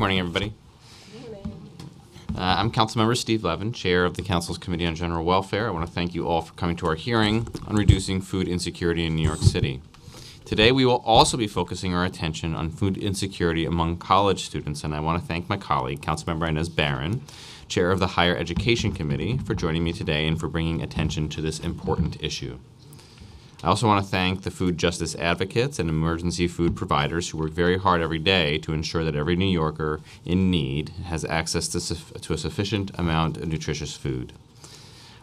morning, everybody. Uh, I'm Councilmember Steve Levin, Chair of the Council's Committee on General Welfare. I want to thank you all for coming to our hearing on reducing food insecurity in New York City. Today, we will also be focusing our attention on food insecurity among college students, and I want to thank my colleague, Councilmember Inez Barron, Chair of the Higher Education Committee, for joining me today and for bringing attention to this important issue. I also want to thank the food justice advocates and emergency food providers who work very hard every day to ensure that every New Yorker in need has access to, to a sufficient amount of nutritious food.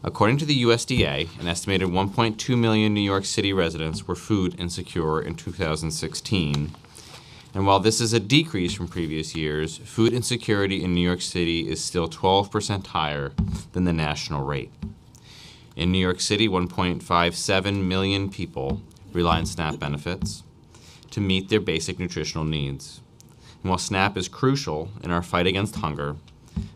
According to the USDA, an estimated 1.2 million New York City residents were food insecure in 2016. And while this is a decrease from previous years, food insecurity in New York City is still 12% higher than the national rate. In New York City, 1.57 million people rely on SNAP benefits to meet their basic nutritional needs. And while SNAP is crucial in our fight against hunger,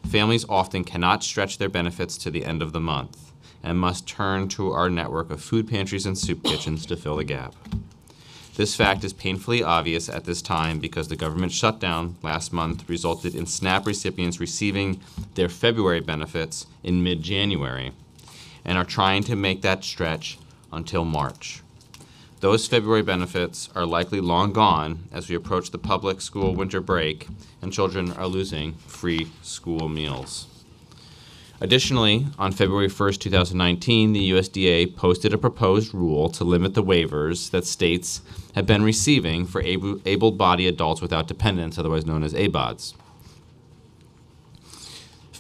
families often cannot stretch their benefits to the end of the month and must turn to our network of food pantries and soup kitchens to fill the gap. This fact is painfully obvious at this time because the government shutdown last month resulted in SNAP recipients receiving their February benefits in mid January and are trying to make that stretch until March. Those February benefits are likely long gone as we approach the public school winter break and children are losing free school meals. Additionally, on February 1st, 2019, the USDA posted a proposed rule to limit the waivers that states have been receiving for able bodied adults without dependents, otherwise known as ABAWDs.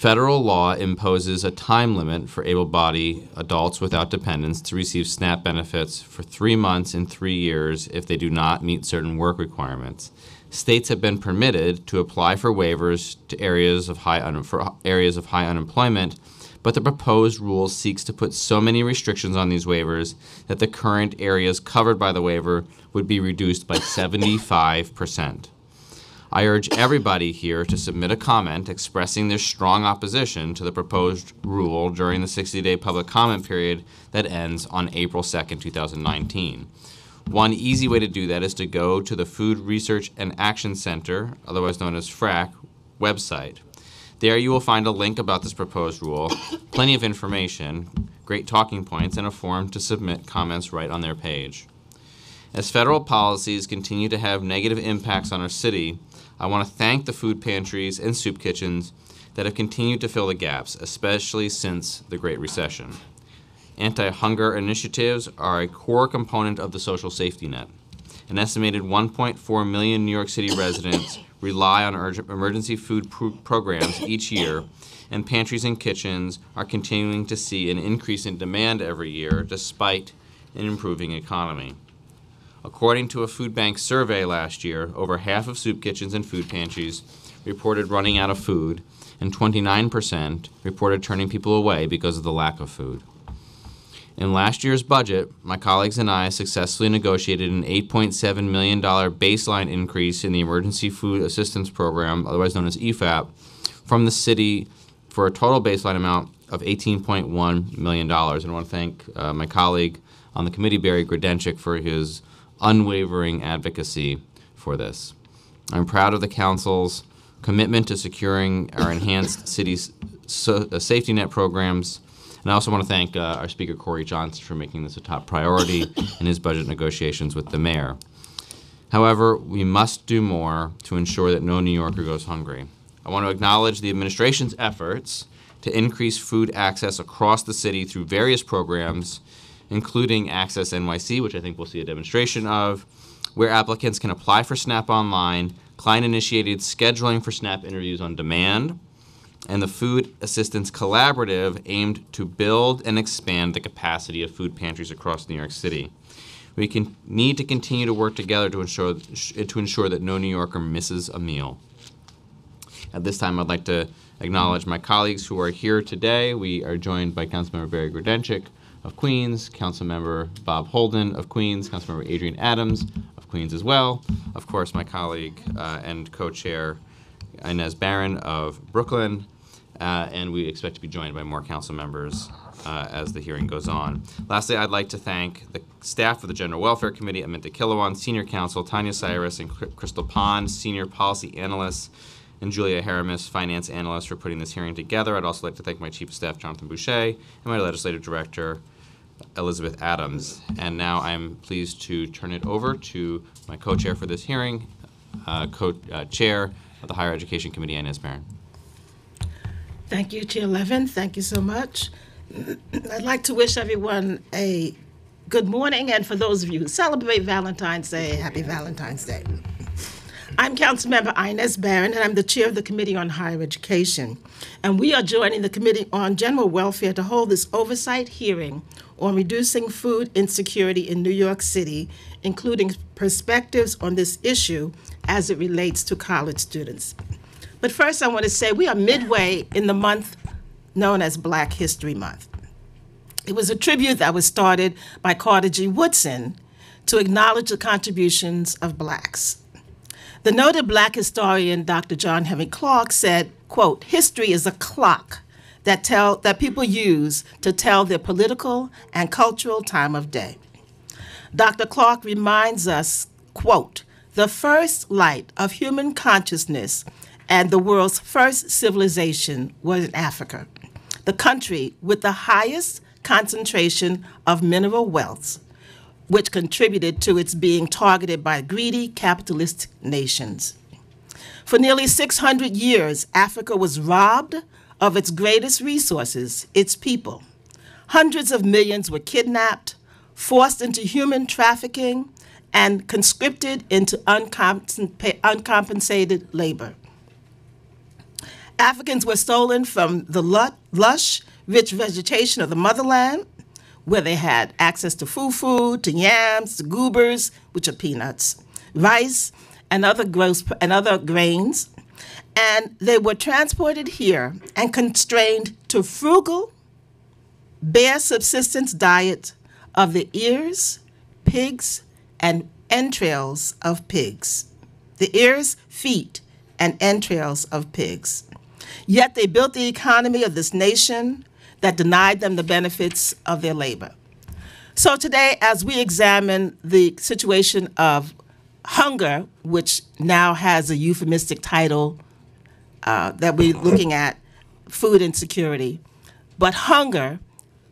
Federal law imposes a time limit for able bodied adults without dependents to receive SNAP benefits for three months in three years if they do not meet certain work requirements. States have been permitted to apply for waivers to areas of high un- for areas of high unemployment, but the proposed rule seeks to put so many restrictions on these waivers that the current areas covered by the waiver would be reduced by 75 percent. I urge everybody here to submit a comment expressing their strong opposition to the proposed rule during the 60 day public comment period that ends on April 2nd, 2019. One easy way to do that is to go to the Food Research and Action Center, otherwise known as FRAC, website. There you will find a link about this proposed rule, plenty of information, great talking points, and a form to submit comments right on their page. As federal policies continue to have negative impacts on our city, I want to thank the food pantries and soup kitchens that have continued to fill the gaps, especially since the Great Recession. Anti hunger initiatives are a core component of the social safety net. An estimated 1.4 million New York City residents rely on urgent emergency food pro- programs each year, and pantries and kitchens are continuing to see an increase in demand every year despite an improving economy. According to a food bank survey last year, over half of soup kitchens and food pantries reported running out of food, and 29% reported turning people away because of the lack of food. In last year's budget, my colleagues and I successfully negotiated an $8.7 million baseline increase in the Emergency Food Assistance Program, otherwise known as EFAP, from the city for a total baseline amount of $18.1 million. And I want to thank uh, my colleague on the committee, Barry Grodenchik, for his unwavering advocacy for this. I'm proud of the Council's commitment to securing our enhanced city so, uh, safety net programs. And I also want to thank uh, our Speaker, Corey Johnson, for making this a top priority in his budget negotiations with the mayor. However, we must do more to ensure that no New Yorker goes hungry. I want to acknowledge the administration's efforts to increase food access across the city through various programs including Access NYC, which I think we'll see a demonstration of, where applicants can apply for SNAP online, client initiated scheduling for SNAP interviews on demand, and the Food Assistance Collaborative aimed to build and expand the capacity of food pantries across New York City. We can need to continue to work together to ensure to ensure that no New Yorker misses a meal. At this time, I'd like to acknowledge my colleagues who are here today. We are joined by Councilmember Barry Grodenchik, of Queens, Councilmember Bob Holden of Queens, Councilmember Adrienne Adams of Queens as well, of course, my colleague uh, and co chair Inez Barron of Brooklyn, uh, and we expect to be joined by more council members uh, as the hearing goes on. Lastly, I'd like to thank the staff of the General Welfare Committee, Aminta Kilawan, Senior Counsel, Tanya Cyrus, and Crystal Pond, Senior Policy Analysts, and Julia Haramis, finance analyst, for putting this hearing together. I'd also like to thank my chief of staff, Jonathan Boucher, and my legislative director, Elizabeth Adams. And now I'm pleased to turn it over to my co-chair for this hearing, uh, co-chair of the Higher Education Committee, Inez Barron. Thank you, Chair Levin. Thank you so much. I'd like to wish everyone a good morning, and for those of you who celebrate Valentine's Day, happy Valentine's Day. I'm Councilmember Inez Barron, and I'm the chair of the Committee on Higher Education. And we are joining the Committee on General Welfare to hold this oversight hearing on reducing food insecurity in New York City, including perspectives on this issue as it relates to college students. But first, I want to say we are midway in the month known as Black History Month. It was a tribute that was started by Carter G. Woodson to acknowledge the contributions of blacks. The noted black historian Dr. John Henrik Clarke said, quote, history is a clock that tell that people use to tell their political and cultural time of day. Dr. Clarke reminds us, quote, the first light of human consciousness and the world's first civilization was in Africa, the country with the highest concentration of mineral wealth, which contributed to its being targeted by greedy capitalist nations. For nearly 600 years, Africa was robbed of its greatest resources, its people. Hundreds of millions were kidnapped, forced into human trafficking, and conscripted into uncompensated labor. Africans were stolen from the lush, rich vegetation of the motherland, where they had access to fufu, to yams, to goobers, which are peanuts, rice, and other, gross, and other grains. And they were transported here and constrained to frugal, bare subsistence diet of the ears, pigs, and entrails of pigs. The ears, feet, and entrails of pigs. Yet they built the economy of this nation that denied them the benefits of their labor. So today, as we examine the situation of hunger, which now has a euphemistic title uh, that we're looking at, food insecurity, but hunger,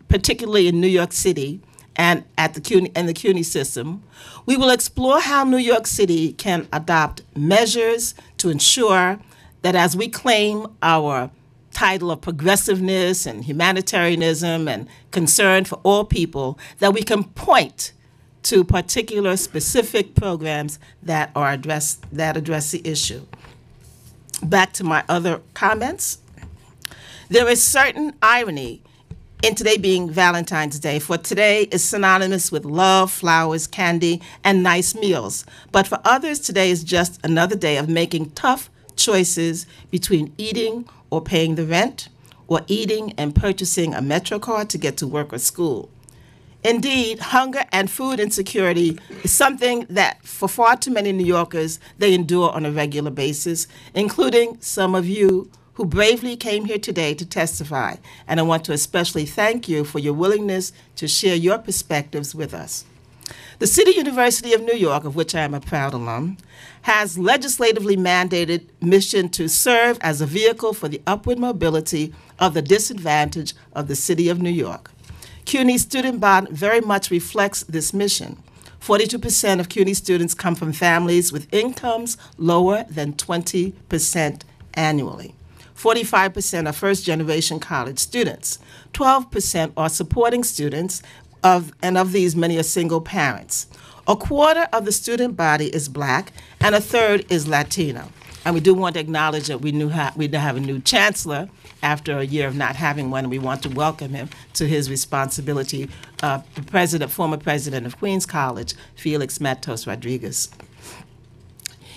particularly in New York City and at the CUNY, in the CUNY system, we will explore how New York City can adopt measures to ensure that as we claim our title of progressiveness and humanitarianism and concern for all people, that we can point to particular specific programs that are address that address the issue. Back to my other comments. There is certain irony in today being Valentine's Day, for today is synonymous with love, flowers, candy, and nice meals. But for others, today is just another day of making tough choices between eating or paying the rent, or eating and purchasing a Metro card to get to work or school. Indeed, hunger and food insecurity is something that for far too many New Yorkers they endure on a regular basis, including some of you who bravely came here today to testify. And I want to especially thank you for your willingness to share your perspectives with us. The City University of New York, of which I am a proud alum, has legislatively mandated mission to serve as a vehicle for the upward mobility of the disadvantaged of the City of New York. CUNY's student bond very much reflects this mission. 42% of CUNY students come from families with incomes lower than 20% annually. 45% are first generation college students. 12% are supporting students, of, and of these, many are single parents. A quarter of the student body is black, and a third is Latino. And we do want to acknowledge that we, knew ha- we now have a new chancellor after a year of not having one, and we want to welcome him to his responsibility. Uh, president, former president of Queens College, Felix Matos Rodriguez.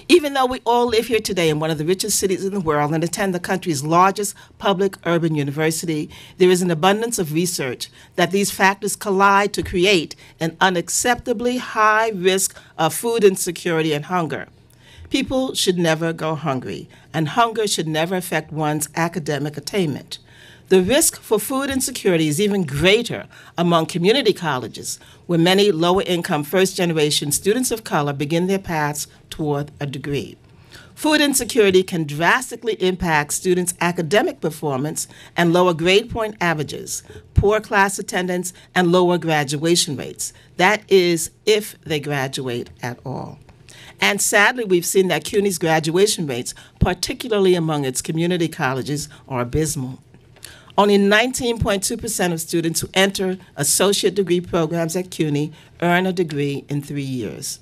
Even though we all live here today in one of the richest cities in the world and attend the country's largest public urban university, there is an abundance of research that these factors collide to create an unacceptably high risk of food insecurity and hunger. People should never go hungry, and hunger should never affect one's academic attainment. The risk for food insecurity is even greater among community colleges, where many lower income first generation students of color begin their paths toward a degree. Food insecurity can drastically impact students' academic performance and lower grade point averages, poor class attendance, and lower graduation rates. That is, if they graduate at all. And sadly, we've seen that CUNY's graduation rates, particularly among its community colleges, are abysmal. Only 19.2% of students who enter associate degree programs at CUNY earn a degree in three years.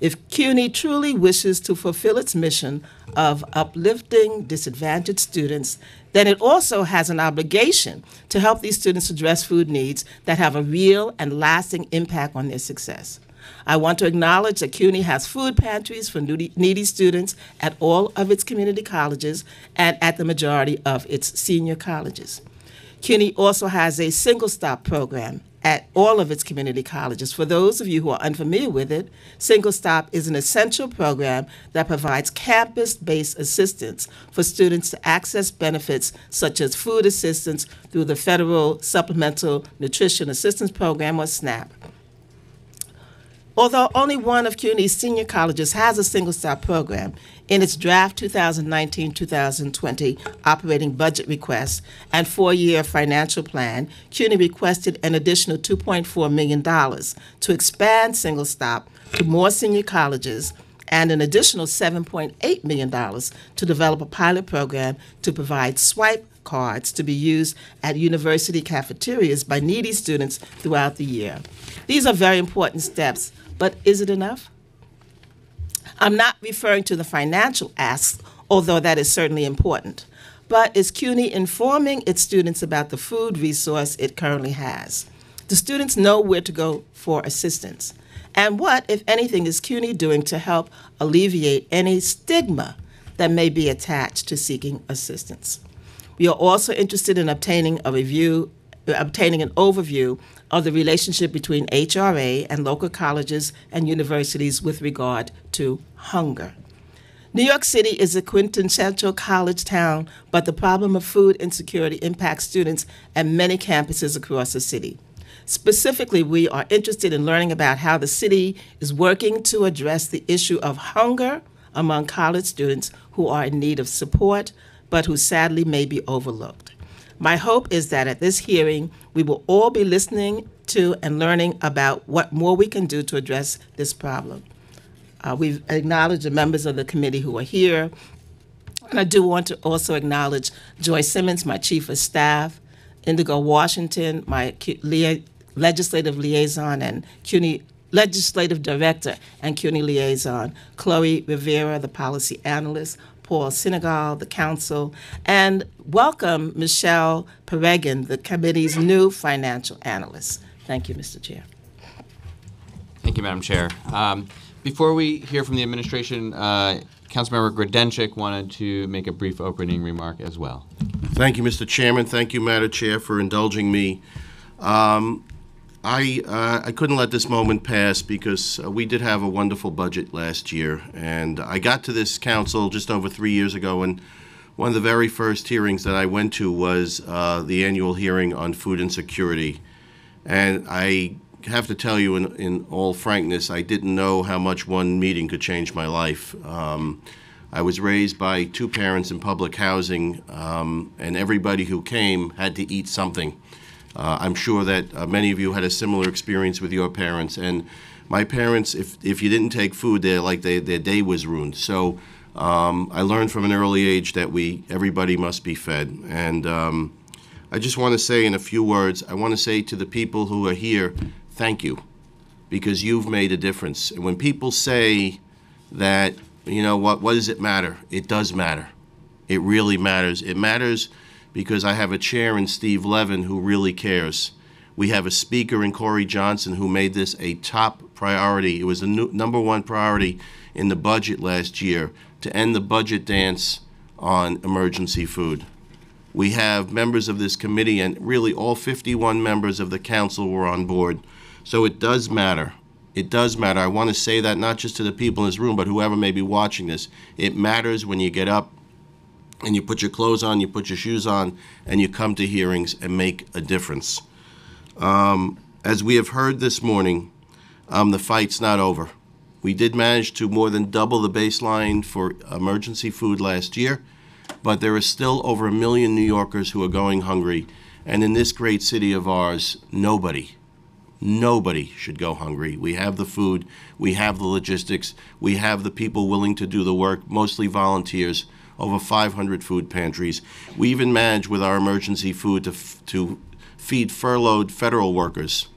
If CUNY truly wishes to fulfill its mission of uplifting disadvantaged students, then it also has an obligation to help these students address food needs that have a real and lasting impact on their success. I want to acknowledge that CUNY has food pantries for needy students at all of its community colleges and at the majority of its senior colleges. CUNY also has a single stop program at all of its community colleges. For those of you who are unfamiliar with it, Single Stop is an essential program that provides campus based assistance for students to access benefits such as food assistance through the Federal Supplemental Nutrition Assistance Program, or SNAP. Although only one of CUNY's senior colleges has a single stop program, in its draft 2019 2020 operating budget request and four year financial plan, CUNY requested an additional $2.4 million to expand single stop to more senior colleges and an additional $7.8 million to develop a pilot program to provide swipe cards to be used at university cafeterias by needy students throughout the year. These are very important steps but is it enough? I'm not referring to the financial asks, although that is certainly important. But is CUNY informing its students about the food resource it currently has? Do students know where to go for assistance? And what, if anything, is CUNY doing to help alleviate any stigma that may be attached to seeking assistance? We are also interested in obtaining a review, obtaining an overview of the relationship between HRA and local colleges and universities with regard to hunger. New York City is a quintessential college town, but the problem of food insecurity impacts students at many campuses across the city. Specifically, we are interested in learning about how the city is working to address the issue of hunger among college students who are in need of support, but who sadly may be overlooked. My hope is that at this hearing, we will all be listening to and learning about what more we can do to address this problem. Uh, we've acknowledged the members of the committee who are here. And I do want to also acknowledge Joy Simmons, my chief of staff, Indigo Washington, my legislative liaison and CUNY legislative director and CUNY liaison, Chloe Rivera, the policy analyst, Paul Senegal, the counsel, and welcome Michelle Peregrine, the committee's new financial analyst. Thank you, Mr. Chair. Thank you, Madam Chair. Um, before we hear from the administration, uh, Councilmember Grodenchik wanted to make a brief opening remark as well. Thank you, Mr. Chairman. Thank you, Madam Chair, for indulging me. Um, I uh, I couldn't let this moment pass because uh, we did have a wonderful budget last year, and I got to this council just over three years ago, and one of the very first hearings that I went to was uh, the annual hearing on food insecurity, and I have to tell you, in, in all frankness, I didn't know how much one meeting could change my life. Um, I was raised by two parents in public housing, um, and everybody who came had to eat something. Uh, I'm sure that uh, many of you had a similar experience with your parents. And my parents, if, if you didn't take food, they like they, their day was ruined. So um, I learned from an early age that we everybody must be fed. And um, I just want to say in a few words, I want to say to the people who are here, thank you, because you've made a difference. And when people say that, you know what, what does it matter? It does matter. It really matters. It matters because I have a chair in Steve Levin who really cares. We have a speaker in Corey Johnson who made this a top priority. It was the number one priority in the budget last year to end the budget dance on emergency food. We have members of this committee, and really all 51 members of the council were on board. So it does matter. It does matter. I want to say that not just to the people in this room, but whoever may be watching this. It matters when you get up and you put your clothes on, you put your shoes on, and you come to hearings and make a difference. Um, as we have heard this morning, um, the fight's not over. We did manage to more than double the baseline for emergency food last year, but there are still over a million New Yorkers who are going hungry. And in this great city of ours, nobody, nobody should go hungry. We have the food, we have the logistics, we have the people willing to do the work, mostly volunteers, over 500 food pantries. We even manage with our emergency food to, to feed furloughed federal workers,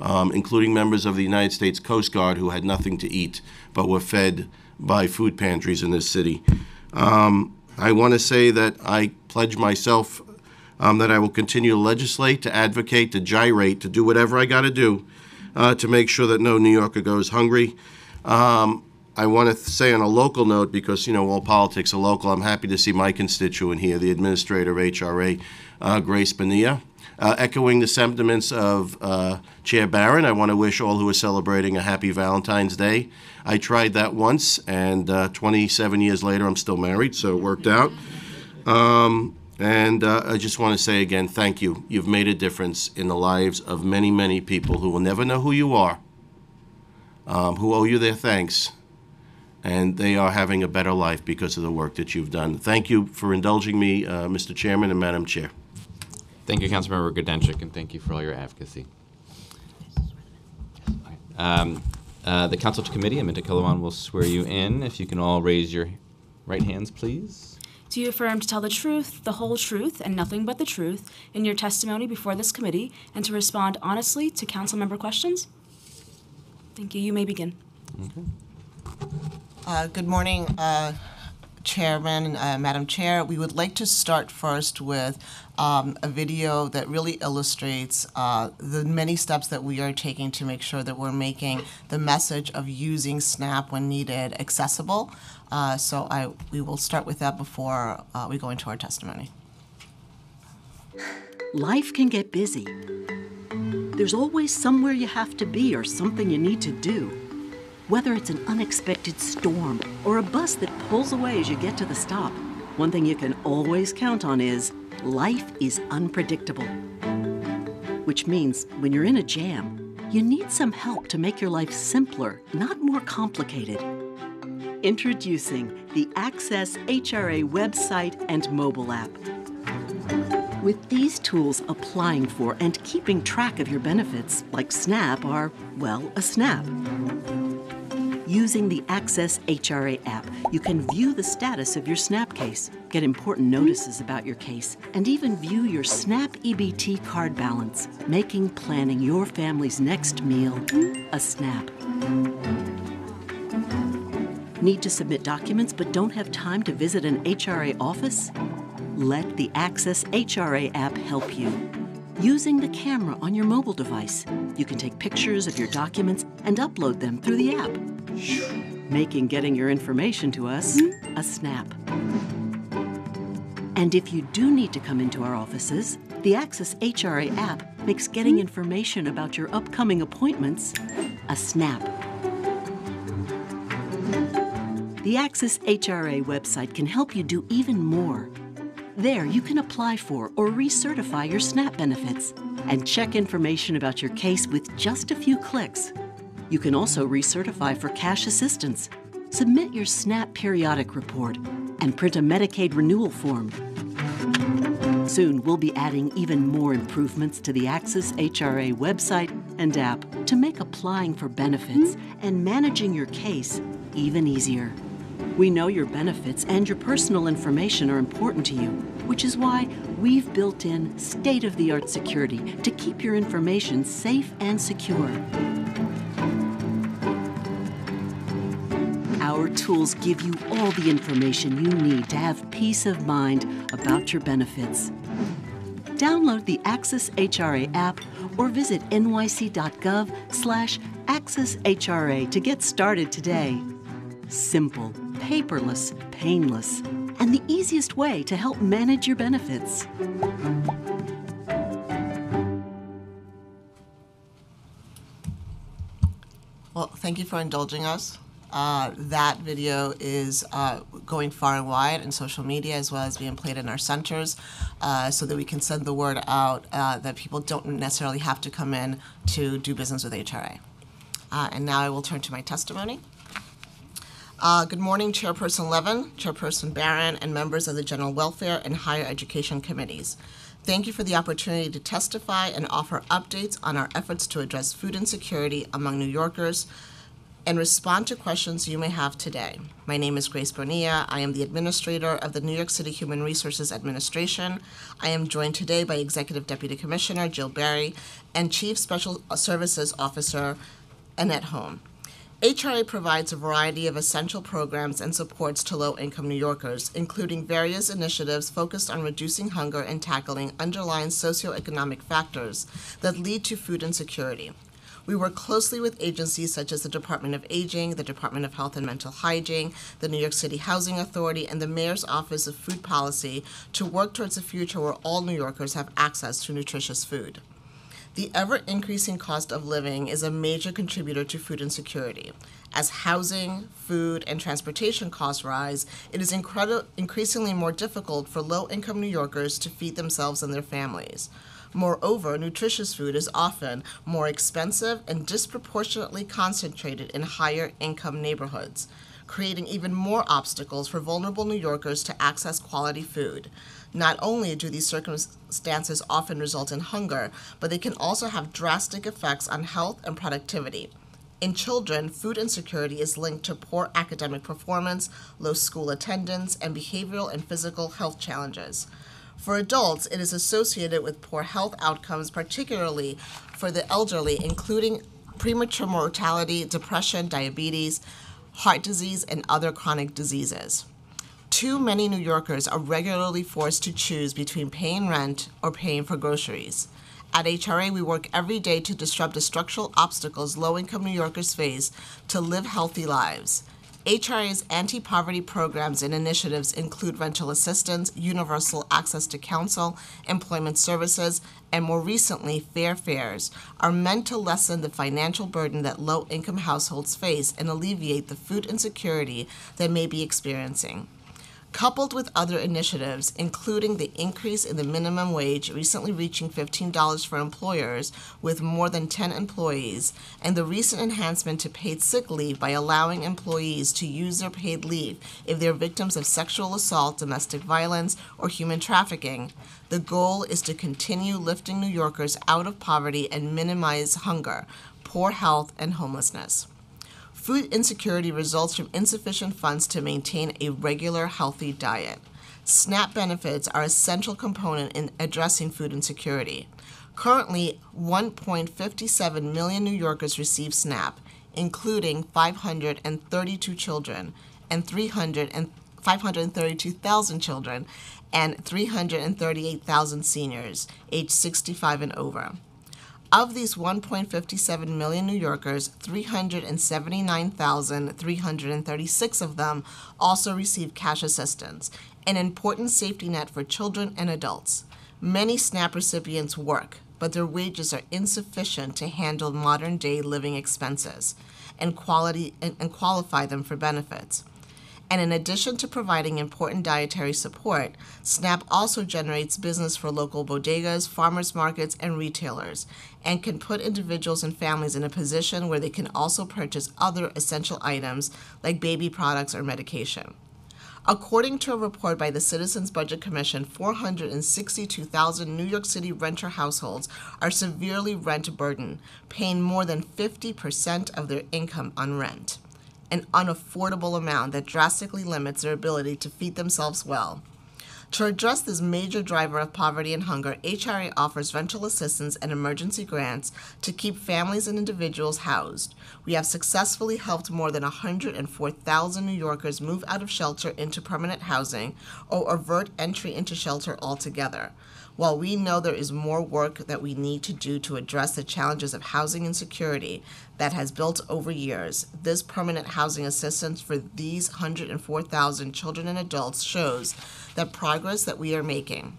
um, including members of the United States Coast Guard who had nothing to eat but were fed by food pantries in this city. Um, I want to say that I pledge myself um, that I will continue to legislate, to advocate, to gyrate, to do whatever I got to do uh, to make sure that no New Yorker goes hungry. Um, I want to say on a local note, because you know all politics are local. I'm happy to see my constituent here, the administrator of HRA, uh, Grace Bonilla, uh, echoing the sentiments of uh, Chair Barron. I want to wish all who are celebrating a happy Valentine's Day. I tried that once, and uh, 27 years later, I'm still married, so it worked out. Um, and uh, I just want to say again, thank you. You've made a difference in the lives of many, many people who will never know who you are, um, who owe you their thanks, and they are having a better life because of the work that you've done. Thank you for indulging me, uh, Mr. Chairman and Madam Chair. Thank you, Councilmember Grodenchik, and thank you for all your advocacy. Um, uh, The Counsel to Committee, Aminta Kilawan will swear you in. If you can all raise your right hands, please. Do you affirm to tell the truth, the whole truth, and nothing but the truth in your testimony before this committee, and to respond honestly to council member questions? Thank you. You may begin. Uh, Good morning, uh, Chairman, uh, Madam Chair. We would like to start first with um, a video that really illustrates uh, the many steps that we are taking to make sure that we're making the message of using SNAP when needed accessible. Uh, So I, we will start with that before uh, we go into our testimony. Life can get busy. There's always somewhere you have to be or something you need to do. Whether it's an unexpected storm or a bus that pulls away as you get to the stop, one thing you can always count on is life is unpredictable. Which means when you're in a jam, you need some help to make your life simpler, not more complicated. Introducing the Access HRA website and mobile app. With these tools, applying for and keeping track of your benefits, like SNAP, are, well, a snap. Using the Access HRA app, you can view the status of your SNAP case, get important notices about your case, and even view your SNAP EBT card balance, making planning your family's next meal a SNAP. Need to submit documents but don't have time to visit an HRA office? Let the Access HRA app help you. Using the camera on your mobile device, you can take pictures of your documents and upload them through the app, making getting your information to us a snap. And if you do need to come into our offices, the Access HRA app makes getting information about your upcoming appointments a snap. The Access HRA website can help you do even more. There, you can apply for or recertify your SNAP benefits and check information about your case with just a few clicks. You can also recertify for cash assistance, submit your SNAP periodic report, and print a Medicaid renewal form. Soon, we'll be adding even more improvements to the Access HRA website and app to make applying for benefits and managing your case even easier. We know your benefits and your personal information are important to you, which is why we've built in state of the art security to keep your information safe and secure. Our tools give you all the information you need to have peace of mind about your benefits. Download the Access HRA app or visit nyc.gov slash accesshra to get started today. Simple, paperless, painless, and the easiest way to help manage your benefits. Well, thank you for indulging us. Uh, that video is uh, going far and wide in social media as well as being played in our centers uh, so that we can send the word out uh, that people don't necessarily have to come in to do business with HRA. Uh, and now I will turn to my testimony. Uh, Good morning, Chairperson Levin, Chairperson Barron, and members of the General Welfare and Higher Education Committees. Thank you for the opportunity to testify and offer updates on our efforts to address food insecurity among New Yorkers and respond to questions you may have today. My name is Grace Bonilla. I am the administrator of the New York City Human Resources Administration. I am joined today by Executive Deputy Commissioner Jill Berry and Chief Special Services Officer Annette Holm. HRA provides a variety of essential programs and supports to low income New Yorkers, including various initiatives focused on reducing hunger and tackling underlying socioeconomic factors that lead to food insecurity. We work closely with agencies such as the Department of Aging, the Department of Health and Mental Hygiene, the New York City Housing Authority, and the Mayor's Office of Food Policy to work towards a future where all New Yorkers have access to nutritious food. The ever increasing cost of living is a major contributor to food insecurity. As housing, food, and transportation costs rise, it is increasingly more difficult for low income New Yorkers to feed themselves and their families. Moreover, nutritious food is often more expensive and disproportionately concentrated in higher income neighborhoods, creating even more obstacles for vulnerable New Yorkers to access quality food. Not only do these circumstances often result in hunger, but they can also have drastic effects on health and productivity. In children, food insecurity is linked to poor academic performance, low school attendance, and behavioral and physical health challenges. For adults, it is associated with poor health outcomes, particularly for the elderly, including premature mortality, depression, diabetes, heart disease, and other chronic diseases. Too many New Yorkers are regularly forced to choose between paying rent or paying for groceries. At HRA, we work every day to disrupt the structural obstacles low income New Yorkers face to live healthy lives. HRA's anti poverty programs and initiatives include rental assistance, universal access to counsel, employment services, and more recently, fair fares, are meant to lessen the financial burden that low income households face and alleviate the food insecurity they may be experiencing coupled with other initiatives, including the increase in the minimum wage recently reaching $15 for employers with more than 10 employees, and the recent enhancement to paid sick leave by allowing employees to use their paid leave if they're victims of sexual assault, domestic violence, or human trafficking. The goal is to continue lifting New Yorkers out of poverty and minimize hunger, poor health, and homelessness. Food insecurity results from insufficient funds to maintain a regular, healthy diet. SNAP benefits are a central component in addressing food insecurity. Currently, 1.57 million New Yorkers receive SNAP, including 532 children and 300 and 532,000 children and 338,000 seniors aged 65 and over. Of these 1.57 million New Yorkers, 379,336 of them also receive cash assistance, an important safety net for children and adults. Many SNAP recipients work, but their wages are insufficient to handle modern day living expenses and quality and, and qualify them for benefits. And in addition to providing important dietary support, SNAP also generates business for local bodegas, farmers markets, and retailers, and can put individuals and families in a position where they can also purchase other essential items like baby products or medication. According to a report by the Citizens Budget Commission, 462,000 New York City renter households are severely rent burdened, paying more than 50% of their income on rent an unaffordable amount that drastically limits their ability to feed themselves well. To address this major driver of poverty and hunger, HRA offers rental assistance and emergency grants to keep families and individuals housed. We have successfully helped more than 104,000 New Yorkers move out of shelter into permanent housing or avert entry into shelter altogether. While we know there is more work that we need to do to address the challenges of housing insecurity that has built over years, this permanent housing assistance for these 104,000 children and adults shows the progress that we are making.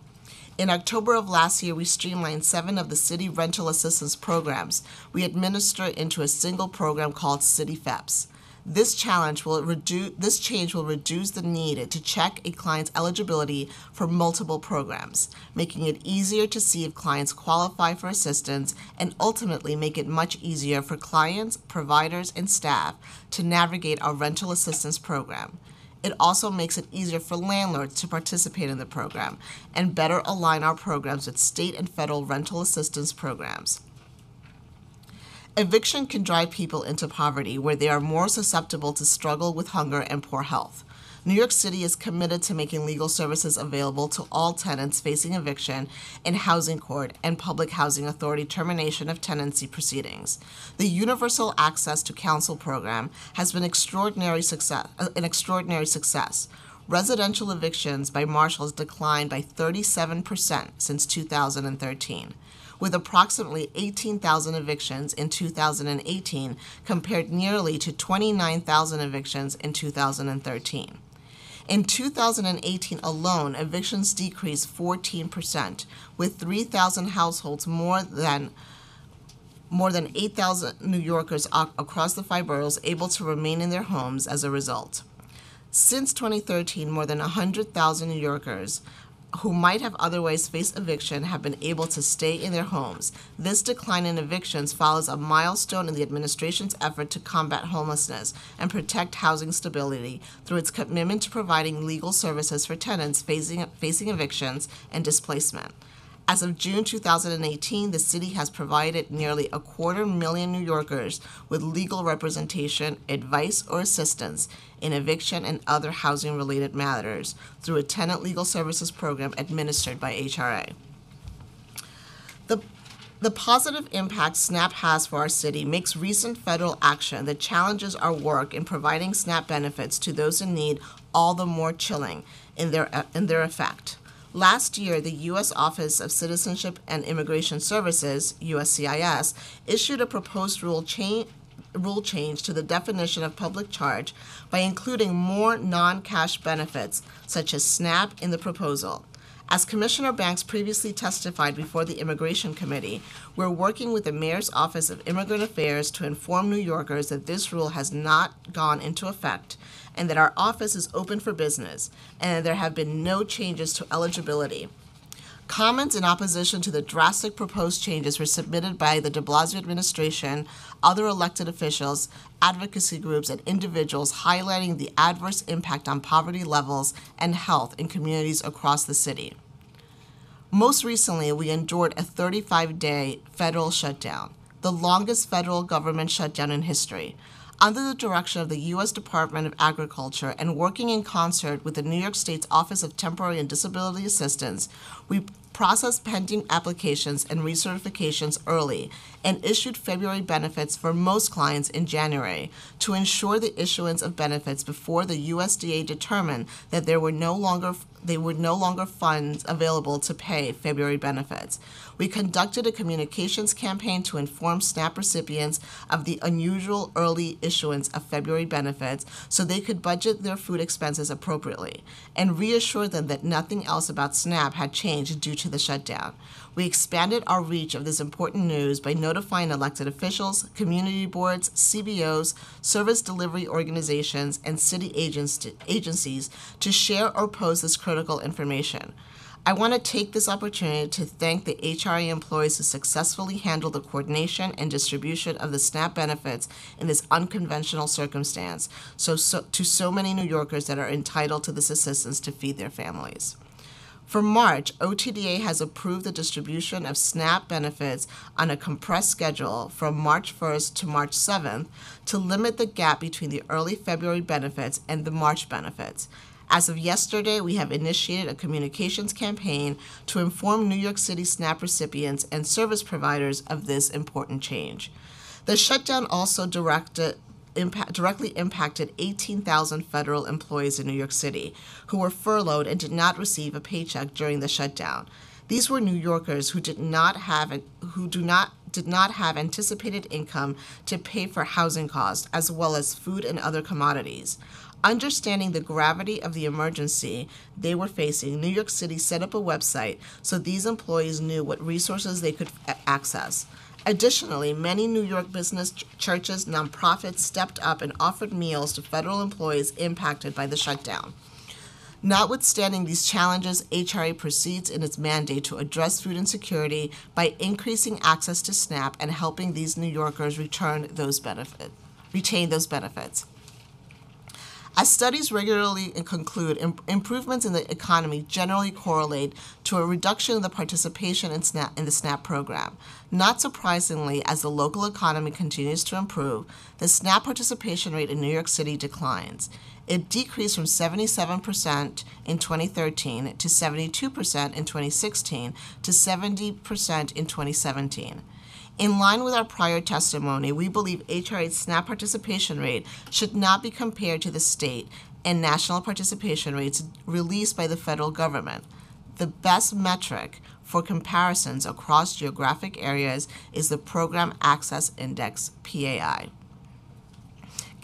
In October of last year, we streamlined seven of the city rental assistance programs we administer into a single program called CityFHEPS. This challenge will reduce this change will reduce the need to check a client's eligibility for multiple programs, making it easier to see if clients qualify for assistance and ultimately make it much easier for clients, providers, and staff to navigate our rental assistance program. It also makes it easier for landlords to participate in the program and better align our programs with state and federal rental assistance programs. Eviction can drive people into poverty where they are more susceptible to struggle with hunger and poor health. New York City is committed to making legal services available to all tenants facing eviction in housing court and public housing authority termination of tenancy proceedings. The Universal Access to Counsel program has been extraordinary success, uh, an extraordinary success. Residential evictions by marshals declined by 37% since 2013 with approximately 18,000 evictions in 2018 compared nearly to 29,000 evictions in 2013. In 2018 alone, evictions decreased 14%, with 3,000 households more than more than 8,000 New Yorkers across the five boroughs able to remain in their homes as a result. Since 2013, more than 100,000 New Yorkers who might have otherwise faced eviction have been able to stay in their homes. This decline in evictions follows a milestone in the administration's effort to combat homelessness and protect housing stability through its commitment to providing legal services for tenants facing, facing evictions and displacement. As of June 2018, the city has provided nearly a quarter million New Yorkers with legal representation, advice, or assistance in eviction and other housing related matters through a tenant legal services program administered by HRA. The the positive impact SNAP has for our city makes recent federal action that challenges our work in providing SNAP benefits to those in need all the more chilling in their, in their effect. Last year, the U.S. Office of Citizenship and Immigration Services, USCIS, issued a proposed rule change rule change to the definition of public charge by including more non-cash benefits such as SNAP in the proposal. As Commissioner Banks previously testified before the Immigration Committee, we're working with the Mayor's Office of Immigrant Affairs to inform New Yorkers that this rule has not gone into effect and that our office is open for business and there have been no changes to eligibility. Comments in opposition to the drastic proposed changes were submitted by the de Blasio administration, other elected officials, advocacy groups, and individuals highlighting the adverse impact on poverty levels and health in communities across the city. Most recently, we endured a 35 day federal shutdown, the longest federal government shutdown in history. Under the direction of the U.S. Department of Agriculture and working in concert with the New York State's Office of Temporary and Disability Assistance, we processed pending applications and recertifications early and issued February benefits for most clients in January to ensure the issuance of benefits before the USDA determined that there were no longer they were no longer funds available to pay February benefits. We conducted a communications campaign to inform SNAP recipients of the unusual early issuance of February benefits so they could budget their food expenses appropriately and reassure them that nothing else about SNAP had changed due to the shutdown. We expanded our reach of this important news by notifying elected officials, community boards, CBOs, service delivery organizations, and city agencies to share or post this critical information. I want to take this opportunity to thank the HRA employees who successfully handled the coordination and distribution of the SNAP benefits in this unconventional circumstance so, so, to so many New Yorkers that are entitled to this assistance to feed their families. For March, OTDA has approved the distribution of SNAP benefits on a compressed schedule from March 1st to March 7th to limit the gap between the early February benefits and the March benefits. As of yesterday, we have initiated a communications campaign to inform New York City SNAP recipients and service providers of this important change. The shutdown also directed, impact, directly impacted 18,000 federal employees in New York City who were furloughed and did not receive a paycheck during the shutdown. These were New Yorkers who did not have who do not did not have anticipated income to pay for housing costs as well as food and other commodities. Understanding the gravity of the emergency they were facing, New York City set up a website so these employees knew what resources they could access. Additionally, many New York business ch- churches, nonprofits stepped up and offered meals to federal employees impacted by the shutdown. Notwithstanding these challenges, HRA proceeds in its mandate to address food insecurity by increasing access to SNAP and helping these New Yorkers return those benefit, retain those benefits. As studies regularly conclude, im- improvements in the economy generally correlate to a reduction in the participation in, SNAP, in the SNAP program. Not surprisingly, as the local economy continues to improve, the SNAP participation rate in New York City declines. It decreased from 77% in 2013 to 72% in 2016 to 70% in 2017. In line with our prior testimony, we believe HRA's SNAP participation rate should not be compared to the state and national participation rates released by the federal government. The best metric for comparisons across geographic areas is the Program Access Index, PAI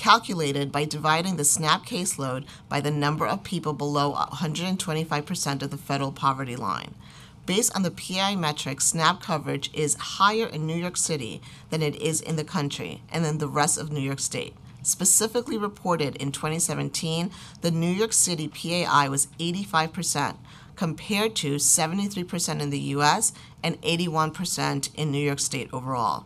calculated by dividing the SNAP caseload by the number of people below 125% of the federal poverty line. Based on the PI metric, SNAP coverage is higher in New York City than it is in the country and in the rest of New York State. Specifically reported in 2017, the New York City PAI was 85%, compared to 73% in the US and 81% in New York State overall.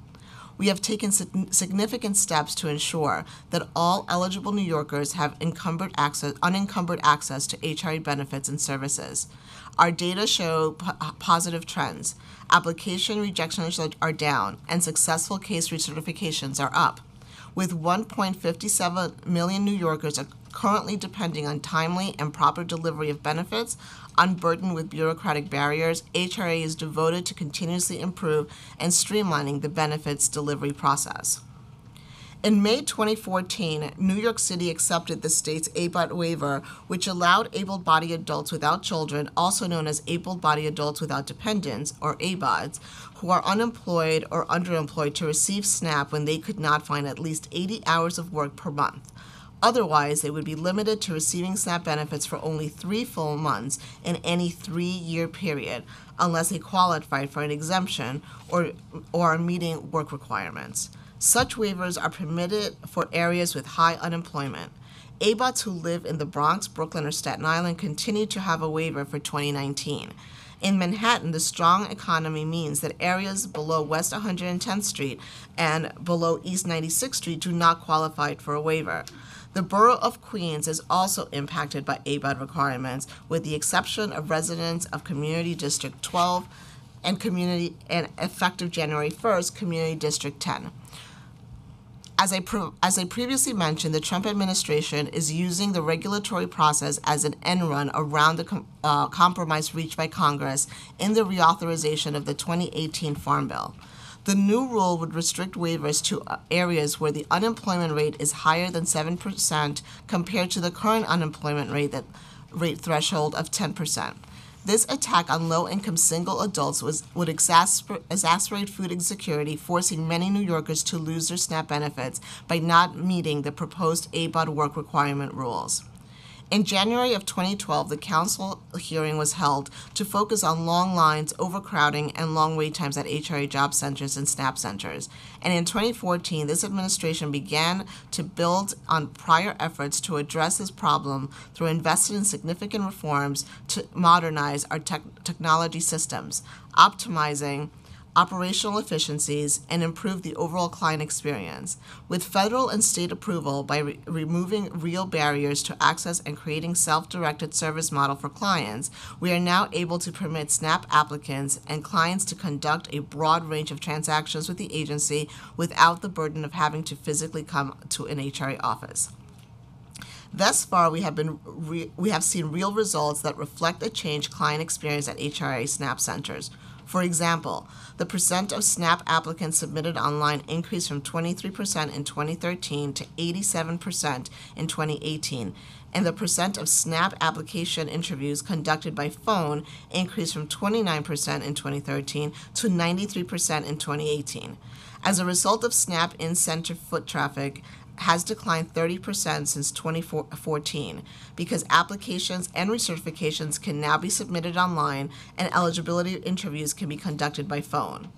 We have taken significant steps to ensure that all eligible New Yorkers have access, unencumbered access to HRA benefits and services. Our data show p- uh, positive trends. Application rejections are- down, and successful case recertifications are up. With 1.57 million New Yorkers currently depending on timely and proper delivery of benefits, unburdened with bureaucratic barriers, HRA is devoted to continuously improve and streamlining the benefits delivery process. In May 2014, New York City accepted the state's ABAWD waiver, which allowed able bodied adults without children, also known as able bodied adults without dependents, or ABAWDs, who are unemployed or underemployed to receive SNAP when they could not find at least 80 hours of work per month. Otherwise, they would be limited to receiving SNAP benefits for only three full months in any three year period, unless they qualified for an exemption or, or are meeting work requirements. Such waivers are permitted for areas with high unemployment. ABAWDs who live in the Bronx, Brooklyn, or Staten Island continue to have a waiver for 2019. In Manhattan, the strong economy means that areas below West 110th Street and below East 96th Street do not qualify for a waiver. The borough of Queens is also impacted by ABAWD requirements, with the exception of residents of Community District 12 and community and effective January 1st, Community District 10. As I, as I previously mentioned, the Trump administration is using the regulatory process as an end run around the com- uh, compromise reached by Congress in the reauthorization of the 2018 Farm Bill. The new rule would restrict waivers to uh, areas where the unemployment rate is higher than 7% compared to the current unemployment rate that rate threshold of 10%. This attack on low-income single adults was, would exasper- exacerbate food insecurity, forcing many New Yorkers to lose their SNAP benefits by not meeting the proposed ABAWD work requirement rules. In January of 2012, the council hearing was held to focus on long lines, overcrowding, and long wait times at HRA job centers and SNAP centers. And in 2014, this administration began to build on prior efforts to address this problem through investing in significant reforms to modernize our tech- technology systems, optimizing operational efficiencies, and improve the overall client experience. With federal and state approval by re- removing real barriers to access and creating self-directed service model for clients, we are now able to permit SNAP applicants and clients to conduct a broad range of transactions with the agency without the burden of having to physically come to an HRA office. Thus far, we have been re- we have seen real results that reflect a change client experience at HRA SNAP centers. For example, the percent of SNAP applicants submitted online increased from 23% in 2013 to 87% in 2018, and the percent of SNAP application interviews conducted by phone increased from 29% in 2013 to 93% in 2018. As a result of SNAP in center foot traffic, has declined 30% since 2014 because applications and recertifications can now be submitted online and eligibility interviews can be conducted by phone.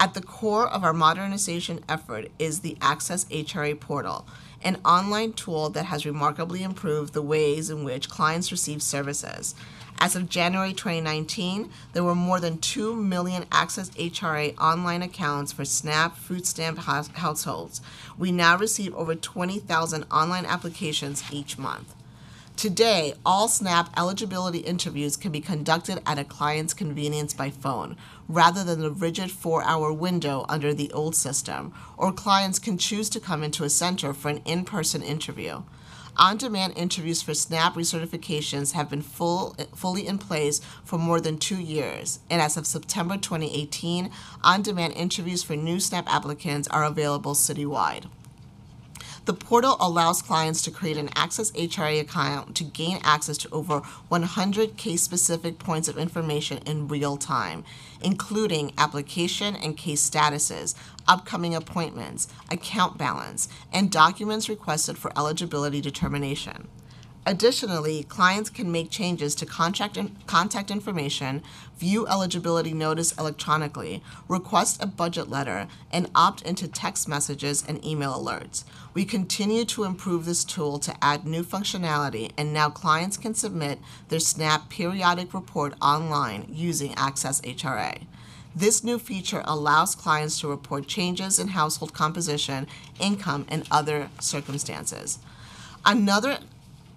At the core of our modernization effort is the Access HRA portal, an online tool that has remarkably improved the ways in which clients receive services. As of January 2019, there were more than 2 million Access HRA online accounts for SNAP food stamp hous- households. We now receive over 20,000 online applications each month. Today, all SNAP eligibility interviews can be conducted at a client's convenience by phone, rather than the rigid four hour window under the old system, or clients can choose to come into a center for an in person interview. On demand interviews for SNAP recertifications have been full, fully in place for more than two years, and as of September 2018, on demand interviews for new SNAP applicants are available citywide. The portal allows clients to create an Access HRA account to gain access to over 100 case specific points of information in real time, including application and case statuses, upcoming appointments, account balance, and documents requested for eligibility determination. Additionally, clients can make changes to contract in- contact information, view eligibility notice electronically, request a budget letter, and opt into text messages and email alerts. We continue to improve this tool to add new functionality, and now clients can submit their SNAP periodic report online using Access HRA. This new feature allows clients to report changes in household composition, income, and other circumstances. Another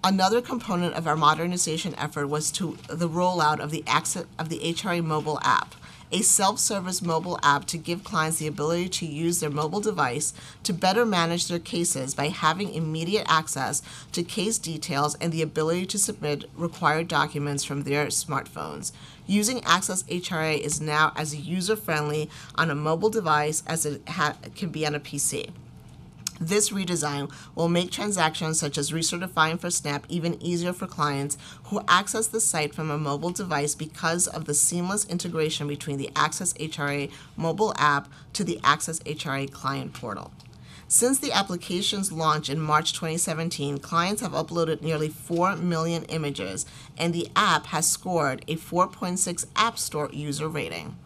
Another component of our modernization effort was to the rollout of the access of the HRA mobile app, a self-service mobile app to give clients the ability to use their mobile device to better manage their cases by having immediate access to case details and the ability to submit required documents from their smartphones. Using Access HRA is now as user-friendly on a mobile device as it can be on a PC. This redesign will make transactions such as recertifying for SNAP even easier for clients who access the site from a mobile device because of the seamless integration between the Access HRA mobile app to the Access HRA client portal. Since the application's launch in March 2017, clients have uploaded nearly 4 million images, and the app has scored a 4.6 App Store user rating.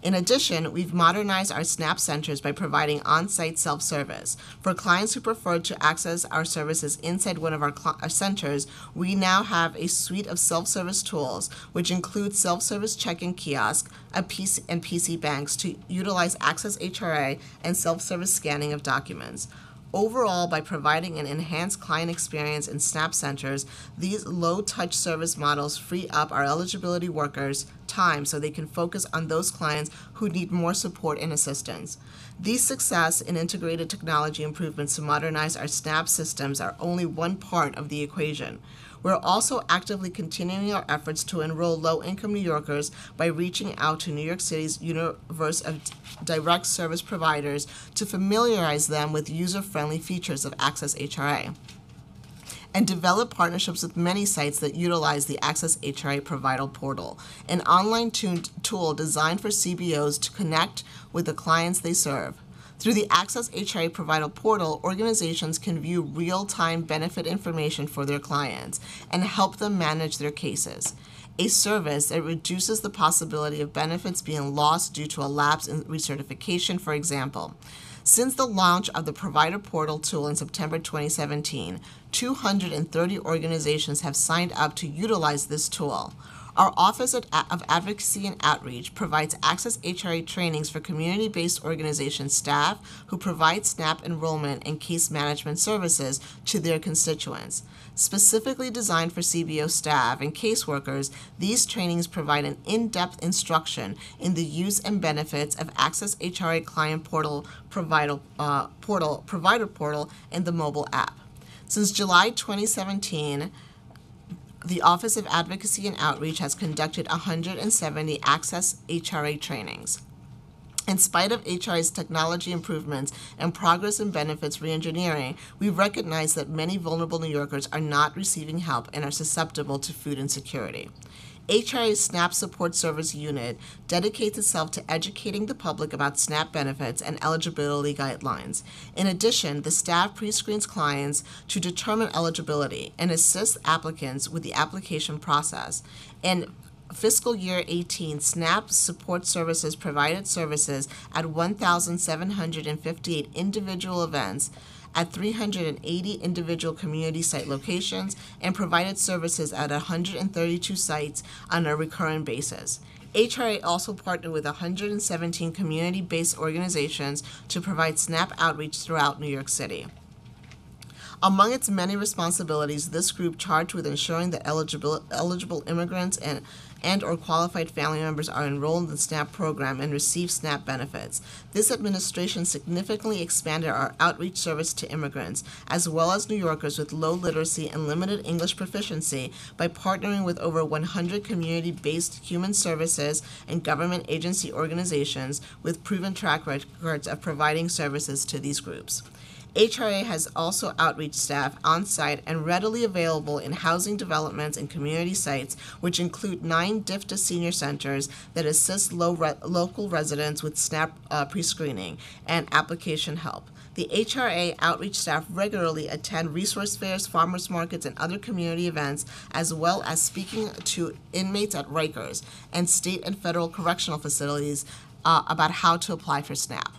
In addition, we've modernized our SNAP centers by providing on site self service. For clients who prefer to access our services inside one of our, cl- our centers, we now have a suite of self service tools, which include self service check in kiosk, a PC, and PC banks to utilize Access HRA and self service scanning of documents. Overall, by providing an enhanced client experience in SNAP centers, these low touch service models free up our eligibility workers' time so they can focus on those clients who need more support and assistance. These success in integrated technology improvements to modernize our SNAP systems are only one part of the equation. We're also actively continuing our efforts to enroll low income New Yorkers by reaching out to New York City's universe of direct service providers to familiarize them with user friendly features of Access HRA and develop partnerships with many sites that utilize the Access HRA Provider Portal, an online tool designed for CBOs to connect with the clients they serve. Through the Access HRA Provider Portal, organizations can view real time benefit information for their clients and help them manage their cases. A service that reduces the possibility of benefits being lost due to a lapse in recertification, for example. Since the launch of the Provider Portal tool in September 2017, 230 organizations have signed up to utilize this tool. Our Office of Advocacy and Outreach provides Access HRA trainings for community based organization staff who provide SNAP enrollment and case management services to their constituents. Specifically designed for CBO staff and caseworkers, these trainings provide an in depth instruction in the use and benefits of Access HRA Client Portal, provider, uh, portal, provider portal, and the mobile app. Since July 2017, the Office of Advocacy and Outreach has conducted 170 Access HRA trainings. In spite of HRA's technology improvements and progress in benefits reengineering, we recognize that many vulnerable New Yorkers are not receiving help and are susceptible to food insecurity. HRA's SNAP Support Service Unit dedicates itself to educating the public about SNAP benefits and eligibility guidelines. In addition, the staff pre screens clients to determine eligibility and assists applicants with the application process. And fiscal year 18 SNAP support services provided services at 1,758 individual events at 380 individual community site locations and provided services at 132 sites on a recurrent basis. HRA also partnered with 117 community based organizations to provide SNAP outreach throughout New York City. Among its many responsibilities, this group charged with ensuring that eligible, eligible immigrants and and or qualified family members are enrolled in the SNAP program and receive SNAP benefits. This administration significantly expanded our outreach service to immigrants, as well as New Yorkers with low literacy and limited English proficiency, by partnering with over 100 community-based human services and government agency organizations with proven track records of providing services to these groups. HRA has also outreach staff on site and readily available in housing developments and community sites, which include nine DFTA senior centers that assist low re- local residents with SNAP uh, pre screening and application help. The HRA outreach staff regularly attend resource fairs, farmers markets, and other community events, as well as speaking to inmates at Rikers and state and federal correctional facilities uh, about how to apply for SNAP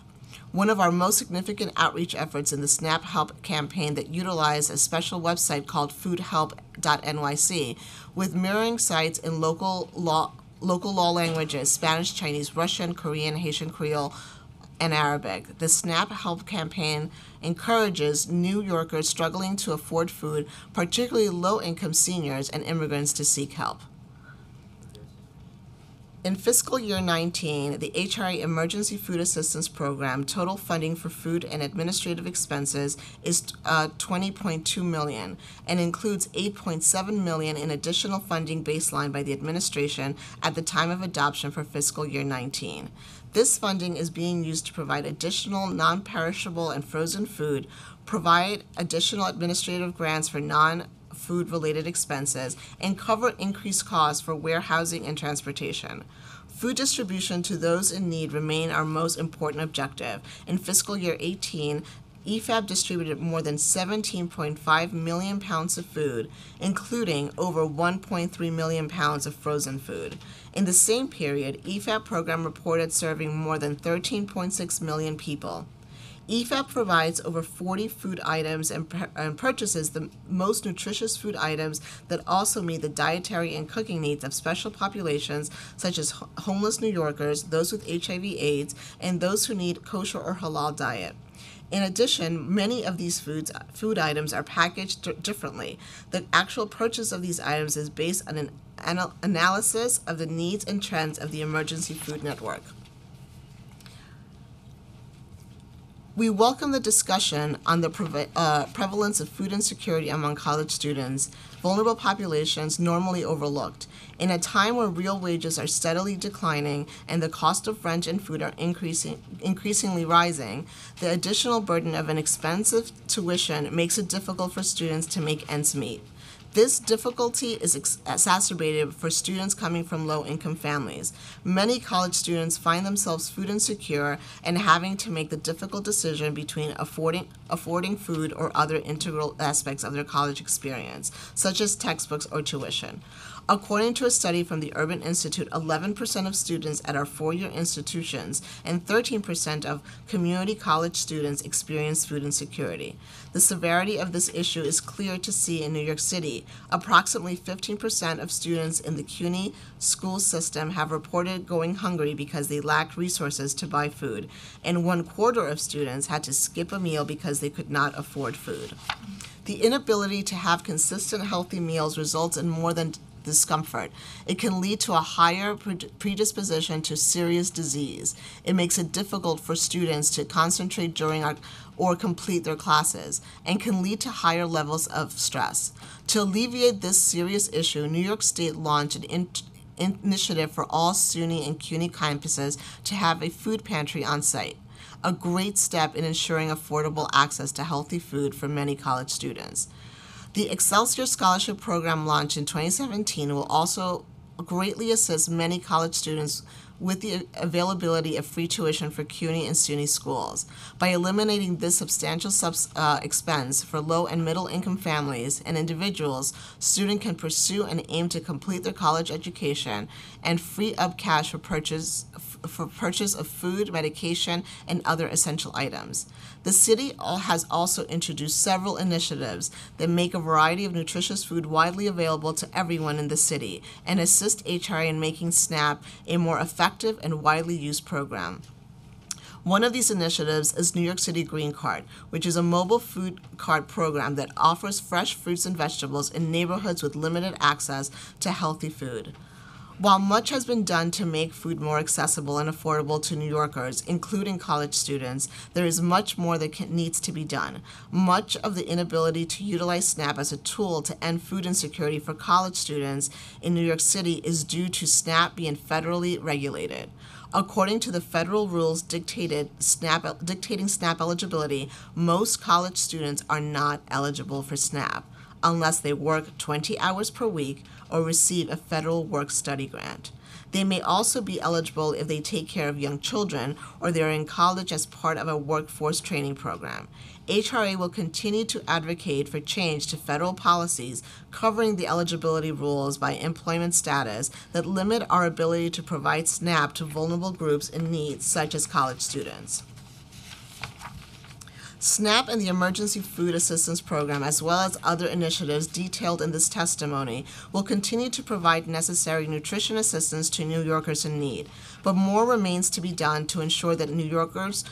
one of our most significant outreach efforts in the SNAP Help campaign that utilized a special website called foodhelp.nyc with mirroring sites in local law local law languages Spanish, Chinese, Russian, Korean, Haitian Creole, and Arabic. The SNAP Help campaign encourages New Yorkers struggling to afford food, particularly low income seniors and immigrants, to seek help. In fiscal year 19, the HRA Emergency Food Assistance Program total funding for food and administrative expenses is uh, 20.2 million and includes 8.7 million in additional funding baseline by the administration at the time of adoption for fiscal year 19. This funding is being used to provide additional non-perishable and frozen food, provide additional administrative grants for non food related expenses, and cover increased costs for warehousing and transportation. Food distribution to those in need remain our most important objective. In fiscal year 18, EFAP distributed more than 17.5 million pounds of food, including over 1.3 million pounds of frozen food. In the same period, EFAP program reported serving more than 13.6 million people. EFAP provides over 40 food items and, and, purchases the most nutritious food items that also meet the dietary and cooking needs of special populations such as homeless New Yorkers, those with HIV/AIDS, and those who need kosher or halal diet. In addition, many of these foods food items are packaged differently. The actual purchase of these items is based on an anal- analysis of the needs and trends of the emergency food network. We welcome the discussion on the preve- uh, prevalence of food insecurity among college students, vulnerable populations normally overlooked. In a time where real wages are steadily declining and the cost of rent and food are increasing, increasingly rising, the additional burden of an expensive tuition makes it difficult for students to make ends meet. This difficulty is ex- exacerbated for students coming from low income families. Many college students find themselves food insecure and having to make the difficult decision between affording, affording food or other integral aspects of their college experience, such as textbooks or tuition. According to a study from the Urban Institute, 11% of students at our four year institutions and 13% of community college students experience food insecurity. The severity of this issue is clear to see in New York City. Approximately 15% of students in the CUNY school system have reported going hungry because they lacked resources to buy food, and one quarter of students had to skip a meal because they could not afford food. The inability to have consistent healthy meals results in more than discomfort. It can lead to a higher predisposition to serious disease. It makes it difficult for students to concentrate during our, or complete their classes and can lead to higher levels of stress. To alleviate this serious issue, New York State launched an in- initiative for all SUNY and CUNY campuses to have a food pantry on site a great step in ensuring affordable access to healthy food for many college students. The Excelsior Scholarship Program launched in 2017 will also greatly assist many college students with the availability of free tuition for CUNY and SUNY schools. By eliminating this substantial subs, uh, expense for low and middle income families and individuals, students can pursue and aim to complete their college education and free up cash for purchase for purchase of food, medication, and other essential items. The city has also introduced several initiatives that make a variety of nutritious food widely available to everyone in the city and assist HRA in making SNAP a more effective and widely used program. One of these initiatives is New York City Green Cart, which is a mobile food card program that offers fresh fruits and vegetables in neighborhoods with limited access to healthy food. While much has been done to make food more accessible and affordable to New Yorkers, including college students, there is much more that can, needs to be done. Much of the inability to utilize SNAP as a tool to end food insecurity for college students in New York City is due to SNAP being federally regulated. According to the federal rules dictated SNAP, dictating SNAP eligibility, most college students are not eligible for SNAP unless they work 20 hours per week or receive a federal work study grant. They may also be eligible if they take care of young children or they are in college as part of a workforce training program. HRA will continue to advocate for change to federal policies covering the eligibility rules by employment status that limit our ability to provide SNAP to vulnerable groups in need, such as college students. SNAP and the Emergency Food Assistance Program, as well as other initiatives detailed in this testimony, will continue to provide necessary nutrition assistance to New Yorkers in need. But more remains to be done to ensure that New Yorkers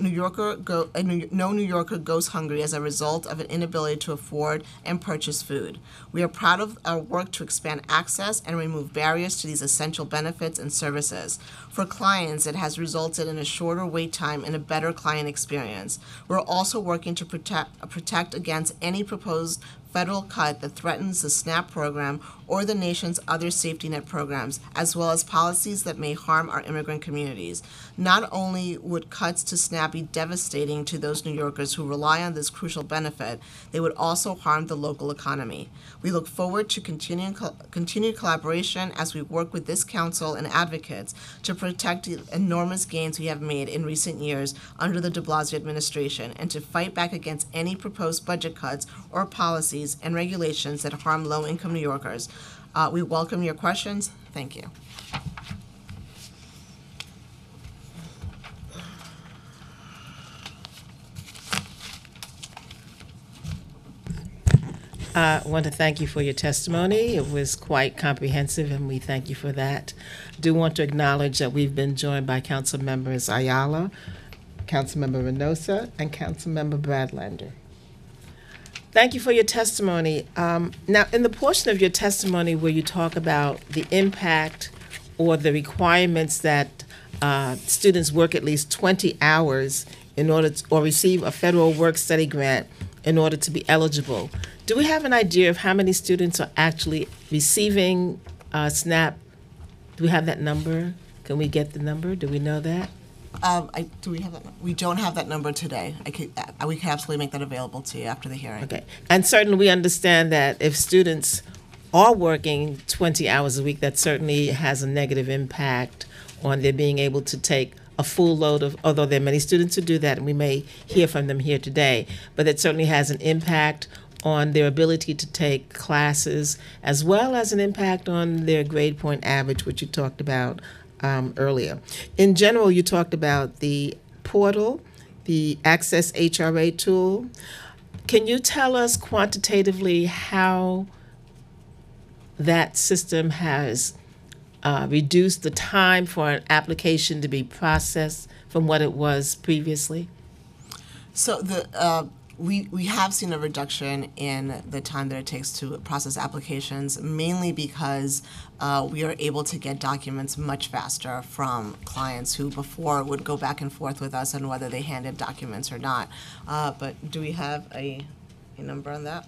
New Yorker go, New, no New Yorker goes hungry as a result of an inability to afford and purchase food. We are proud of our work to expand access and remove barriers to these essential benefits and services. For clients, it has resulted in a shorter wait time and a better client experience. We're also working to protect, protect against any proposed federal cut that threatens the SNAP program or the nation's other safety net programs, as well as policies that may harm our immigrant communities. Not only would cuts to SNAP be devastating to those New Yorkers who rely on this crucial benefit, they would also harm the local economy. We look forward to continuing co- continued collaboration as we work with this council and advocates to protect the enormous gains we have made in recent years under the de Blasio administration and to fight back against any proposed budget cuts or policies and regulations that harm low income New Yorkers. Uh, we welcome your questions. Thank you. I want to thank you for your testimony. It was quite comprehensive, and we thank you for that. Do want to acknowledge that we've been joined by Council Members Ayala, Councilmember Reynoso, and Council Councilmember Brad Lander. Thank you for your testimony. Um, now, in the portion of your testimony where you talk about the impact or the requirements that uh, students work at least 20 hours in order to, or receive a federal work study grant in order to be eligible, do we have an idea of how many students are actually receiving uh, SNAP? Do we have that number? Can we get the number? Do we know that? Um, I, do we have that? We don't have that number today. I could, uh, we can absolutely make that available to you after the hearing. Okay. And certainly we understand that if students are working 20 hours a week, that certainly has a negative impact on their being able to take a full load of, although there are many students who do that, and we may hear from them here today, but it certainly has an impact on their ability to take classes, as well as an impact on their grade point average, which you talked about um, earlier. In general, you talked about the portal, the Access HRA tool. Can you tell us quantitatively how that system has uh, reduced the time for an application to be processed from what it was previously? So the, uh, we, we have seen a reduction in the time that it takes to process applications, mainly because uh, we are able to get documents much faster from clients who before would go back and forth with us on whether they handed documents or not. Uh, but do we have a, a number on that?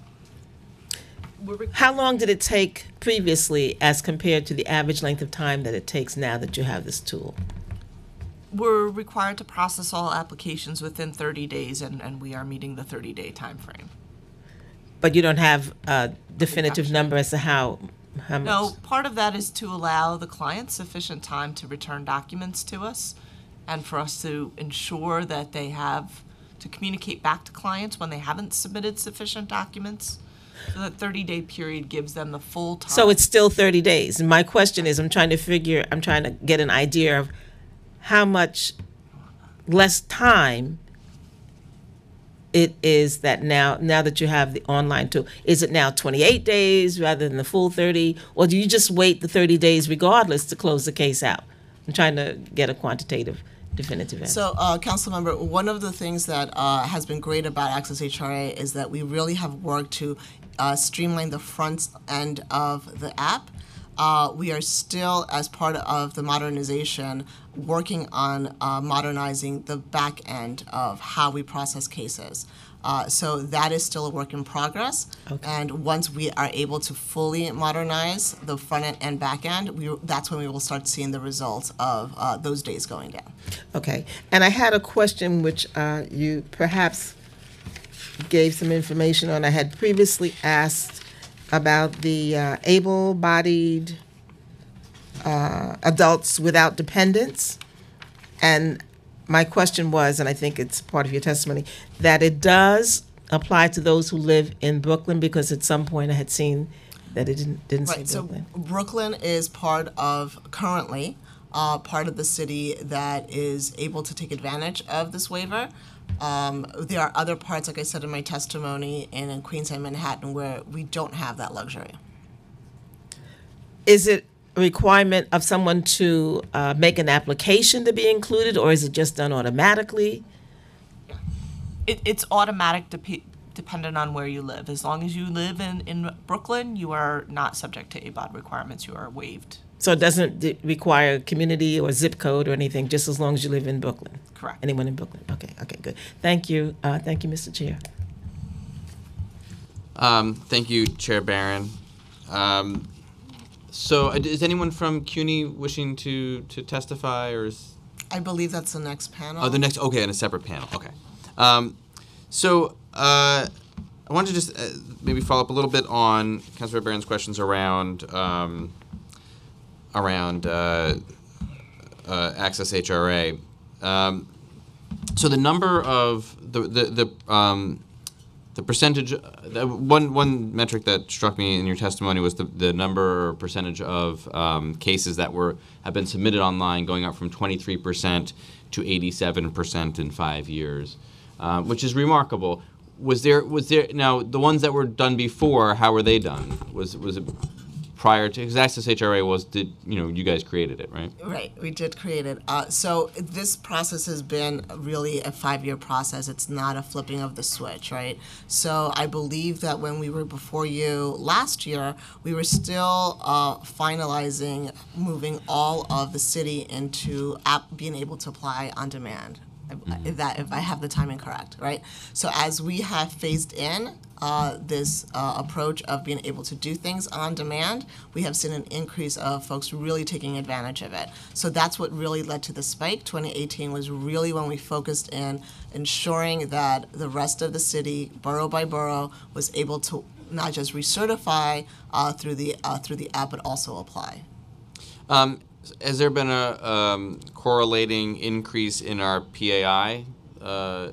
How long did it take previously as compared to the average length of time that it takes now that you have this tool? We're required to process all applications within 30 days, and, and we are meeting the 30-day timeframe. But you don't have a definitive number as to how how much? No, part of that is to allow the client sufficient time to return documents to us and for us to ensure that they have to communicate back to clients when they haven't submitted sufficient documents. So that 30-day period gives them the full time. So it's still 30 days. And my question is, I'm trying to figure, I'm trying to get an idea of how much less time it is that now, now that you have the online tool. Is it now 28 days rather than the full 30? Or do you just wait the 30 days regardless to close the case out? I'm trying to get a quantitative, definitive. So, uh, council member, one of the things that uh, has been great about Access HRA is that we really have worked to uh, streamline the front end of the app. Uh, we are still, as part of the modernization, working on uh, modernizing the back end of how we process cases. Uh, so that is still a work in progress. And once we are able to fully modernize the front end and back end, we, that's when we will start seeing the results of uh, those days going down. Okay, and I had a question which uh, you perhaps gave some information on. I had previously asked about the uh, able-bodied uh, adults without dependents. And my question was, and I think it's part of your testimony, that it does apply to those who live in Brooklyn, because at some point I had seen that it didn't, didn't say Right, so Brooklyn. Brooklyn is part of, currently, uh, part of the city that is able to take advantage of this waiver. Um, there are other parts, like I said in my testimony, in, in Queens and Manhattan where we don't have that luxury. Is it requirement of someone to uh, make an application to be included, or is it just done automatically? It, it's automatic depe- dependent on where you live. As long as you live in, in Brooklyn, you are not subject to ABAWD requirements. You are waived. So it doesn't d- require community or zip code or anything, just as long as you live in Brooklyn? Correct. Anyone in Brooklyn? Okay, okay, good. Thank you. Uh, Thank you, Mr. Chair. Um, thank you, Chair Barron. Um, so, uh, is anyone from CUNY wishing to, to testify, or is I believe that's the next panel. oh the next? Okay, in a separate panel. Okay. Um, so, uh, I wanted to just uh, maybe follow up a little bit on Councilor Barron's questions around um, around uh, uh, Access HRA. Um, so the number of the the, the um, the percentage, the one one metric that struck me in your testimony was the, the number or percentage of um, cases that were have been submitted online, going up from 23 percent to 87 percent in five years, uh, which is remarkable. Was there was there now the ones that were done before? How were they done? Was was it prior to because Access HRA was did you know you guys created it right? Right, we did create it. Uh, so this process has been really a five-year process. It's not a flipping of the switch, right? So I believe that when we were before you last year, we were still uh, finalizing moving all of the city into app being able to apply on demand. If- If that, if I have the timing correct, right? So as we have phased in uh, this uh, approach of being able to do things on demand, we have seen an increase of folks really taking advantage of it. So that's what really led to the spike. 2018 was really when we focused in ensuring that the rest of the city, borough by borough, was able to not just recertify uh, through the uh, through the app, but also apply. Um, has there been a um, correlating increase in our PAI, uh,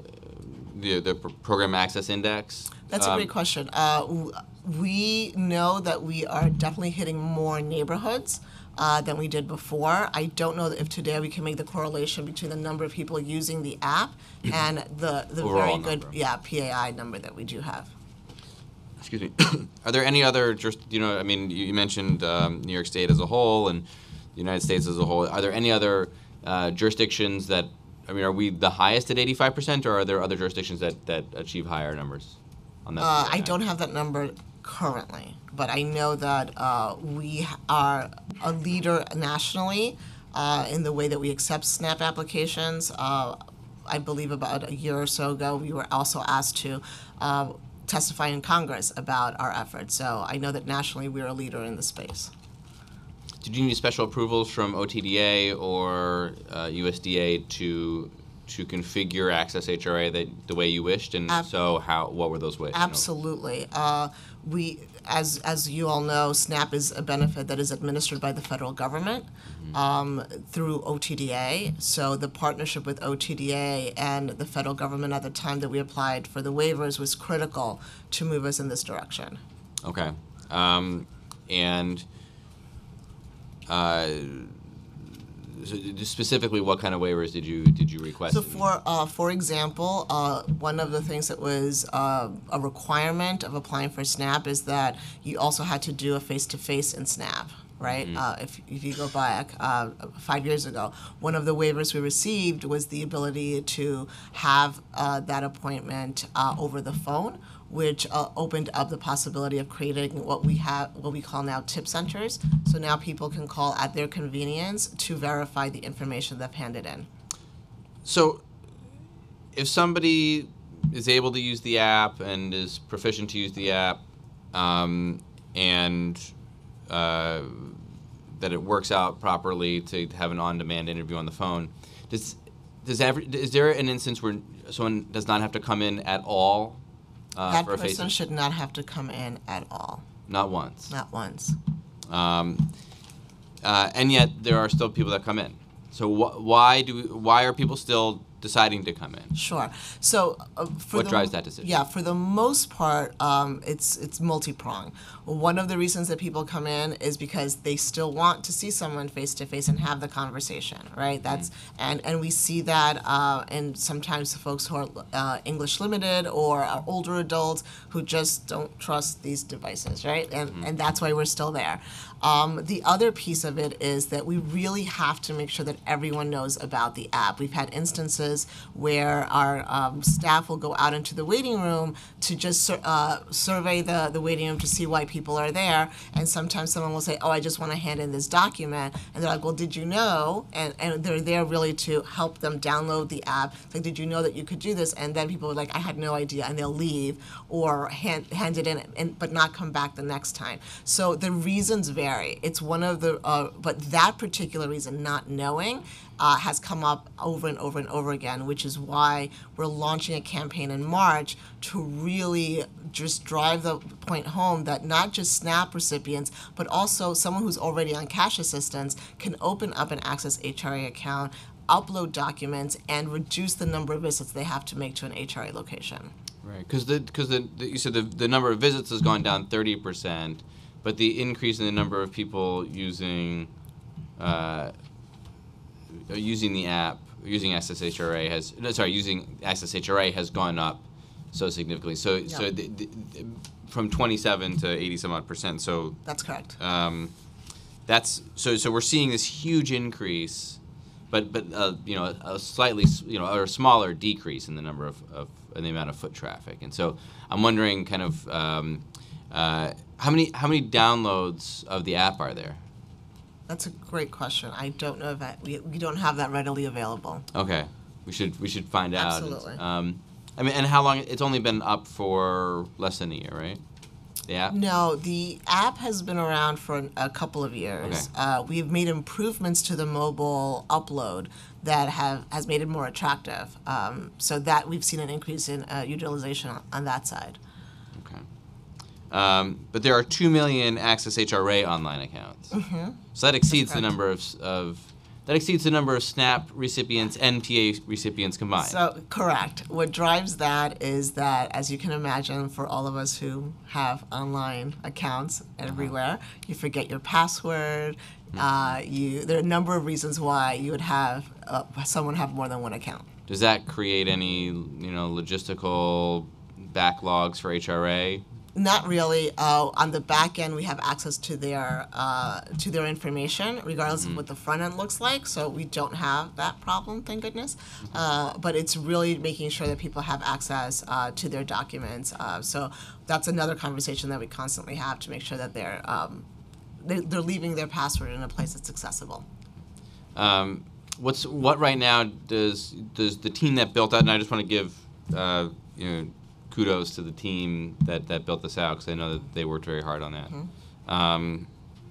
the the Program Access Index? That's a Um, great question. Uh, we know that we are definitely hitting more neighborhoods uh, than we did before. I don't know if today we can make the correlation between the number of people using the app and the, the very good number. yeah PAI number that we do have. Excuse me. Are there any other just you know? I mean, you you mentioned um, New York State as a whole and the United States as a whole. Are there any other uh, jurisdictions that? I mean, are we the highest at eighty-five percent, or are there other jurisdictions that, that achieve higher numbers? On that Uh, I don't have that number currently, but I know that uh, we are a leader nationally uh, in the way that we accept SNAP applications. Uh, I believe about a year or so ago, we were also asked to uh, testify in Congress about our efforts. So I know that nationally we're a leader in the space. Did you need special approvals from OTDA or uh, USDA to to configure Access HRA that the way you wished, and Ab- so how what were those ways? you know? Absolutely. Uh, we, as as you all know, SNAP is a benefit that is administered by the federal government um, through OTDA. So the partnership with OTDA and the federal government at the time that we applied for the waivers was critical to move us in this direction. Okay. Um, and uh, so specifically, what kind of waivers did you did you request? So for uh, for example, uh, one of the things that was uh, a requirement of applying for SNAP is that you also had to do a face-to-face in SNAP, right? Uh, if, if you go back uh, five years ago, one of the waivers we received was the ability to have uh, that appointment uh, over the phone which uh, opened up the possibility of creating what we have, what we call now tip centers. So now people can call at their convenience to verify the information they've handed in. So, if somebody is able to use the app and is proficient to use the app, um, and uh, that it works out properly to have an on-demand interview on the phone, does does every is there an instance where someone does not have to come in at all uh, that for a face? person should not have to come in at all, Not once. not once. Um, uh, and yet there are still people that come in. So wh- why do we, why are people still deciding to come in? Sure. So uh, for What the, drives that decision? Yeah, for the most part, um, it's it's multi pronged. One of the reasons that people come in is because they still want to see someone face to face and have the conversation, right? That's and and we see that, uh, and sometimes the folks who are uh, English limited or are older adults who just don't trust these devices, right? And and that's why we're still there. Um, the other piece of it is that we really have to make sure that everyone knows about the app. We've had instances where our um, staff will go out into the waiting room to just uh, survey the, the waiting room to see why people are there. And sometimes someone will say, Oh, I just want to hand in this document. And they're like, Well, did you know? And, and they're there really to help them download the app. It's like, Did you know that you could do this? And then people are like, I had no idea. And they'll leave or hand, hand it in, and, but not come back the next time. So the reasons vary. It's one of the, uh, but that particular reason, not knowing, uh, has come up over and over and over again, which is why we're launching a campaign in March to really just drive the point home that not just SNAP recipients, but also someone who's already on cash assistance can open up an Access HRA account, upload documents, and reduce the number of visits they have to make to an HRA location. Right, because the because the, the you said the, the number of visits has gone down thirty percent, but the increase in the number of people using uh, using the app using Access HRA has no, sorry using Access HRA has gone up so significantly. So so Yeah. the, the, the- from twenty seven to eighty some odd percent. So That's correct. um, that's so so we're seeing this huge increase, but but uh, you know a, slightly you know or a smaller decrease in the number of, of in the amount of foot traffic, and so I'm wondering kind of um, uh, how many how many downloads of the app are there? That's a great question. I don't know if that, we, we don't have that readily available. Okay, we should we should find out. Absolutely. Um, I mean, and how long? It's only been up for less than a year, right? The app. No, the app has been around for an- a couple of years. Okay. Uh, we've made improvements to the mobile upload that have has made it more attractive. Um, so that we've seen an increase in uh, utilization on, on that side. Um, but there are two million Access HRA online accounts. Mm-hmm. So that exceeds the number of, of that exceeds the number of SNAP recipients and PA recipients combined. So correct. What drives that is that, as you can imagine, for all of us who have online accounts everywhere, you forget your password. Uh, you there are a number of reasons why you would have uh, someone have more than one account. Does that create any you know logistical backlogs for HRA? Not really. Uh, on the back end, we have access to their uh, to their information, regardless of what the front end looks like. So we don't have that problem, thank goodness. Uh, but it's really making sure that people have access uh, to their documents. Uh, so that's another conversation that we constantly have to make sure that they're um, they, they're leaving their password in a place that's accessible. Um, what's what right now does does the team that built that? And I just want to give uh, you know kudos to the team that that built this out because I know that they worked very hard on that. Um,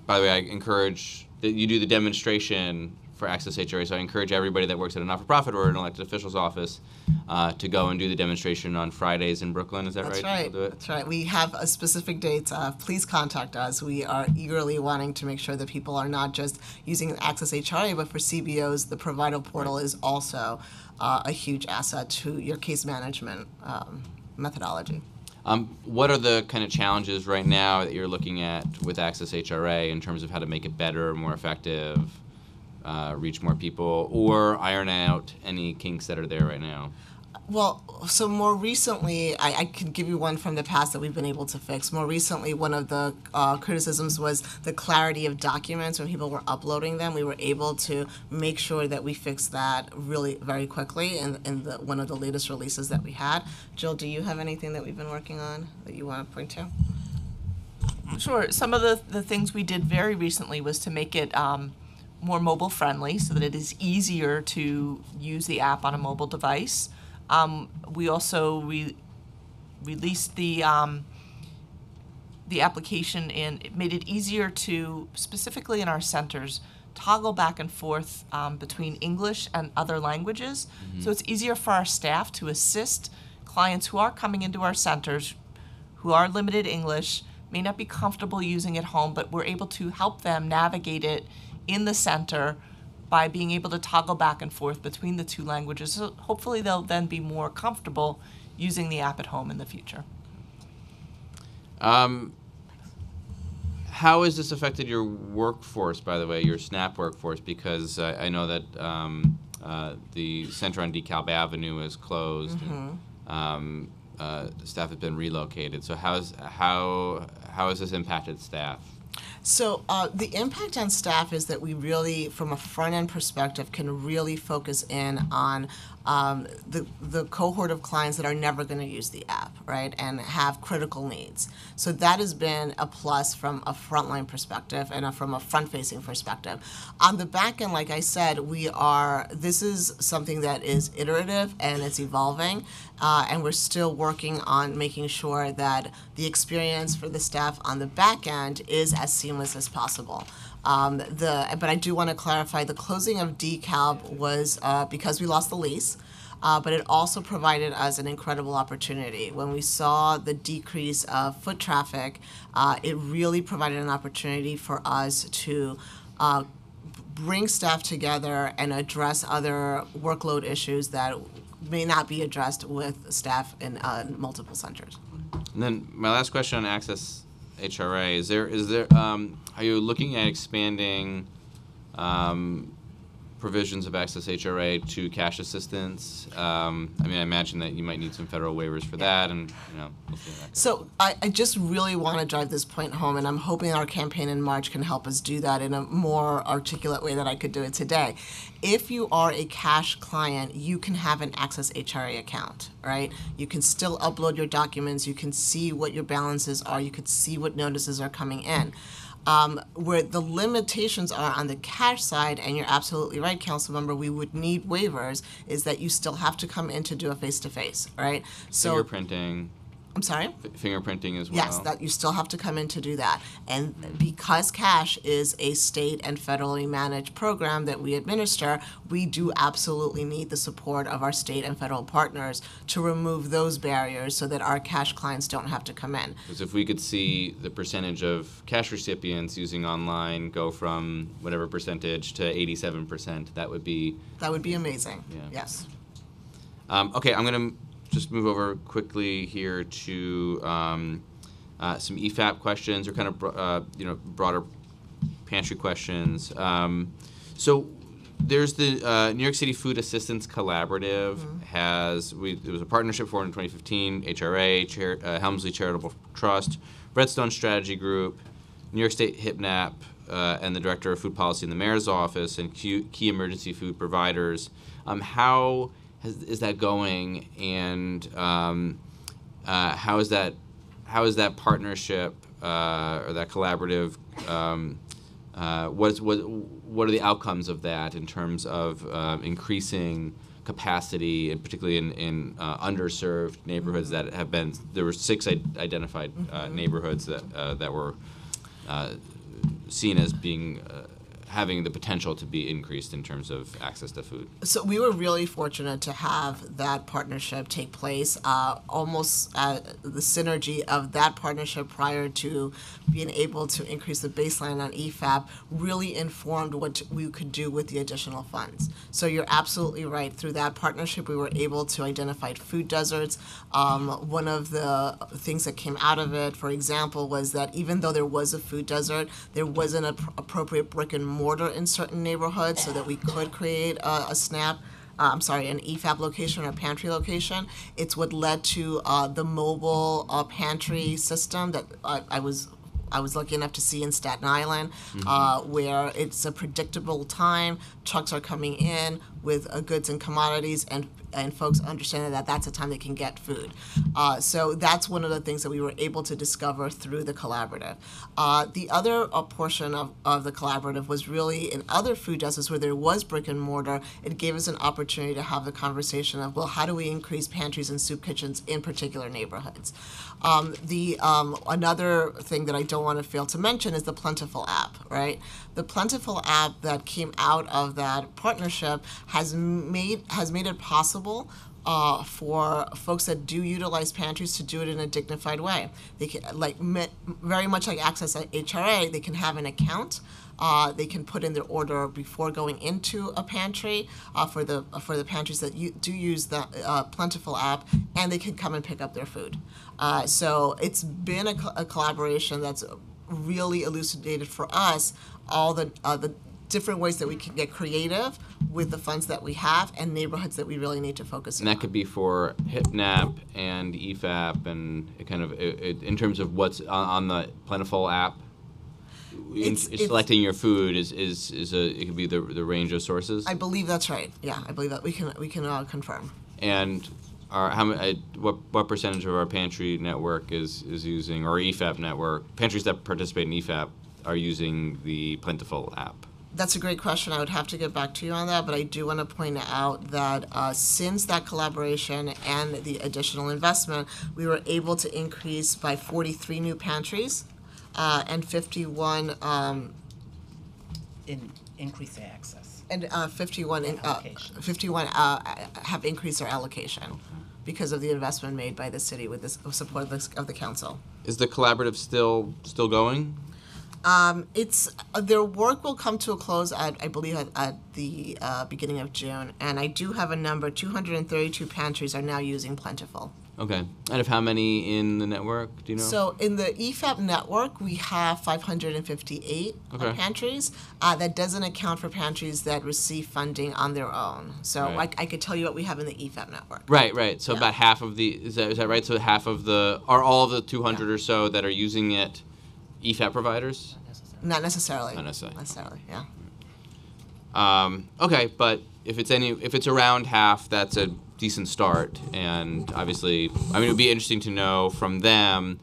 by the way, I encourage that you do the demonstration for Access HRA. So I encourage everybody that works at a not-for-profit or an elected official's office uh, to go and do the demonstration on Fridays in Brooklyn. Is that That's right? right. We'll do it? That's right. We have a specific date. Uh, please contact us. We are eagerly wanting to make sure that people are not just using Access HRA, but for CBOs, the provider portal is also uh, a huge asset to your case management um, methodology. Um, what are the kind of challenges right now that you're looking at with Access HRA in terms of how to make it better, more effective, uh, reach more people, or iron out any kinks that are there right now? Well, so more recently, I, I can give you one from the past that we've been able to fix. More recently, one of the uh, criticisms was the clarity of documents when people were uploading them. We were able to make sure that we fixed that really very quickly in, in the, one of the latest releases that we had. Jill, do you have anything that we've been working on that you want to point to? Sure. Some of the, the things we did very recently was to make it um, more mobile friendly so that it is easier to use the app on a mobile device. Um, we also re- released the um, the application and it made it easier to specifically in our centers toggle back and forth um, between English and other languages. So it's easier for our staff to assist clients who are coming into our centers who are limited English, may not be comfortable using at home, but we're able to help them navigate it in the center by being able to toggle back and forth between the two languages. So hopefully they'll then be more comfortable using the app at home in the future. Um, how has this affected your workforce, by the way, your SNAP workforce? Because I, I know that um, uh, the center on DeKalb Avenue is closed. And, um, uh, staff has been relocated. So how's how how has this impacted staff? So uh, the impact on staff is that we really, from a front end perspective, can really focus in on um, the the cohort of clients that are never going to use the app, right, and have critical needs. So that has been a plus from a frontline perspective and a, from a front facing perspective. On the back end, like I said, we are. This is something that is iterative and it's evolving. Uh, and we're still working on making sure that the experience for the staff on the back end is as seamless as possible. Um, the but I do want to clarify the closing of DeKalb was uh, because we lost the lease. Uh, but it also provided us an incredible opportunity. When we saw the decrease of foot traffic, uh, it really provided an opportunity for us to uh, bring staff together and address other workload issues that may not be addressed with staff in uh, multiple centers. And then my last question on Access HRA is there is there um, are you looking at expanding um, provisions of Access HRA to cash assistance? Um, I mean, I imagine that you might need some federal waivers for that, and you know. We'll see that. So I, I just really want to drive this point home, and I'm hoping our campaign in March can help us do that in a more articulate way than I could do it today. If you are a cash client, you can have an Access HRA account, right? You can still upload your documents, you can see what your balances are, you could see what notices are coming in. Um, where the limitations are on the cash side, and you're absolutely right, council member, we would need waivers, is that you still have to come in to do a face-to-face, right? So, fingerprinting, I'm sorry? f- fingerprinting as well. Yes, that you still have to come in to do that. And because cash is a state and federally managed program that we administer, we do absolutely need the support of our state and federal partners to remove those barriers so that our cash clients don't have to come in. Because if we could see the percentage of cash recipients using online go from whatever percentage to 87%, that would be That would be amazing. Yeah. Yes. Um, okay, I'm going to just move over quickly here to um, uh, some EFAP questions or kind of uh, you know broader pantry questions. Um, so there's the uh, New York City Food Assistance Collaborative has we it was a partnership formed in 2015. HRA, Char- uh, Helmsley Charitable Trust, Redstone Strategy Group, New York State HIPNAP, uh, and the Director of Food Policy in the Mayor's Office, and key, key emergency food providers. Um, how has, is that going, and um, uh, how is that how is that partnership uh, or that collaborative? Um, uh, what is what what are the outcomes of that in terms of um, increasing capacity, and particularly in, in uh, underserved neighborhoods that have been there were six I- identified uh, neighborhoods that uh, that were uh, seen as being uh, having the potential to be increased in terms of access to food. So we were really fortunate to have that partnership take place. Uh, almost uh, the synergy of that partnership prior to being able to increase the baseline on EFAP really informed what we could do with the additional funds. So you're absolutely right. Through that partnership, we were able to identify food deserts. Um, one of the things that came out of it, for example, was that even though there was a food desert, there wasn't an appropriate brick and mortar in certain neighborhoods so that we could create a, a SNAP. Uh, I'm sorry, an EFAP location or pantry location. It's what led to uh, the mobile uh, pantry system that I, was I was lucky enough to see in Staten Island, uh, where it's a predictable time. Trucks are coming in with uh, goods and commodities, and and folks understand that that's a time they can get food. Uh, so that's one of the things that we were able to discover through the collaborative. Uh, the other uh, portion of, of the collaborative was really in other food deserts where there was brick and mortar. It gave us an opportunity to have the conversation of well, how do we increase pantries and soup kitchens in particular neighborhoods? Um, the um, another thing that I don't want to fail to mention is the Plentiful app, right? The Plentiful app that came out of that partnership has made has made it possible uh, for folks that do utilize pantries to do it in a dignified way. They can like very much like Access at HRA, they can have an account. Uh, they can put in their order before going into a pantry uh, for the for the pantries that you do use the uh, Plentiful app, and they can come and pick up their food. Uh, so it's been a, co- a collaboration that's really elucidated for us all the uh, the different ways that we can get creative with the funds that we have and neighborhoods that we really need to focus And on. that could be for HIPNAP and EFAP and kind of it, it, in terms of what's on, on the Plentiful app. It's- selecting your food is, is, is a it could be the, the range of sources. I believe that's right. Yeah, I believe that we can we can uh, confirm. And our, how many, uh, what, what percentage of our pantry network is, is using, or EFAP network, pantries that participate in EFAP are using the Plentiful app? That's a great question. I would have to get back to you on that, but I do want to point out that uh, since that collaboration and the additional investment, we were able to increase by 43 new pantries uh, and 51 um, in increase access. and uh, 51 in, uh, 51 uh, have increased their allocation because of the investment made by the city with this with support of the, of the council. Is the collaborative still still going? Um, it's uh, their work will come to a close at I believe at, at the uh, beginning of June, and I do have a number. 232 pantries are now using Plentiful. Okay. And of how many in the network? Do you know? So in the EFAP network, we have 558 Okay. pantries. Uh, that doesn't account for pantries that receive funding on their own. So Right. I, I could tell you what we have in the EFAP network. Right, right. So Yeah. about half of the is that is that right? So half of the are all of the 200 or so that are using it EFAP providers? Not necessarily. Not necessarily. Not Necessarily, yeah. Um, okay, but if it's any if it's around half, that's a decent start. And obviously, I mean, it would be interesting to know from them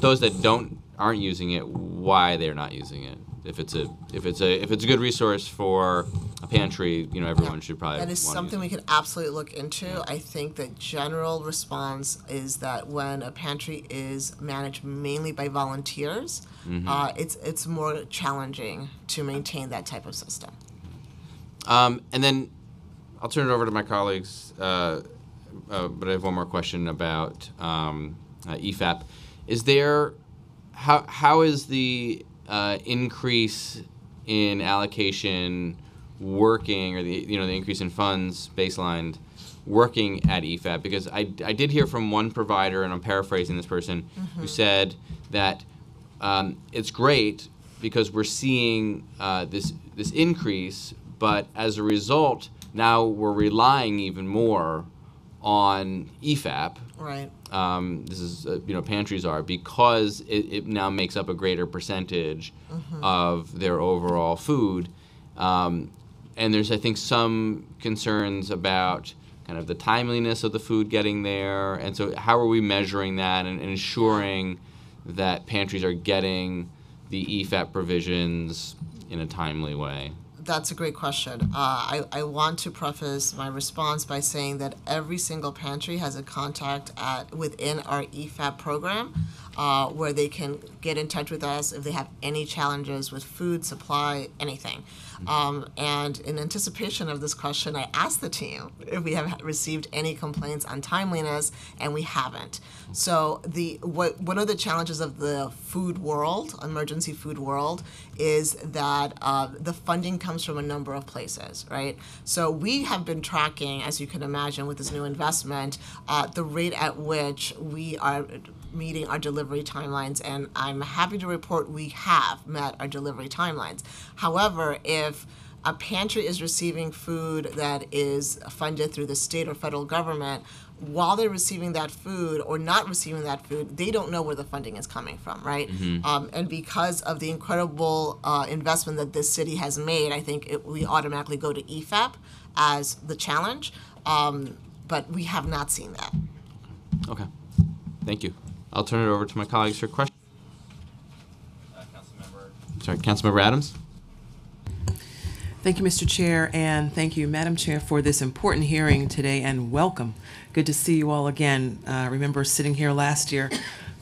those that don't aren't using it why they're not using it. If it's a if it's a if it's a good resource for a pantry, you know, everyone should probably. That is something we can absolutely look into. I think the general response is that when a pantry is managed mainly by volunteers, Mm-hmm. uh, it's it's more challenging to maintain that type of system. Um, and then I'll turn it over to my colleagues. Uh, uh, but I have one more question about um, uh, EFAP. Is there how how is the uh, increase in allocation working, or the you know the increase in funds baselined working at EFAP? Because I, I did hear from one provider, and I'm paraphrasing this person, who said that um, it's great because we're seeing uh, this this increase, but as a result, now we're relying even more on EFAP Right. um, this is uh, you know pantries are because it, it now makes up a greater percentage of their overall food. Um, and there's i think some concerns about kind of the timeliness of the food getting there. And so how are we measuring that and, and ensuring that pantries are getting the efap provisions in a timely way That's a great question. Uh, I, I want to preface my response by saying that every single pantry has a contact at within our EFAP program uh, where they can get in touch with us if they have any challenges with food supply, anything. Um, and in anticipation of this question, I asked the team if we have received any complaints on timeliness, and we haven't. So the what one of the challenges of the food world, emergency food world, is that uh, the funding comes from a number of places, right? So we have been tracking, as you can imagine, with this new investment, uh, the rate at which we are meeting our delivery timelines, and I'm happy to report we have met our delivery timelines. However, if a pantry is receiving food that is funded through the state or federal government, while they're receiving that food or not receiving that food, they don't know where the funding is coming from, right? Um, and because of the incredible uh, investment that this city has made, I think it, we automatically go to EFAP as the challenge. Um, but we have not seen that. Okay. Thank you. I'll turn it over to my colleagues for questions. Sorry, Councilmember Adams? Thank you, Mr. Chair, and thank you, Madam Chair, for this important hearing today, and welcome. Good to see you all again. Uh, remember sitting here last year,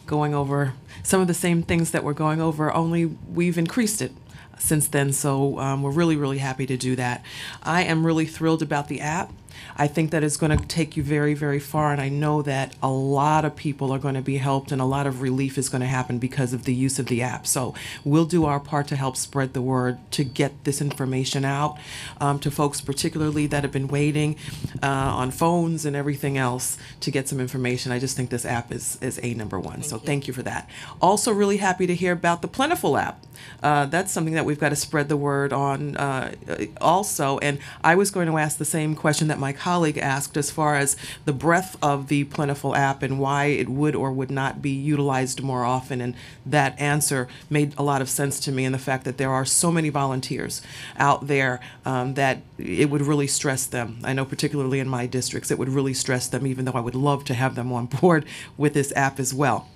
going over some of the same things that we're going over, only we've increased it since then, so um, we're really, really happy to do that. I am really thrilled about the app. I think that it's going to take you very, very far, and I know that a lot of people are going to be helped and a lot of relief is going to happen because of the use of the app. So we'll do our part to help spread the word to get this information out um, to folks, particularly that have been waiting uh, on phones and everything else to get some information. I just think this app is, is a number one. so thank you for that. Also, really happy to hear about the Plentiful app. Uh, that's something that we've got to spread the word on uh, also. And I was going to ask the same question that my colleague asked as far as the breadth of the Plentiful app and why it would or would not be utilized more often. And that answer made a lot of sense to me and the fact that there are so many volunteers out there um, that it would really stress them. I know, particularly in my districts, it would really stress them, even though I would love to have them on board with this app as well.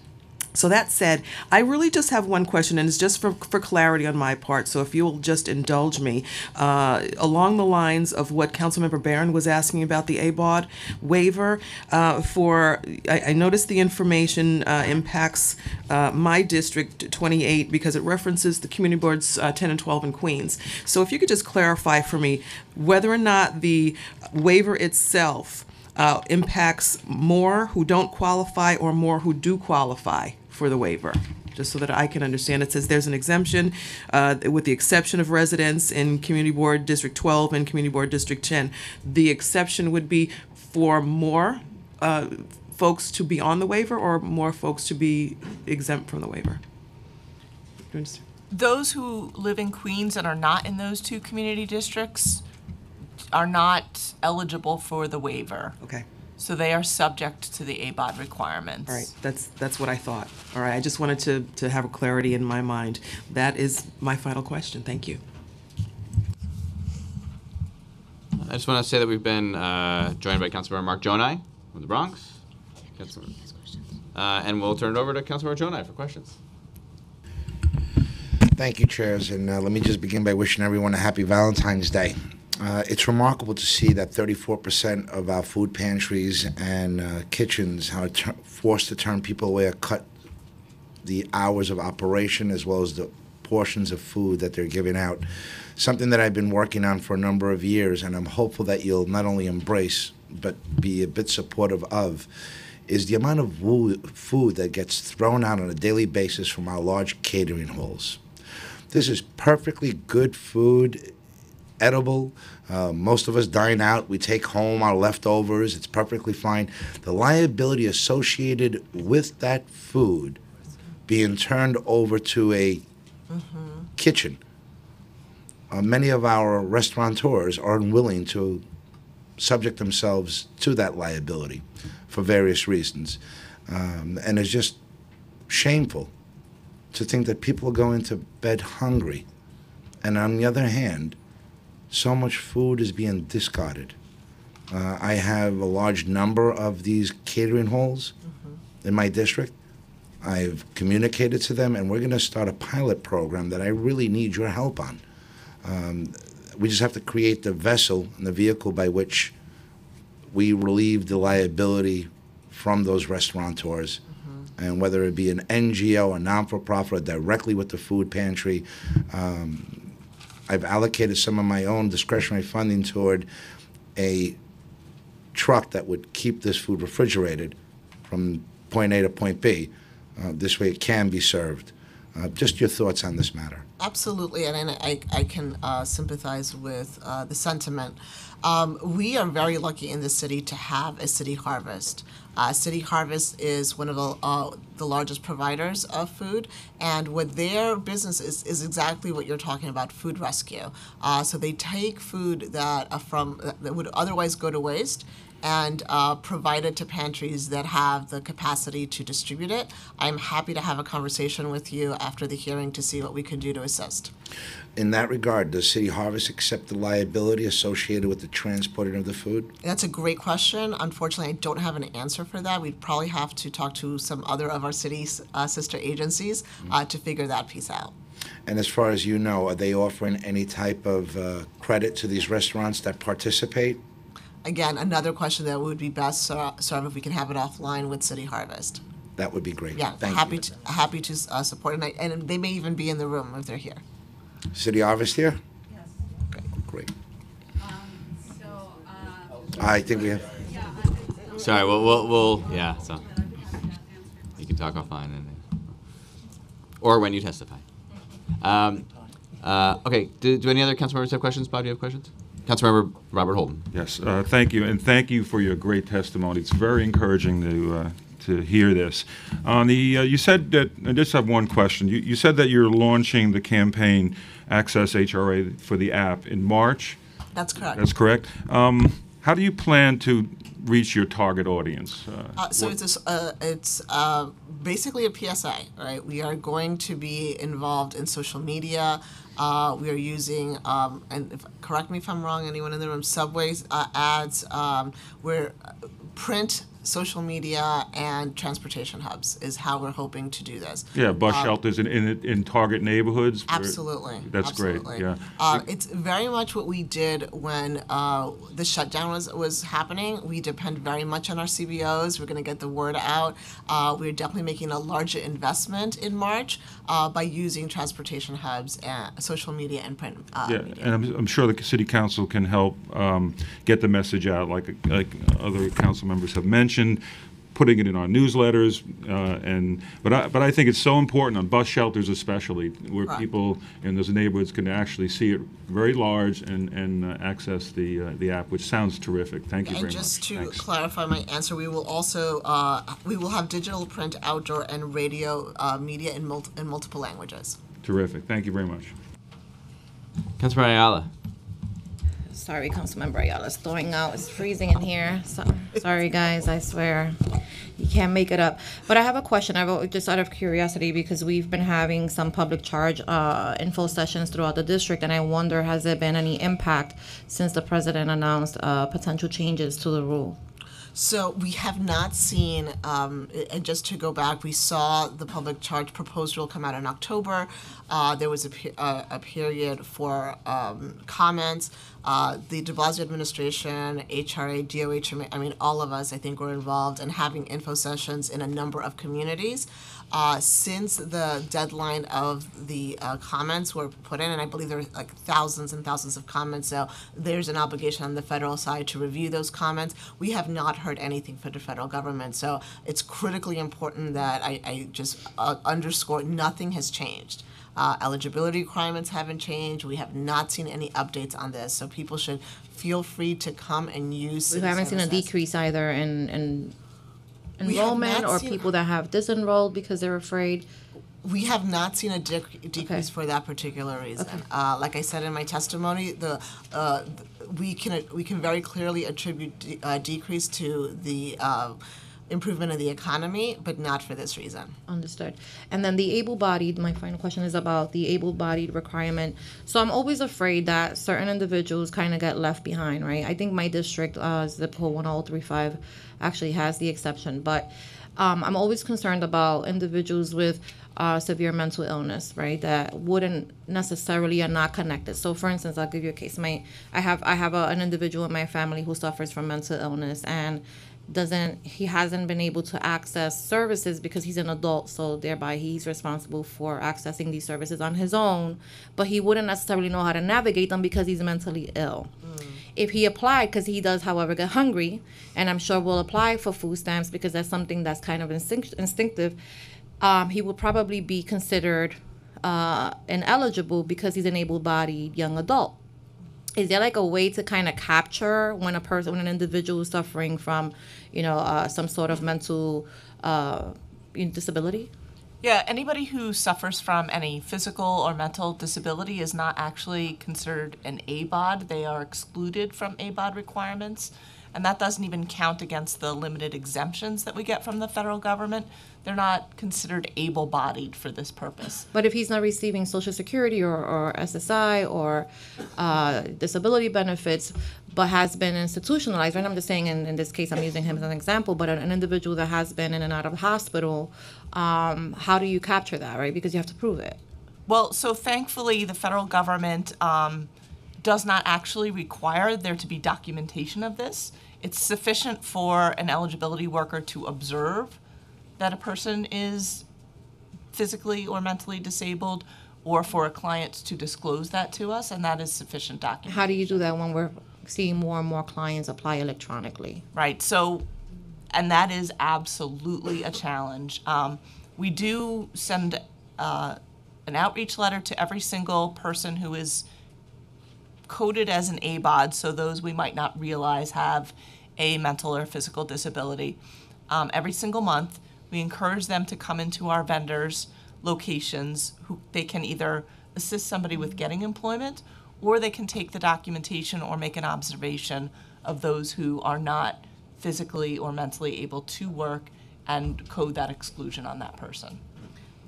So that said, I really just have one question, and it's just for, for clarity on my part. So if you'll just indulge me, uh, along the lines of what Councilmember Barron was asking about the ABAWD waiver uh, for, I, I noticed the information uh, impacts uh, my district 28 because it references the community boards uh, 10 and 12 in Queens. So if you could just clarify for me whether or not the waiver itself uh, impacts more who don't qualify or more who do qualify for the waiver, just so that I can understand. It says there's an exemption uh, with the exception of residents in Community Board District 12 and Community Board District 10. The exception would be for more uh, folks to be on the waiver or more folks to be exempt from the waiver? Do you understand? Those who live in Queens and are not in those two community districts are not eligible for the waiver. Okay. So they are subject to the ABAWD requirements. All right, that's, that's what I thought. All right, I just wanted to, to have a clarity in my mind. That is my final question. Thank you. I just want to say that we've been uh, joined by Councilmember Mark Gjonaj from the Bronx. Councilmember- Uh, and we'll turn it over to Councilmember Gjonaj for questions. Thank you, chairs, and uh, let me just begin by wishing everyone a happy Valentine's Day. Uh, it's remarkable to see that 34% of our food pantries and uh, kitchens are tur forced to turn people away or cut the hours of operation as well as the portions of food that they're giving out. Something that I've been working on for a number of years, and I'm hopeful that you'll not only embrace but be a bit supportive of, is the amount of woo- food that gets thrown out on a daily basis from our large catering halls. This is perfectly good food, edible. Uh, most of us dine out. We take home our leftovers. It's perfectly fine. The liability associated with that food being turned over to a kitchen. Uh, many of our restaurateurs are unwilling to subject themselves to that liability for various reasons. Um, and it's just shameful to think that people are going to bed hungry. And on the other hand, so much food is being discarded. Uh, I have a large number of these catering halls in my district. I've communicated to them, and we're going to start a pilot program that I really need your help on. Um, we just have to create the vessel and the vehicle by which we relieve the liability from those restaurateurs. And whether it be an NGO, a non-for-profit, or directly with the food pantry, um, I've allocated some of my own discretionary funding toward a truck that would keep this food refrigerated from point A to point B. Uh, this way it can be served. Uh, just your thoughts on this matter. Absolutely, and, and I, I can uh, sympathize with uh, the sentiment. Um, we are very lucky in the city to have a city harvest. Uh, city Harvest is one of the, uh, the largest providers of food, and what their business is is exactly what you're talking about: food rescue. Uh, so they take food that from that would otherwise go to waste and uh, provide it to pantries that have the capacity to distribute it. I'm happy to have a conversation with you after the hearing to see what we can do to assist. In that regard, does City Harvest accept the liability associated with the transporting of the food? That's a great question. Unfortunately, I don't have an answer for that. We'd probably have to talk to some other of our city's uh, sister agencies uh, to figure that piece out. And as far as you know, are they offering any type of uh, credit to these restaurants that participate? Again, another question that would be best served if we can have it offline with City Harvest. That would be great. Yeah, Thank happy you. to happy to uh, support, and, I, and they may even be in the room if they're here. City Harvest here? Yes. Okay. Great. So, I think we have. Sorry, we'll, we'll, we'll, yeah, so. You can talk offline and, or when you testify. Um, uh, okay, do, do any other council members have questions? Bob, do you have questions? Councilmember Robert Holden. Yes, uh, thank you, and thank you for your great testimony. It's very encouraging to, uh, to hear this. On the, uh, you said that, I just have one question. You, you said that you're launching the campaign Access HRA for the app in March? That's correct. That's correct. Um, How do you plan to reach your target audience? Uh, Uh, so what- it's a s uh, it's uh, basically a PSA, right? We are going to be involved in social media. Uh, we are using, um, and if, correct me if I'm wrong, anyone in the room, subways uh, ads. Um, we're uh, print, social media, and transportation hubs is how we're hoping to do this. Yeah, bus Um, shelters in, in, in target neighborhoods? Absolutely. That's absolutely. great, yeah. Uh, it's very much what we did when uh, the shutdown was, was happening. We depend very much on our CBOs. We're going to get the word out. Uh, we're definitely making a larger investment in March uh, by using transportation hubs, and social media, and print uh, Yeah, media. and I'm, I'm sure the city council can help um, get the message out, like, like other council members have mentioned, putting it in our newsletters, uh, and, but I, but I think it's so important on bus shelters especially, where Right. people in those neighborhoods can actually see it very large and, and uh, access the, uh, the app, which sounds terrific. Thank you And very much. And just to Thanks. clarify my answer, we will also uh, we will have digital, print, outdoor, and radio uh, media in, mul- in multiple languages. Terrific, thank you very much. Councilmember Ayala. Sorry, Councilmember Ayala, it's thawing out. It's freezing in here. So sorry, guys. I swear, you can't make it up. But I have a question. I wrote just out of curiosity because we've been having some public charge uh, info sessions throughout the district, and I wonder has there been any impact since the president announced uh, potential changes to the rule? So we have not seen, um, and just to go back, we saw the public charge proposed rule come out in October. Uh, there was a, a period for um, comments. Uh, the De Blasio administration, HRA, DOH, I mean, all of us, I think, were involved in having info sessions in a number of communities. Uh, since the deadline of the uh, comments were put in, and I believe there were like thousands and thousands of comments, so there's an obligation on the federal side to review those comments. We have not heard anything from the federal government, so it's critically important that I, I just uh, underscore nothing has changed. Uh, eligibility requirements haven't changed. We have not seen any updates on this, so people should feel free to come and use. We haven't seen a decrease either in, in We have enrollment or people that have disenrolled because they're afraid. We have not seen a dec- decrease for that particular reason. Uh, like I said in my testimony, the uh, th- we can we can very clearly attribute de- uh, decrease to the uh, improvement of the economy, but not for this reason. Understood. And then the able-bodied, my final question is about the able-bodied requirement. So I'm always afraid that certain individuals kind of get left behind, right? I think my district, uh, zip code 10035, actually has the exception, but um, I'm always concerned about individuals with uh, severe mental illness, right? That wouldn't necessarily are not connected. So, for instance, I'll give you a case. My I have I have a, an individual in my family who suffers from mental illness and doesn't he hasn't been able to access services because he's an adult so thereby he's responsible for accessing these services on his own but he wouldn't necessarily know how to navigate them because he's mentally ill if he applied because he does however get hungry and i'm sure will apply for food stamps because that's something that's kind of instinct- instinctive um, he will probably be considered uh, ineligible because he's an able-bodied young adult. Is there like a way to kind of capture when a person when an individual is suffering from you know uh, some sort of mental uh, disability Yeah, anybody who suffers from any physical or mental disability is not actually considered an ABAWD. They are excluded from ABAWD requirements. And that doesn't even count against the limited exemptions that we get from the federal government. They're not considered able bodied for this purpose. but if he's not receiving social security or, or ssi or uh, disability benefits but has been institutionalized right i'm just saying in, in this case i'm using him as an example but an, an individual that has been in and out of the hospital um, how do you capture that right because you have to prove it Well, so thankfully, the federal government um, does not actually require there to be documentation of this. It's sufficient for an eligibility worker to observe that a person is physically or mentally disabled, or for a client to disclose that to us, and that is sufficient documentation. how do you do that when we're seeing more and more clients apply electronically Right. So, and that is absolutely a challenge. Um, we do send uh, an outreach letter to every single person who is coded as an ABAWD, so those we might not realize have a mental or physical disability. Um, every single month, we encourage them to come into our vendors' locations who they can either assist somebody with getting employment or they can take the documentation or make an observation of those who are not physically or mentally able to work and code that exclusion on that person.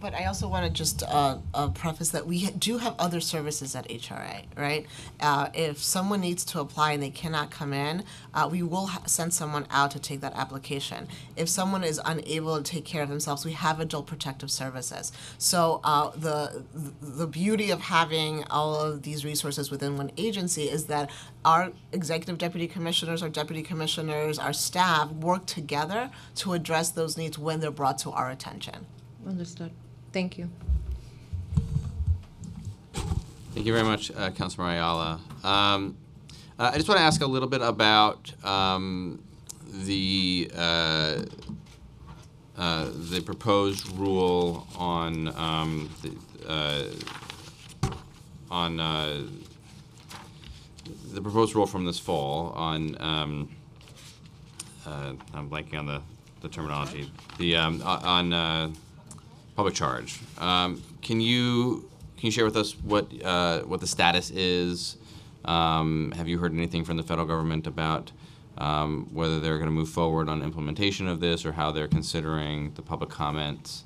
But I also want to just uh, uh, preface that we do have other services at HRA, right? Uh, if someone needs to apply and they cannot come in, uh, we will ha- send someone out to take that application. If someone is unable to take care of themselves, we have adult protective services. So uh, the the beauty of having all of these resources within one agency is that our executive deputy commissioners, our deputy commissioners, our staff work together to address those needs when they're brought to our attention. understood thank you. Thank you very much, uh, Councilor Ayala. Um, uh, I just want to ask a little bit about um, the uh, uh, the proposed rule on um, the, uh, on uh, the proposed rule from this fall on um, uh, I'm blanking on the, the terminology. The um, on uh, public charge. Um, can you can you share with us what uh, what the status is? Um, have you heard anything from the federal government about um, whether they're going to move forward on implementation of this or how they're considering the public comments?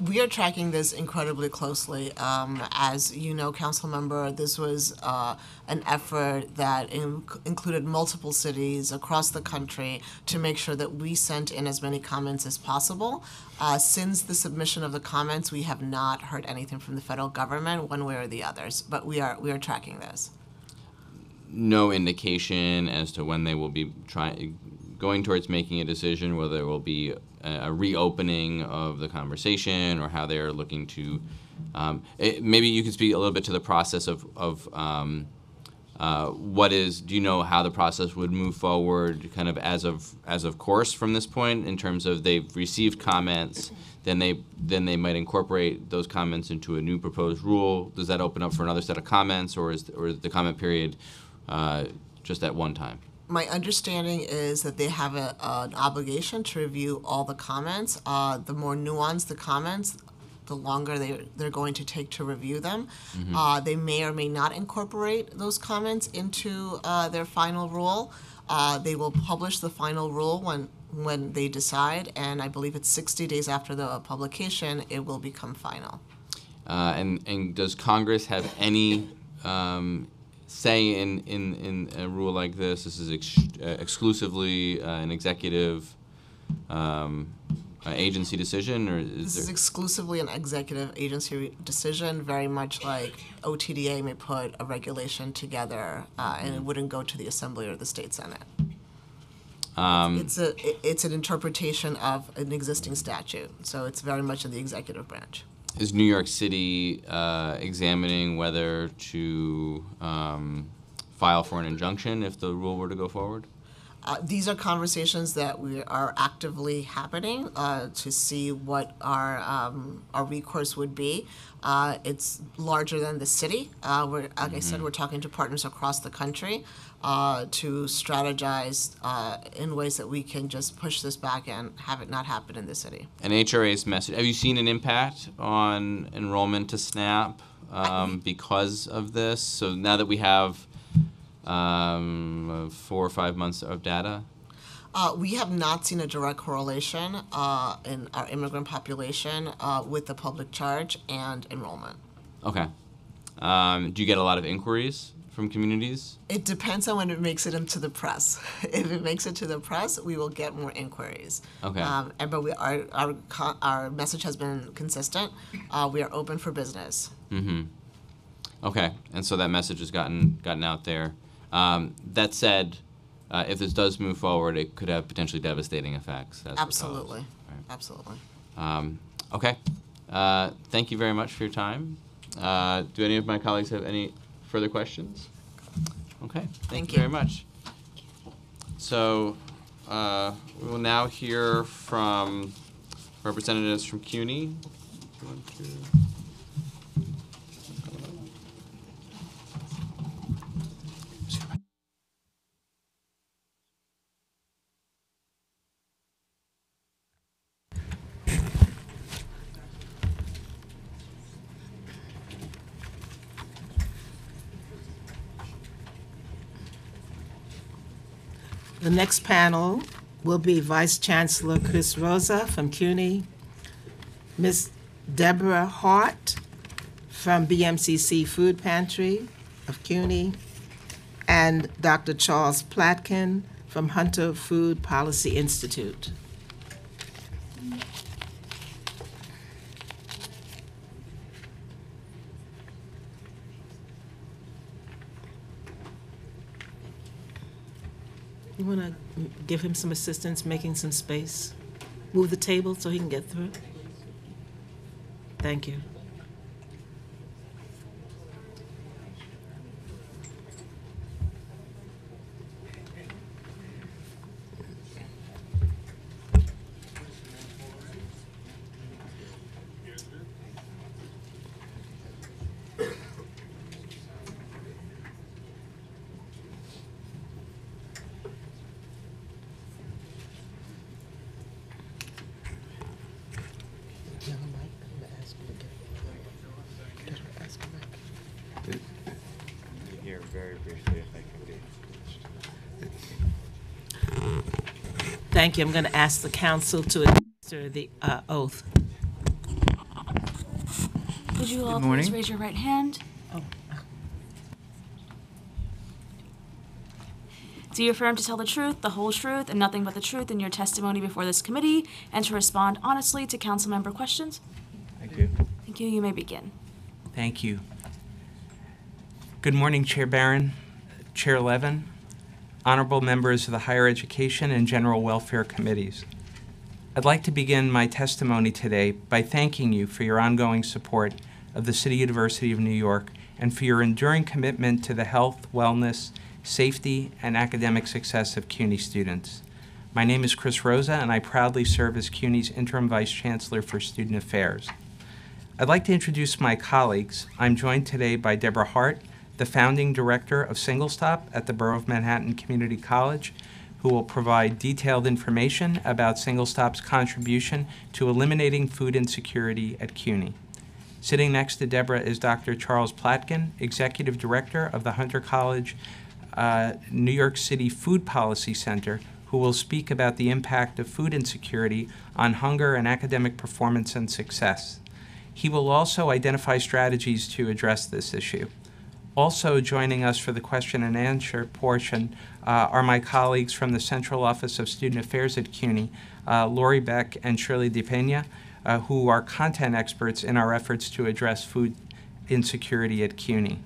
We are tracking this incredibly closely. Um, as you know, council member, this was uh, an effort that in- included multiple cities across the country to make sure that we sent in as many comments as possible. Uh, since the submission of the comments, we have not heard anything from the federal government, one way or the others. But we are we are tracking this. No indication as to when they will be trying going towards making a decision, whether it will be a, reopening of the conversation or how they're looking to. Um, it, maybe you could speak a little bit to the process of of. Um, uh, what is do you know how the process would move forward kind of as of as of course from this point in terms of they've received comments then they then they might incorporate those comments into a new proposed rule does that open up for another set of comments or is or is the comment period uh, just at one time My understanding is that they have a, an obligation to review all the comments. Uh, the more nuanced the comments, the longer they, they're going to take to review them. Mhm. Uh, they may or may not incorporate those comments into uh, their final rule. Uh, they will publish the final rule when when they decide, and I believe it's 60 days after the publication, it will become final. Uh, and and does Congress have any um, say in, in, in a rule like this? This is ex- uh, exclusively uh, an executive um, uh, agency decision, or This is is there? exclusively an executive agency decision, very much like OTDA may put a regulation together, uh, and it wouldn't go to the Assembly or the State Senate. Um, It's a, it's an interpretation of an existing statute, so it's very much in the executive branch. Is New York City uh, examining whether to um, file for an injunction if the rule were to go forward? Uh, these are conversations that we are actively happening uh, to see what our um, our recourse would be. Uh, it's larger than the city. Uh, we're, like I said, we're talking to partners across the country uh, to strategize uh, in ways that we can just push this back and have it not happen in the city. An HRA's message. Have you seen an impact on enrollment to SNAP um, because of this? So now that we have um, four or five months of data, Uh, we have not seen a direct correlation uh, in our immigrant population uh, with the public charge and enrollment. okay. Um, do you get a lot of inquiries from communities? It depends on when it makes it into the press. if it makes it to the press, we will get more inquiries. Okay. Um, and but we our our our message has been consistent. Uh, we are open for business. Mm-hmm. Okay, and so that message has gotten gotten out there. Um, that said, uh, if this does move forward, it could have potentially devastating effects. Absolutely. Absolutely. Um, okay. Uh, thank you very much for your time. Uh, do any of my colleagues have any further questions? Okay. Thank, Thank you you. very much. So uh, we will now hear from representatives from CUNY. One, two. The next panel will be Vice Chancellor Chris Rosa from CUNY, Ms. Deborah Hart from BMCC Food Pantry of CUNY, and Dr. Charles Platkin from Hunter Food Policy Institute. You want to give him some assistance making some space? Move the table so he can get through? Thank you. Here, very briefly, if I can be. Thank you. I'm going to ask the council to administer the uh, oath. Would you all Good please raise your right hand? Do you affirm to tell the truth, the whole truth, and nothing but the truth in your testimony before this committee, and to respond honestly to council member questions? Thank you. Thank you. You may begin. Thank you. Good morning, Chair Barron, Chair Levin, honorable members of the Higher Education and General Welfare Committees. I'd like to begin my testimony today by thanking you for your ongoing support of the City University of New York and for your enduring commitment to the health, wellness, safety, and academic success of CUNY students. My name is Chris Rosa, and I proudly serve as CUNY's Interim Vice Chancellor for Student Affairs. I'd like to introduce my colleagues. I'm joined today by Deborah Hart, the founding director of Single Stop at the Borough of Manhattan Community College, who will provide detailed information about Single Stop's contribution to eliminating food insecurity at CUNY. Sitting next to Deborah is Dr. Charles Platkin, executive director of the Hunter College uh, New York City Food Policy Center, who will speak about the impact of food insecurity on hunger and academic performance and success. He will also identify strategies to address this issue. Also joining us for the question and answer portion uh, are my colleagues from the Central Office of Student Affairs at CUNY, uh, Lori Beck and Shirley DePena, uh, who are content experts in our efforts to address food insecurity at CUNY.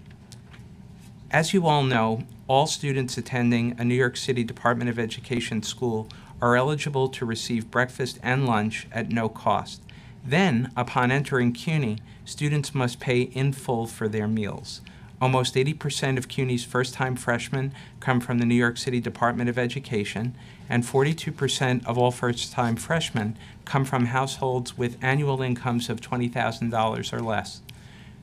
As you all know, all students attending a New York City Department of Education school are eligible to receive breakfast and lunch at no cost. Then, upon entering CUNY, students must pay in full for their meals. Almost 80% of CUNY's first-time freshmen come from the New York City Department of Education, and 42% of all first-time freshmen come from households with annual incomes of $20,000 or less.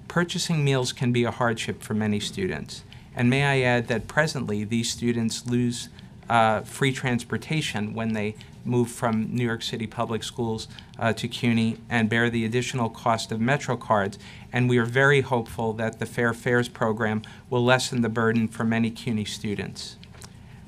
Purchasing meals can be a hardship for many students. And may I add that presently these students lose uh, free transportation when they move from New York City Public Schools uh, to CUNY and bear the additional cost of Metro cards. And we are very hopeful that the Fair Fares program will lessen the burden for many CUNY students.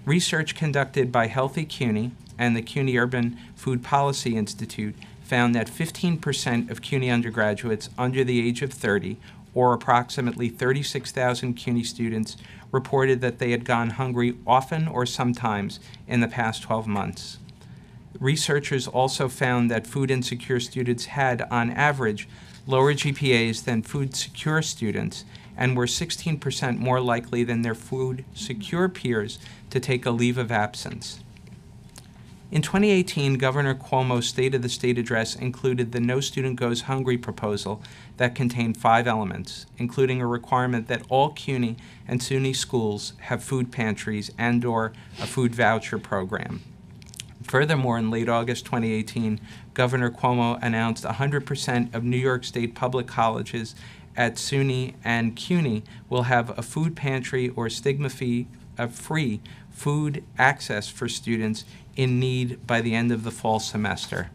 Research conducted by Healthy CUNY and the CUNY Urban Food Policy Institute found that 15% of CUNY undergraduates under the age of 30, or approximately 36,000 CUNY students, reported that they had gone hungry often or sometimes in the past 12 months. Researchers also found that food insecure students had, on average, lower GPAs than food secure students and were 16% more likely than their food secure peers to take a leave of absence. In 2018, Governor Cuomo's State of the State address included the No Student Goes Hungry proposal that contained five elements, including a requirement that all CUNY and SUNY schools have food pantries and or a food voucher program. Furthermore, in late August 2018, Governor Cuomo announced 100% of New York State public colleges at SUNY and CUNY will have a food pantry or stigma fee, a free food access for students in need by the end of the fall semester.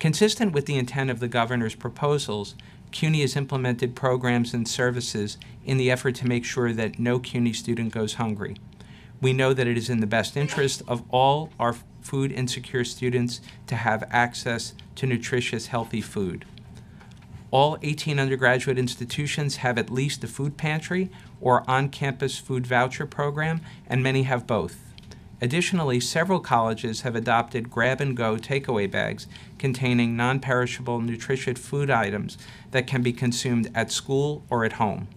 Consistent with the intent of the governor's proposals, CUNY has implemented programs and services in the effort to make sure that no CUNY student goes hungry. We know that it is in the best interest of all our food insecure students to have access to nutritious, healthy food. All 18 undergraduate institutions have at least a food pantry or on-campus food voucher program, and many have both. Additionally, several colleges have adopted grab-and-go takeaway bags containing non-perishable nutritious food items that can be consumed at school or at home.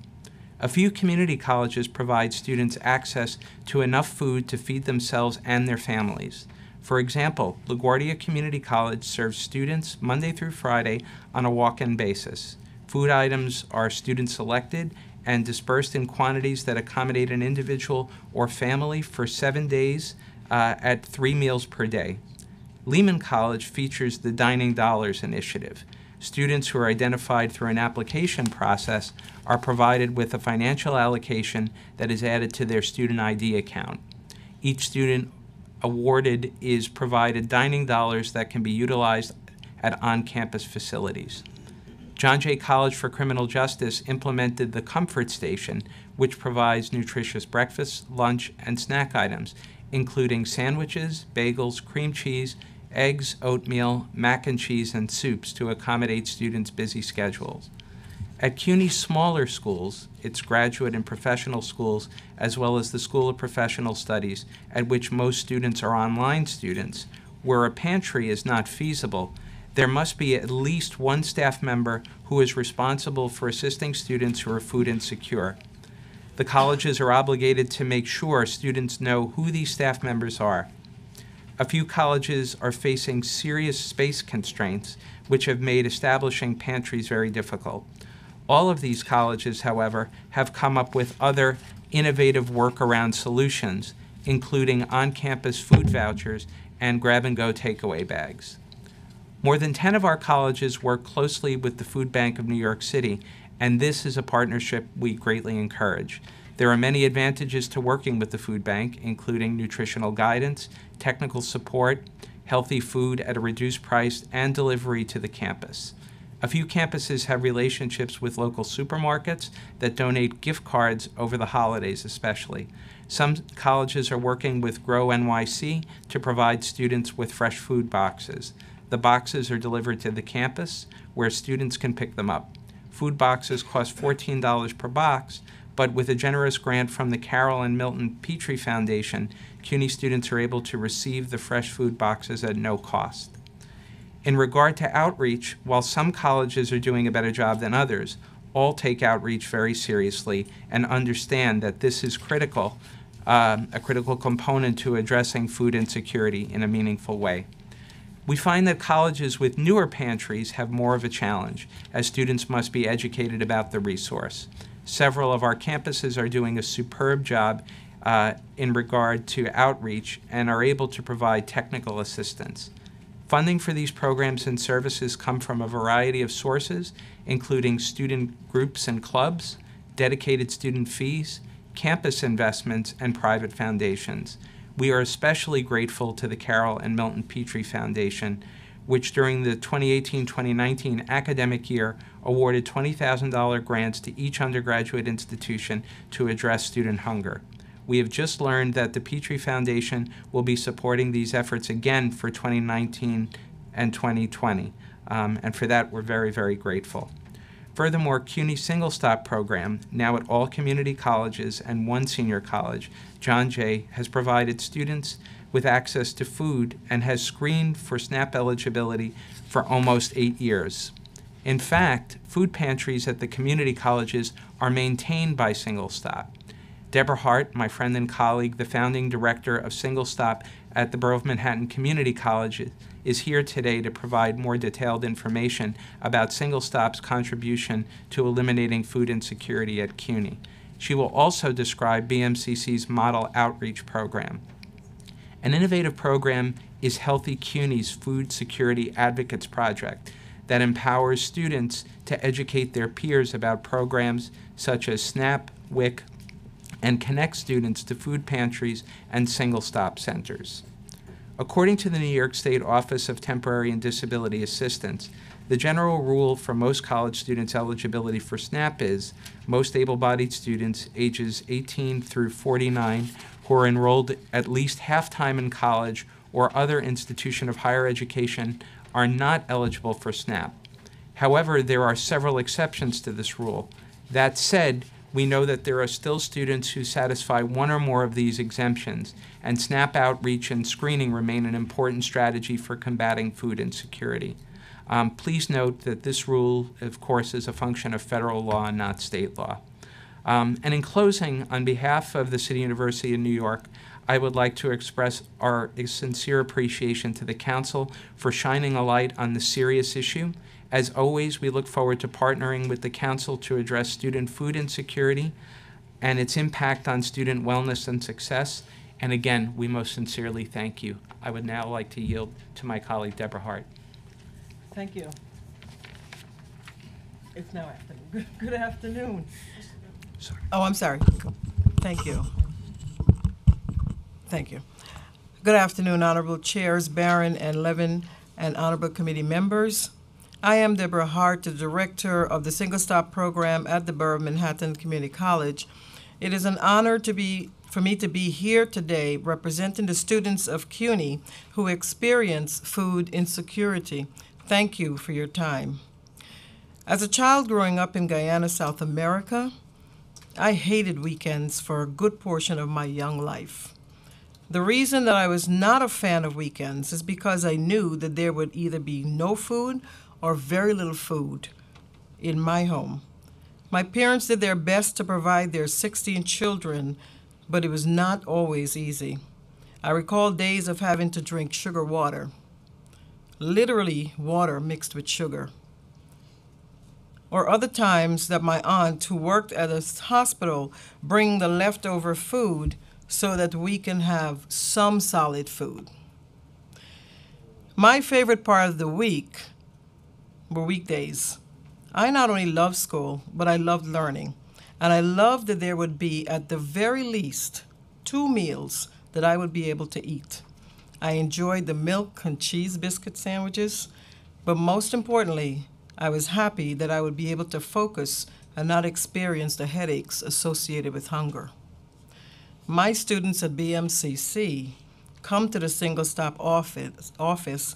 A few community colleges provide students access to enough food to feed themselves and their families. For example, LaGuardia Community College serves students Monday through Friday on a walk-in basis. Food items are student selected and dispersed in quantities that accommodate an individual or family for seven days uh, at three meals per day. Lehman College features the Dining Dollars initiative. Students who are identified through an application process are provided with a financial allocation that is added to their student ID account. Each student awarded is provided dining dollars that can be utilized at on-campus facilities. John Jay College for Criminal Justice implemented the Comfort Station, which provides nutritious breakfast, lunch, and snack items, including sandwiches, bagels, cream cheese, eggs, oatmeal, mac and cheese, and soups to accommodate students' busy schedules. At CUNY's smaller schools, its graduate and professional schools, as well as the School of Professional Studies, at which most students are online students, where a pantry is not feasible, there must be at least one staff member who is responsible for assisting students who are food insecure. The colleges are obligated to make sure students know who these staff members are. A few colleges are facing serious space constraints, which have made establishing pantries very difficult. All of these colleges, however, have come up with other innovative workaround solutions, including on-campus food vouchers and grab-and-go takeaway bags. More than 10 of our colleges work closely with the Food Bank of New York City, and this is a partnership we greatly encourage. There are many advantages to working with the food bank, including nutritional guidance, technical support, healthy food at a reduced price, and delivery to the campus. A few campuses have relationships with local supermarkets that donate gift cards over the holidays especially. Some colleges are working with Grow NYC to provide students with fresh food boxes. The boxes are delivered to the campus where students can pick them up. Food boxes cost $14 per box, but with a generous grant from the Carol and Milton Petrie Foundation, CUNY students are able to receive the fresh food boxes at no cost. In regard to outreach, while some colleges are doing a better job than others, all take outreach very seriously and understand that this is critical, uh, a critical component to addressing food insecurity in a meaningful way. We find that colleges with newer pantries have more of a challenge, as students must be educated about the resource. Several of our campuses are doing a superb job uh, in regard to outreach and are able to provide technical assistance. Funding for these programs and services come from a variety of sources, including student groups and clubs, dedicated student fees, campus investments, and private foundations. We are especially grateful to the Carol and Milton Petrie Foundation, which during the 2018-2019 academic year awarded $20,000 grants to each undergraduate institution to address student hunger. We have just learned that the Petrie Foundation will be supporting these efforts again for 2019 and 2020, um, and for that we're very, very grateful. Furthermore, CUNY Single Stop program, now at all community colleges and one senior college, John Jay, has provided students with access to food and has screened for SNAP eligibility for almost eight years. In fact, food pantries at the community colleges are maintained by Single Stop. Deborah Hart, my friend and colleague, the founding director of Single Stop at the Borough of Manhattan Community College, is here today to provide more detailed information about Single Stop's contribution to eliminating food insecurity at CUNY. She will also describe BMCC's model outreach program. An innovative program is Healthy CUNY's Food Security Advocates Project that empowers students to educate their peers about programs such as SNAP, WIC, and connect students to food pantries and single stop centers. According to the New York State Office of Temporary and Disability Assistance, the general rule for most college students' eligibility for SNAP is most able bodied students ages 18 through 49 who are enrolled at least half time in college or other institution of higher education are not eligible for SNAP. However, there are several exceptions to this rule. That said, we know that there are still students who satisfy one or more of these exemptions, and SNAP outreach and screening remain an important strategy for combating food insecurity. Um, please note that this rule, of course, is a function of federal law and not state law. Um, and in closing, on behalf of the City University of New York, I would like to express our sincere appreciation to the Council for shining a light on the serious issue as always, we look forward to partnering with the Council to address student food insecurity and its impact on student wellness and success. And again, we most sincerely thank you. I would now like to yield to my colleague, Deborah Hart. Thank you. It's now afternoon. Good afternoon. Sorry. Oh, I'm sorry. Thank you. Thank you. Good afternoon, Honorable Chairs Barron and Levin and Honorable Committee members. I am Deborah Hart, the Director of the Single Stop Program at the Borough of Manhattan Community College. It is an honor to be for me to be here today representing the students of CUNY who experience food insecurity. Thank you for your time. As a child growing up in Guyana, South America, I hated weekends for a good portion of my young life. The reason that I was not a fan of weekends is because I knew that there would either be no food or very little food in my home. My parents did their best to provide their 16 children, but it was not always easy. I recall days of having to drink sugar water, literally water mixed with sugar. Or other times that my aunt, who worked at a hospital, bring the leftover food so that we can have some solid food. My favorite part of the week were weekdays. I not only loved school, but I loved learning. And I loved that there would be, at the very least, two meals that I would be able to eat. I enjoyed the milk and cheese biscuit sandwiches, but most importantly, I was happy that I would be able to focus and not experience the headaches associated with hunger. My students at BMCC come to the single stop office, office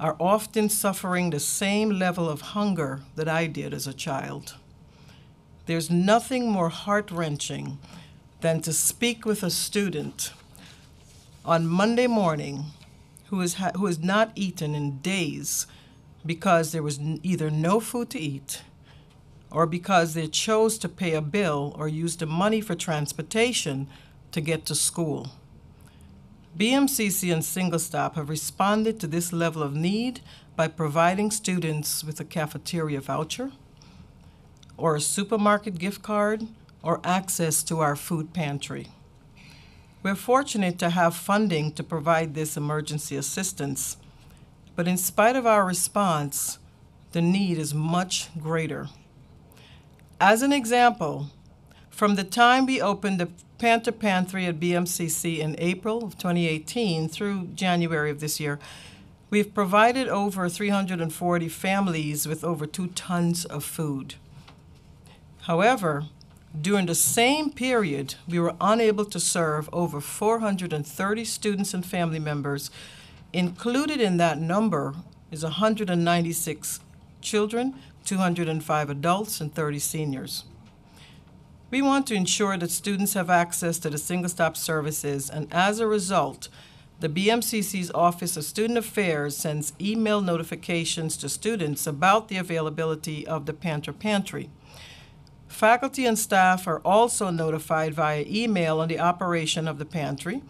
are often suffering the same level of hunger that I did as a child. There's nothing more heart wrenching than to speak with a student on Monday morning who, is ha- who has not eaten in days because there was n- either no food to eat or because they chose to pay a bill or use the money for transportation to get to school. BMCC and Single Stop have responded to this level of need by providing students with a cafeteria voucher or a supermarket gift card or access to our food pantry. We're fortunate to have funding to provide this emergency assistance, but in spite of our response, the need is much greater. As an example, from the time we opened the Panther Pantry at BMCC in April of 2018 through January of this year, we've provided over 340 families with over two tons of food. However, during the same period, we were unable to serve over 430 students and family members. Included in that number is 196 children, 205 adults, and 30 seniors. We want to ensure that students have access to the single stop services, and as a result, the BMCC's Office of Student Affairs sends email notifications to students about the availability of the Panther Pantry. Faculty and staff are also notified via email on the operation of the pantry,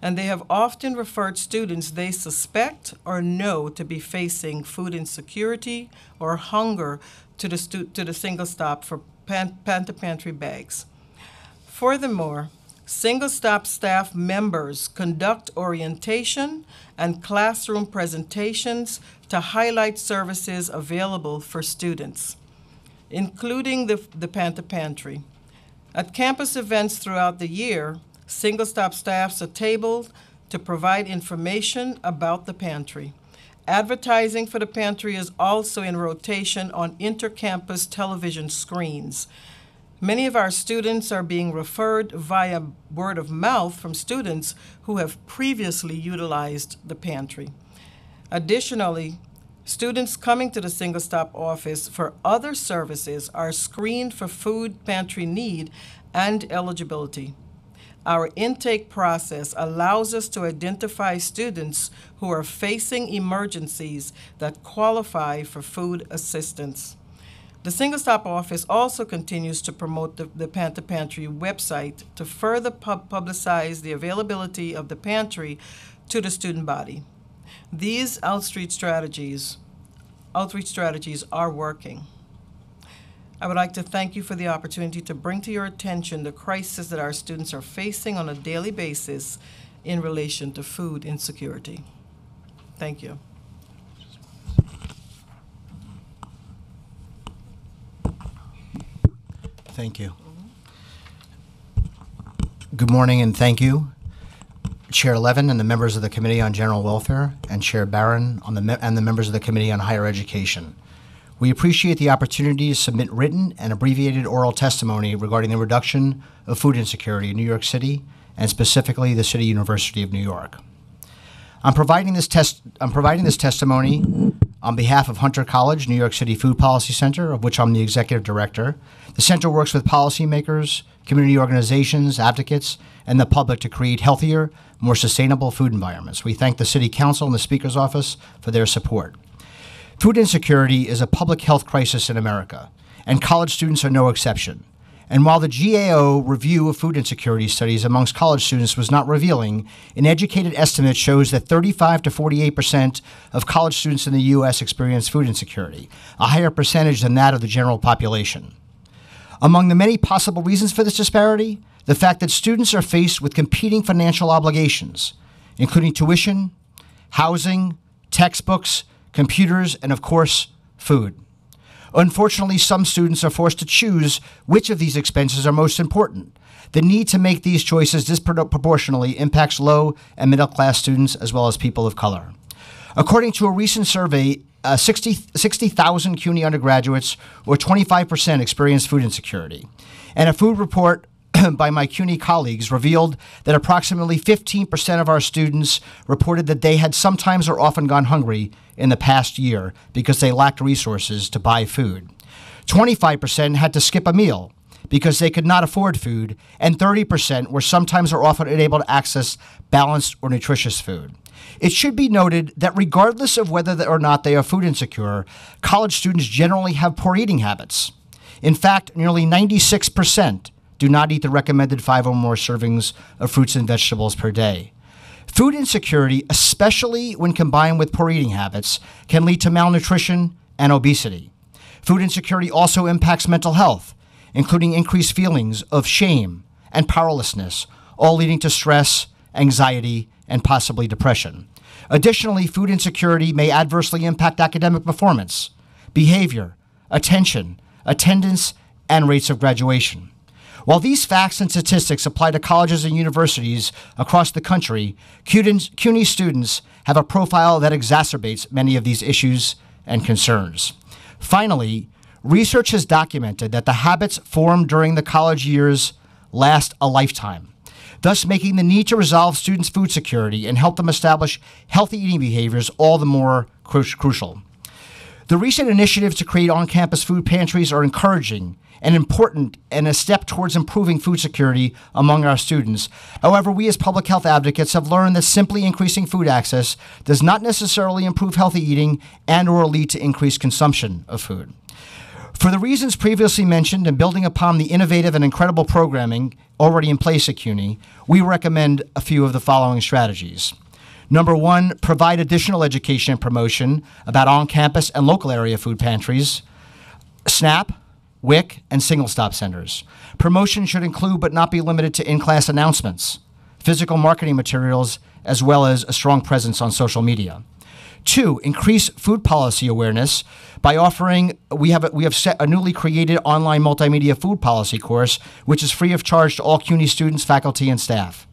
and they have often referred students they suspect or know to be facing food insecurity or hunger to the, to the single stop for pan- Panther Pantry bags. Furthermore, single stop staff members conduct orientation and classroom presentations to highlight services available for students including the, the Panther Pantry. At campus events throughout the year, single stop staffs are tabled to provide information about the pantry. Advertising for the pantry is also in rotation on intercampus television screens. Many of our students are being referred via word of mouth from students who have previously utilized the pantry. Additionally, Students coming to the single stop office for other services are screened for food pantry need and eligibility. Our intake process allows us to identify students who are facing emergencies that qualify for food assistance. The Single Stop office also continues to promote the, the Panther Pantry website to further pub- publicize the availability of the pantry to the student body. These outreach strategies, outreach strategies are working. I would like to thank you for the opportunity to bring to your attention the crisis that our students are facing on a daily basis in relation to food insecurity. Thank you. Thank you. Good morning and thank you. Chair Levin and the members of the Committee on General Welfare and Chair Barron on the and the members of the Committee on Higher Education. We appreciate the opportunity to submit written and abbreviated oral testimony regarding the reduction of food insecurity in New York City and specifically the City University of New York. I'm providing this test. I'm providing this testimony on behalf of Hunter College, New York City Food Policy Center, of which I'm the executive director. The center works with policymakers, community organizations, advocates, and the public to create healthier, more sustainable food environments. We thank the City Council and the Speaker's Office for their support. Food insecurity is a public health crisis in America, and college students are no exception. And while the GAO review of food insecurity studies amongst college students was not revealing, an educated estimate shows that 35 to 48 percent of college students in the U.S. experience food insecurity, a higher percentage than that of the general population. Among the many possible reasons for this disparity, the fact that students are faced with competing financial obligations, including tuition, housing, textbooks, computers, and of course, food. Unfortunately, some students are forced to choose which of these expenses are most important. The need to make these choices disproportionately impacts low and middle class students as well as people of color. According to a recent survey, uh, 60 60,000 CUNY undergraduates, or 25%, experienced food insecurity. And a food report by my CUNY colleagues revealed that approximately 15% of our students reported that they had sometimes or often gone hungry in the past year because they lacked resources to buy food. 25% had to skip a meal, because they could not afford food, and 30% were sometimes or often unable to access balanced or nutritious food. It should be noted that regardless of whether or not they are food insecure, college students generally have poor eating habits. In fact, nearly 96% do not eat the recommended five or more servings of fruits and vegetables per day. Food insecurity, especially when combined with poor eating habits, can lead to malnutrition and obesity. Food insecurity also impacts mental health, including increased feelings of shame and powerlessness, all leading to stress, anxiety, and possibly depression. Additionally, food insecurity may adversely impact academic performance, behavior, attention, attendance, and rates of graduation. While these facts and statistics apply to colleges and universities across the country, CUNY students have a profile that exacerbates many of these issues and concerns. Finally, research has documented that the habits formed during the college years last a lifetime, thus making the need to resolve students' food security and help them establish healthy eating behaviors all the more cru- crucial. The recent initiatives to create on campus food pantries are encouraging and important and a step towards improving food security among our students. However, we as public health advocates have learned that simply increasing food access does not necessarily improve healthy eating and or lead to increased consumption of food. For the reasons previously mentioned and building upon the innovative and incredible programming already in place at CUNY, we recommend a few of the following strategies. Number one, provide additional education and promotion about on campus and local area food pantries. SNAP, WIC, and single stop centers. Promotion should include but not be limited to in class announcements, physical marketing materials, as well as a strong presence on social media. Two, increase food policy awareness by offering we have a, we have set a newly created online multimedia food policy course which is free of charge to all CUNY students, faculty, and staff.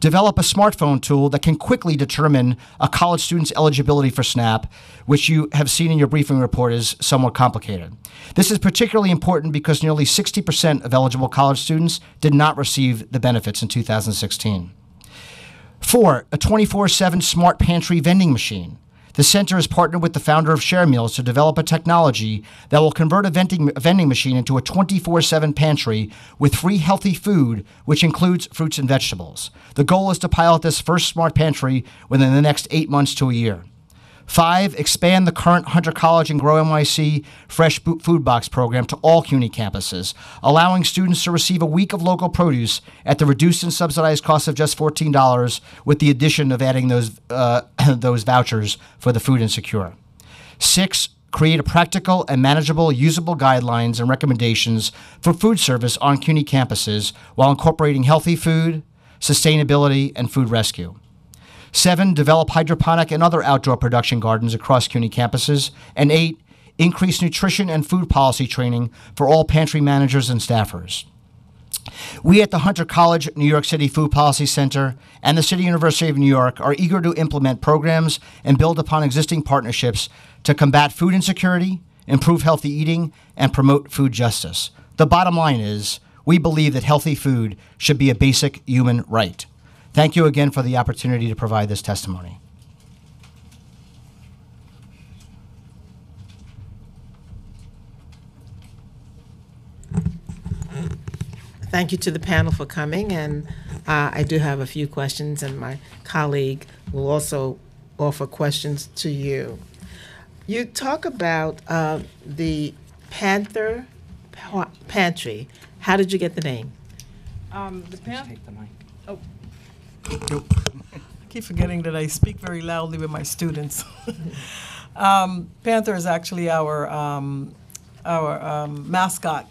Develop a smartphone tool that can quickly determine a college student's eligibility for SNAP, which you have seen in your briefing report is somewhat complicated. This is particularly important because nearly 60% of eligible college students did not receive the benefits in 2016. Four, a 24 7 smart pantry vending machine. The center has partnered with the founder of Share Meals to develop a technology that will convert a vending, a vending machine into a 24 7 pantry with free healthy food, which includes fruits and vegetables. The goal is to pilot this first smart pantry within the next eight months to a year. Five, expand the current Hunter College and Grow NYC Fresh Food Box program to all CUNY campuses, allowing students to receive a week of local produce at the reduced and subsidized cost of just $14, with the addition of adding those, uh, those vouchers for the food insecure. Six, create a practical and manageable, usable guidelines and recommendations for food service on CUNY campuses while incorporating healthy food, sustainability, and food rescue. Seven, develop hydroponic and other outdoor production gardens across CUNY campuses. And eight, increase nutrition and food policy training for all pantry managers and staffers. We at the Hunter College New York City Food Policy Center and the City University of New York are eager to implement programs and build upon existing partnerships to combat food insecurity, improve healthy eating, and promote food justice. The bottom line is we believe that healthy food should be a basic human right. Thank you again for the opportunity to provide this testimony. Thank you to the panel for coming, and uh, I do have a few questions, and my colleague will also offer questions to you. You talk about uh, the Panther Pa- Pantry. How did you get the name? Um, the pan- Take the mic. Oh. I keep forgetting that I speak very loudly with my students. um, Panther is actually our um, our um, mascot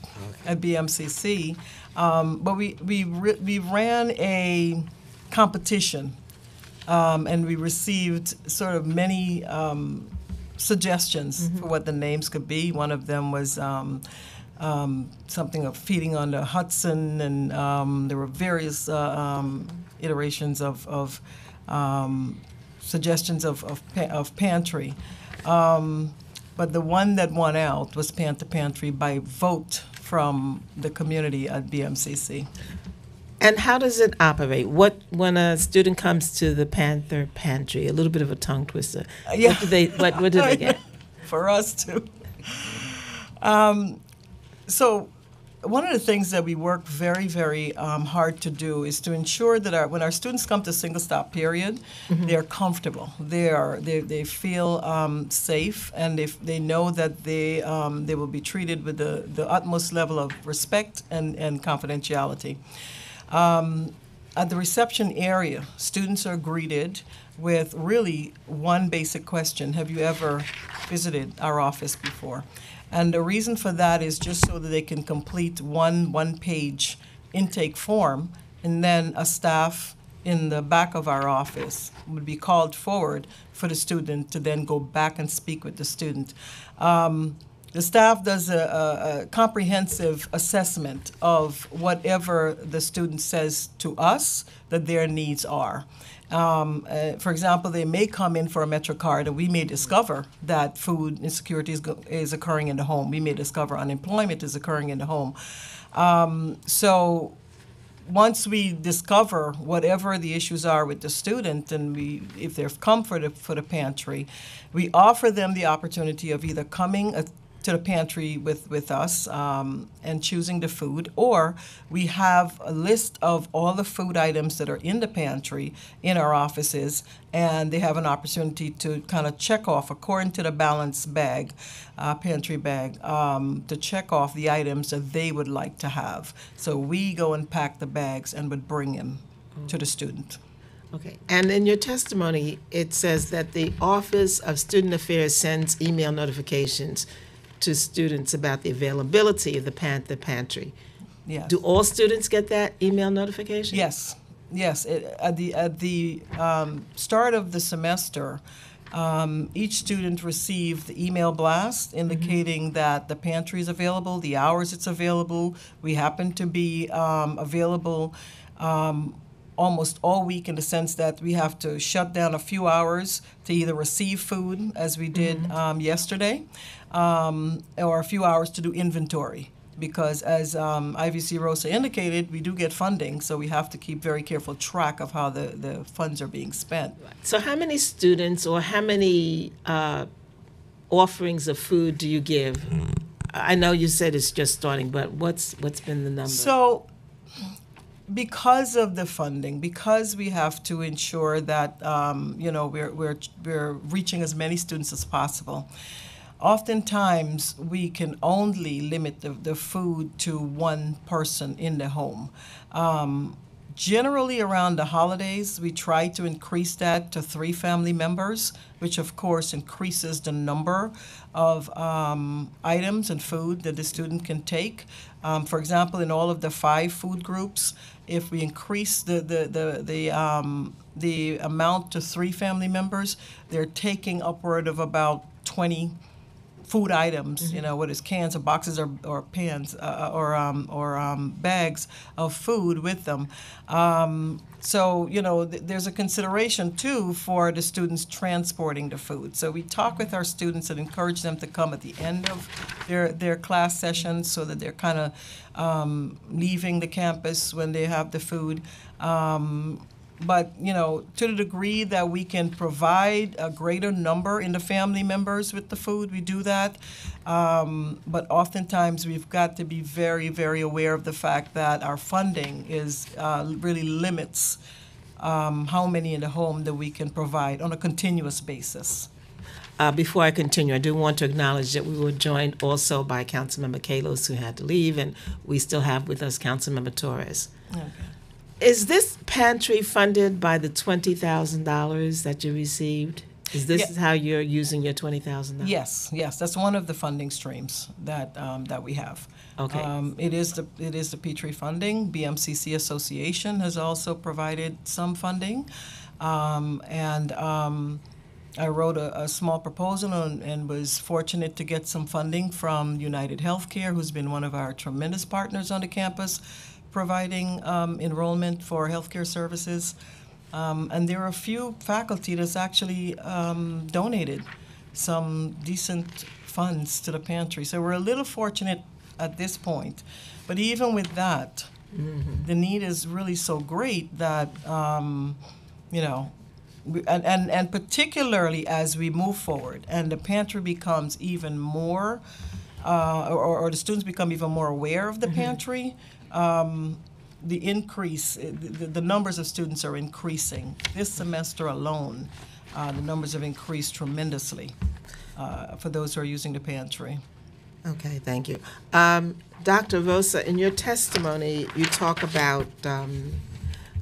at BMCC, um, but we we re- we ran a competition, um, and we received sort of many um, suggestions for what the names could be. One of them was. Um, um, something of feeding on the Hudson, and um, there were various uh, um, iterations of, of um, suggestions of, of, of pantry. Um, but the one that won out was Panther Pantry by vote from the community at BMCC. And how does it operate? What when a student comes to the Panther Pantry? A little bit of a tongue twister. yeah. What do they what, what do they get? For us too. Um, so one of the things that we work very, very um, hard to do is to ensure that our, when our students come to single stop period, they're comfortable. They are they, they feel um, safe and they, they know that they um, they will be treated with the, the utmost level of respect and, and confidentiality. Um, at the reception area, students are greeted with really one basic question Have you ever visited our office before? And the reason for that is just so that they can complete one one page intake form, and then a staff in the back of our office would be called forward for the student to then go back and speak with the student. Um, the staff does a, a, a comprehensive assessment of whatever the student says to us that their needs are. Um, uh, for example, they may come in for a MetroCard, and we may discover that food insecurity is, is occurring in the home. We may discover unemployment is occurring in the home. Um, so once we discover whatever the issues are with the student and we if they're come for the, for the pantry we offer them the opportunity of either coming uh, to the pantry with, with us um, and choosing the food, or we have a list of all the food items that are in the pantry in our offices, and they have an opportunity to kind of check off according to the balance bag, uh, pantry bag, um, to check off the items that they would like to have. So we go and pack the bags and would bring them to the student. Okay, and in your testimony, it says that the Office of Student Affairs sends email notifications to students about the availability of the pan, the pantry. Yes. Do all students get that email notification? Yes, yes. It, at the at the um, start of the semester, um, each student received the email blast indicating that the pantry is available, the hours it's available. We happen to be um, available. Um, almost all week in the sense that we have to shut down a few hours to either receive food as we did um, yesterday um, or a few hours to do inventory because as um, IVC Rosa indicated, we do get funding, so we have to keep very careful track of how the, the funds are being spent. So how many students or how many uh, offerings of food do you give? I know you said it's just starting, but what's what's been the number? So, because of the funding, because we have to ensure that um, you know we're we're we're reaching as many students as possible. Oftentimes, we can only limit the, the food to one person in the home. Um, generally, around the holidays, we try to increase that to three family members, which of course increases the number of um, items and food that the student can take. Um, for example, in all of the five food groups, if we increase the the the the, um, the amount to three family members, they're taking upward of about 20 food items, you know, whether it's cans or boxes or, or pans uh, or, um, or um, bags of food with them. Um, so, you know, th- there's a consideration too for the students transporting the food. So we talk with our students and encourage them to come at the end of their, their class sessions so that they're kind of um, leaving the campus when they have the food. Um, but, you know, to the degree that we can provide a greater number in the family members with the food, we do that. Um, but oftentimes, we've got to be very, very aware of the fact that our funding is, uh, really limits um, how many in the home that we can provide on a continuous basis. Uh, before I continue, I do want to acknowledge that we were joined also by Councilmember Kalos, who had to leave, and we still have with us Councilmember Torres. Is this pantry funded by the twenty thousand dollars that you received? Is this Yeah. how you're using your twenty thousand dollars? Yes, yes, that's one of the funding streams that, um, that we have. Okay. Um, it is the, it is the Petrie funding. BMCC Association has also provided some funding. Um, and, um, I wrote a, a small proposal and, and was fortunate to get some funding from United Healthcare, who's been one of our tremendous partners on the campus, providing um, enrollment for healthcare services. Um, and there are a few faculty that's actually um, donated some decent funds to the pantry. So we're a little fortunate at this point. But even with that, the need is really so great that, um, you know, we- and, and, and particularly as we move forward and the pantry becomes even more, uh, or, or the students become even more aware of the pantry, um, the increase, uh, the, the numbers of students are increasing. This semester alone, uh, the numbers have increased tremendously uh, for those who are using the pantry. Okay, thank you. Um, Dr. Rosa, in your testimony, you talk about um,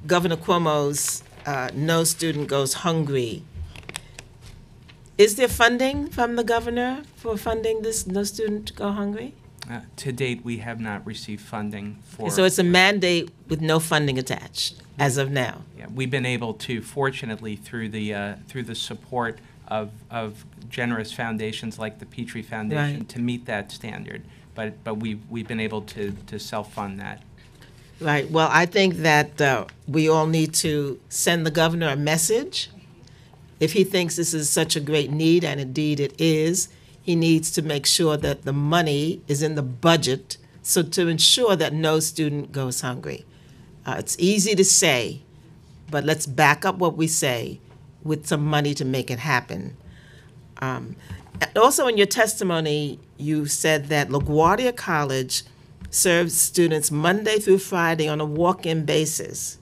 Governor Cuomo's uh, "No Student Goes Hungry." Is there funding from the governor for funding this "No Student Go Hungry"? Uh, To date, we have not received funding for. So it's a mandate with no funding attached as of now. Yeah, we've been able to, fortunately, through the, uh, through the support of, of generous foundations like the Petrie Foundation, Right. to meet that standard. But, but we've, we've been able to, to self-fund that. Right. Well, I think that uh, we all need to send the governor a message. If he thinks this is such a great need, and indeed it is, he needs to make sure that the money is in the budget so to ensure that no student goes hungry. Uh, it's easy to say, but let's back up what we say with some money to make it happen. Um, also, in your testimony, you said that LaGuardia College serves students Monday through Friday on a walk-in basis.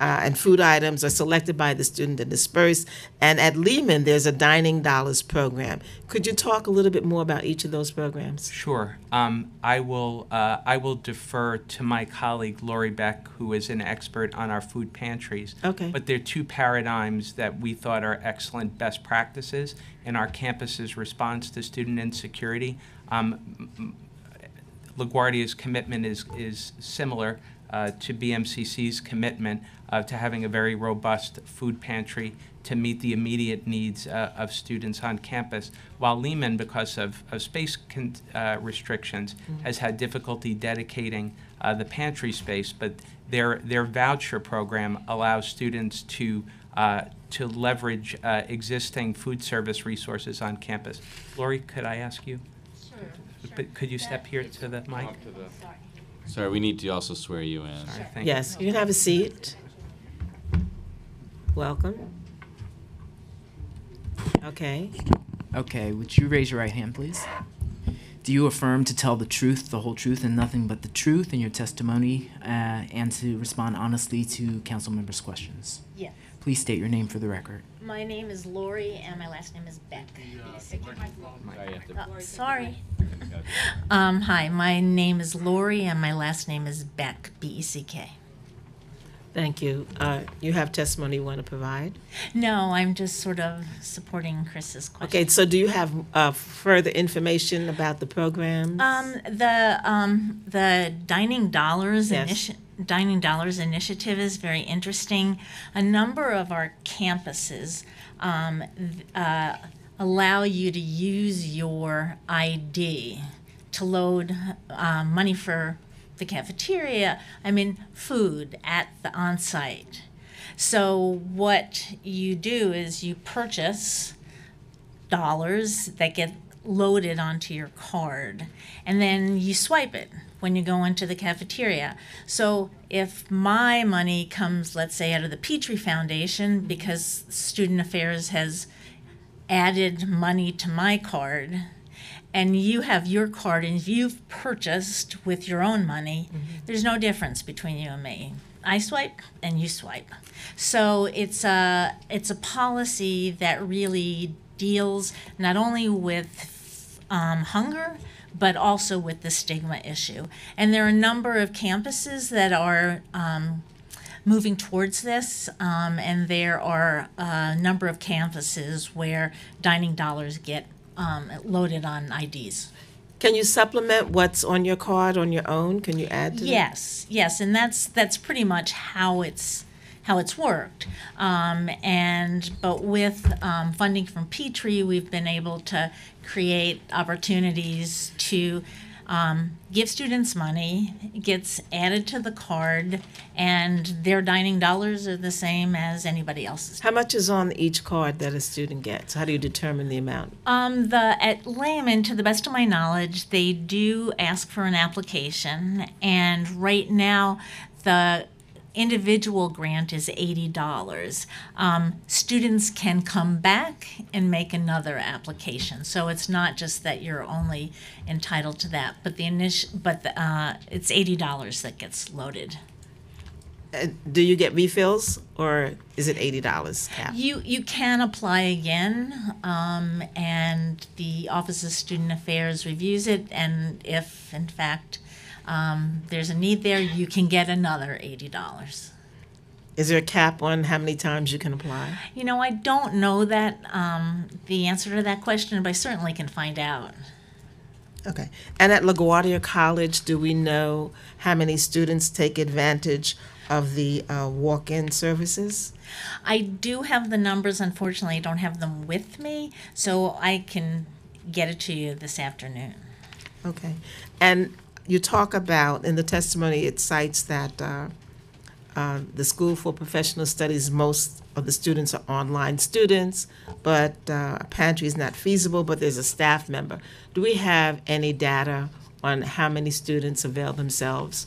Uh, and food items are selected by the student and dispersed. And at Lehman, there's a Dining Dollars program. Could you talk a little bit more about each of those programs? Sure. Um, I will, uh, I will defer to my colleague Lori Beck, who is an expert on our food pantries. Okay. But there are two paradigms that we thought are excellent best practices in our campus's response to student insecurity. Um, LaGuardia's commitment is, is similar uh, to BMCC's commitment uh, to having a very robust food pantry to meet the immediate needs uh, of students on campus, while Lehman, because of, of space con- uh, restrictions, Mhm. has had difficulty dedicating uh, the pantry space, but their, their voucher program allows students to, uh, to leverage uh, existing food service resources on campus. Lori, could I ask you? Sure. But could you step here to the mic? Sorry, we need to also swear you in. Sorry, thank Yes, you can have a seat. Welcome. Okay. Okay, would you raise your right hand, please? Do you affirm to tell the truth, the whole truth, and nothing but the truth in your testimony, uh, and to respond honestly to council members' questions? Yes. Please state your name for the record. My name is Lori and my last name is Beck. Sorry, you have to- Uh, Sorry. Um, hi, my name is Lori and my last name is Beck, B-E-C-K. Thank you. Uh, You have testimony you want to provide? No, I'm just sort of supporting Chris's question. Okay, so do you have uh, further information about the program? Um, the, um, the Dining Dollars Yes. initi- Dining Dollars initiative is very interesting. A number of our campuses, um, uh, allow you to use your ID to load, uh, money for the cafeteria, I mean, food at the on-site. So what you do is you purchase dollars that get loaded onto your card and then you swipe it when you go into the cafeteria. So if my money comes, let's say, out of the Petrie Foundation because Student Affairs has added money to my card, and you have your card and you've purchased with your own money, there's no difference between you and me. I swipe and you swipe. So it's a it's a policy that really deals not only with um, hunger but also with the stigma issue. And there are a number of campuses that are um, moving towards this, um, and there are a number of campuses where dining dollars get um, loaded on IDs. Can you supplement what's on your card on your own? Can you add to that? Yes, yes, and that's that's pretty much how it's how it's worked. Um, and but with um, funding from Petrie, we've been able to create opportunities to um, give students money. It gets added to the card, and their dining dollars are the same as anybody else's. How much is on each card that a student gets? How do you determine the amount? Um, the at Lehman, to the best of my knowledge, they do ask for an application, and right now, the individual grant is $80. Um, students can come back and make another application. So it's not just that you're only entitled to that, but the initial, but the, uh, it's $80 that gets loaded. Uh, do you get refills or is it eighty dollars cap? You you can apply again, um, and the Office of Student Affairs reviews it, and if in fact um, there's a need there, you can get another eighty dollars. Is there a cap on how many times you can apply? You know, I don't know that um, the answer to that question, but I certainly can find out. Okay. And at LaGuardia College, do we know how many students take advantage of the uh, walk-in services? I do have the numbers. Unfortunately, I don't have them with me, so I can get it to you this afternoon. Okay. And you talk about, in the testimony, it cites that uh, uh, the School for Professional Studies, most of the students are online students, but uh, a pantry is not feasible, but there's a staff member. Do we have any data on how many students avail themselves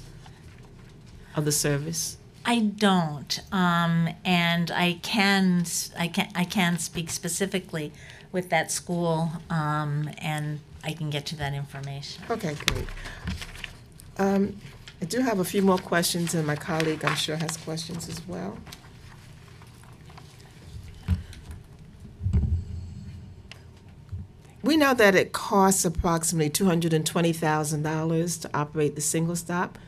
of the service? I don't, um, and I can I can I can speak specifically with that school, um, and I can get you that information. Okay, great. Um, I do have a few more questions, and my colleague, I'm sure, has questions as well. We know that it costs approximately $220,000 to operate the single stop.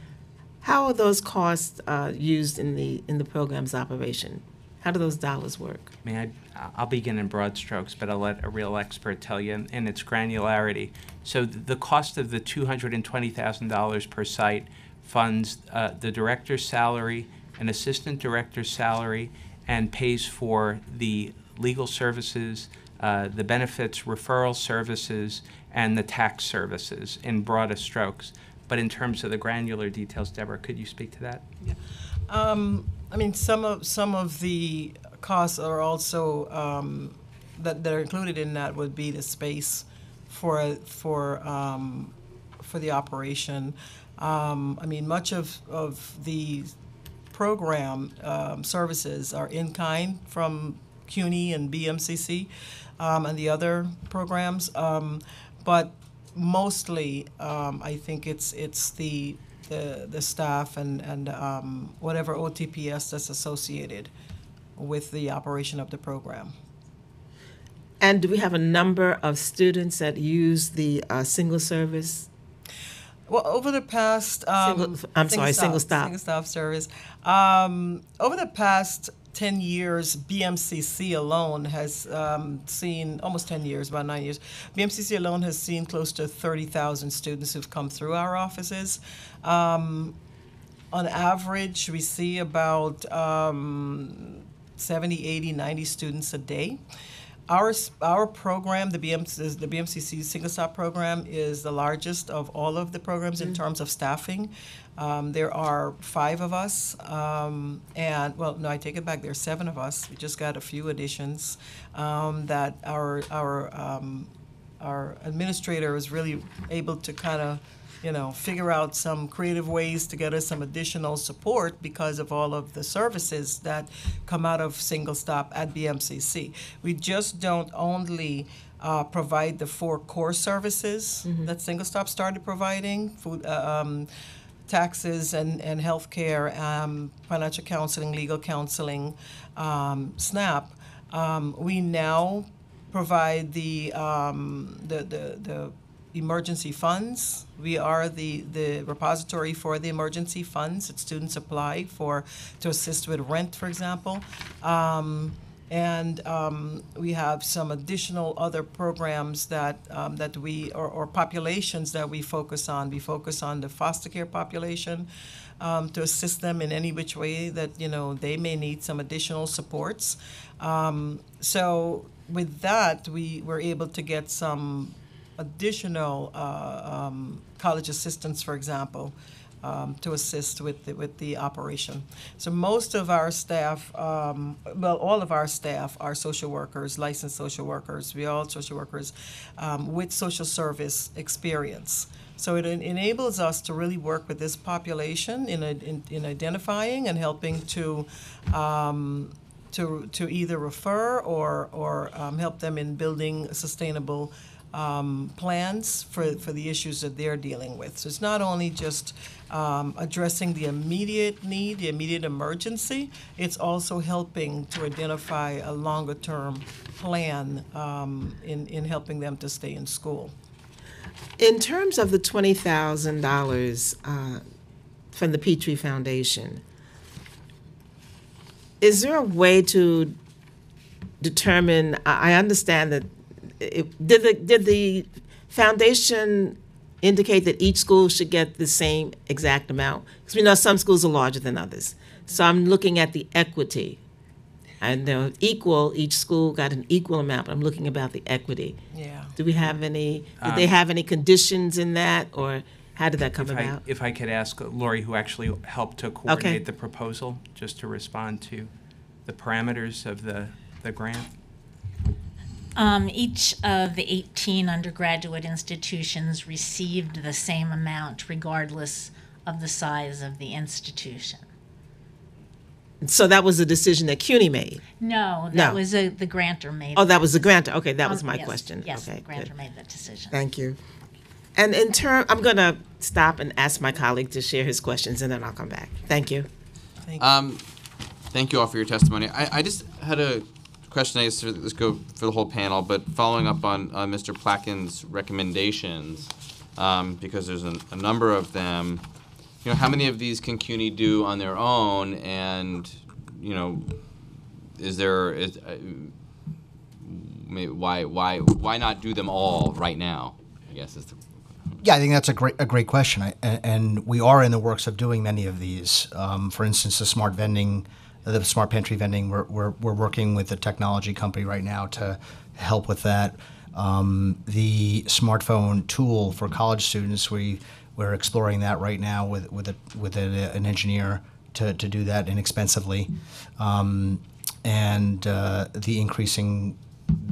How are those costs uh, used in the, in the program's operation? How do those dollars work? May I, I'll begin in broad strokes, but I'll let a real expert tell you in, its granularity. So the cost of the $220,000 per site funds uh, the director's salary, an assistant director's salary, and pays for the legal services, uh, the benefits referral services, and the tax services in broadest strokes. But in terms of the granular details, Deborah, could you speak to that? Um, I mean, some of, some of the costs are also, um, that, that are included in that would be the space for, for, um, for the operation. Um, I mean, much of, of the program, um, services are in kind from CUNY and BMCC, um, and the other programs. Um, but mostly, I think it's, it's the, the, the staff and, and um, whatever OTPS that's associated with the operation of the program. And do we have a number of students that use the uh, single service? Well, over the past, um, Single- I'm sorry, single stop. Single stop service. Um, over the past 10 years, BMCC alone has um, seen, almost 10 years, about nine years, BMCC alone has seen close to 30,000 students who've come through our offices. Um, on average, we see about um, 70, 80, 90 students a day. Our, our program, the, BMC, the BMCC Single Stop program, is the largest of all of the programs in terms of staffing. Um, there are five of us, um, and well, no, I take it back. There are seven of us. We just got a few additions um, that our our um, our administrator was really able to kind of, you know, figure out some creative ways to get us some additional support because of all of the services that come out of Single Stop at BMCC. We just don't only uh, provide the four core services that Single Stop started providing, food, uh, um, taxes and, and healthcare, um, financial counseling, legal counseling, um, SNAP. Um, we now provide the, um, the, the, the emergency funds. We are the, the repository for the emergency funds that students apply for to assist with rent, for example. Um, and um, we have some additional other programs that, um, that we, or, or populations that we focus on. We focus on the foster care population um, to assist them in any which way that, you know, they may need some additional supports. Um, so with that, we were able to get some additional uh, um, college assistants, for example, um, to assist with the, with the operation. So most of our staff, um, well, all of our staff are social workers, licensed social workers. We all social workers um, with social service experience. So it en- enables us to really work with this population in, a- in, in identifying and helping to um, to, to either refer or, or um, help them in building sustainable um, plans for, for the issues that they're dealing with. So it's not only just um, addressing the immediate need, the immediate emergency, it's also helping to identify a longer term plan um, in, in helping them to stay in school. In terms of the twenty thousand dollars uh, from the Petrie Foundation, is there a way to determine? I I understand that. It, did the did the foundation indicate that each school should get the same exact amount? Because we know some schools are larger than others. So I'm looking at the equity. And they're equal, each school got an equal amount, but I'm looking about the equity. Yeah. Do we have any, did they Um, have any conditions in that, or how did that come If I, about? if I could ask Lori, who actually helped to coordinate the proposal, just to respond to the parameters of the, the grant? Um, each of the 18 undergraduate institutions received the same amount regardless of the size of the institution. So that was a decision that CUNY made? No, No. that was a, the grantor made. Oh, that was the grantor, okay, that was Um, my yes, question. Yes, Okay, the grantor good. made that decision. Thank you. And in turn, I'm gonna stop and ask my colleague to share his questions, and then I'll come back. Thank you. Um, thank you all for your testimony. I, I just had a question. I guess let's go for the whole panel, but following up on uh, Mr. Placken's recommendations, um, because there's a, a number of them. You know, how many of these can CUNY do on their own, and you know, is there is uh, why why why not do them all right now? I guess is the Yeah, I think that's a great a great question, I, and, and we are in the works of doing many of these. Um, for instance, the smart vending, the smart pantry vending. We're, we're we're working with a technology company right now to help with that. Um, the smartphone tool for college students, we we're exploring that right now with with a, with a, an engineer to, to do that inexpensively, um, and uh, the increasing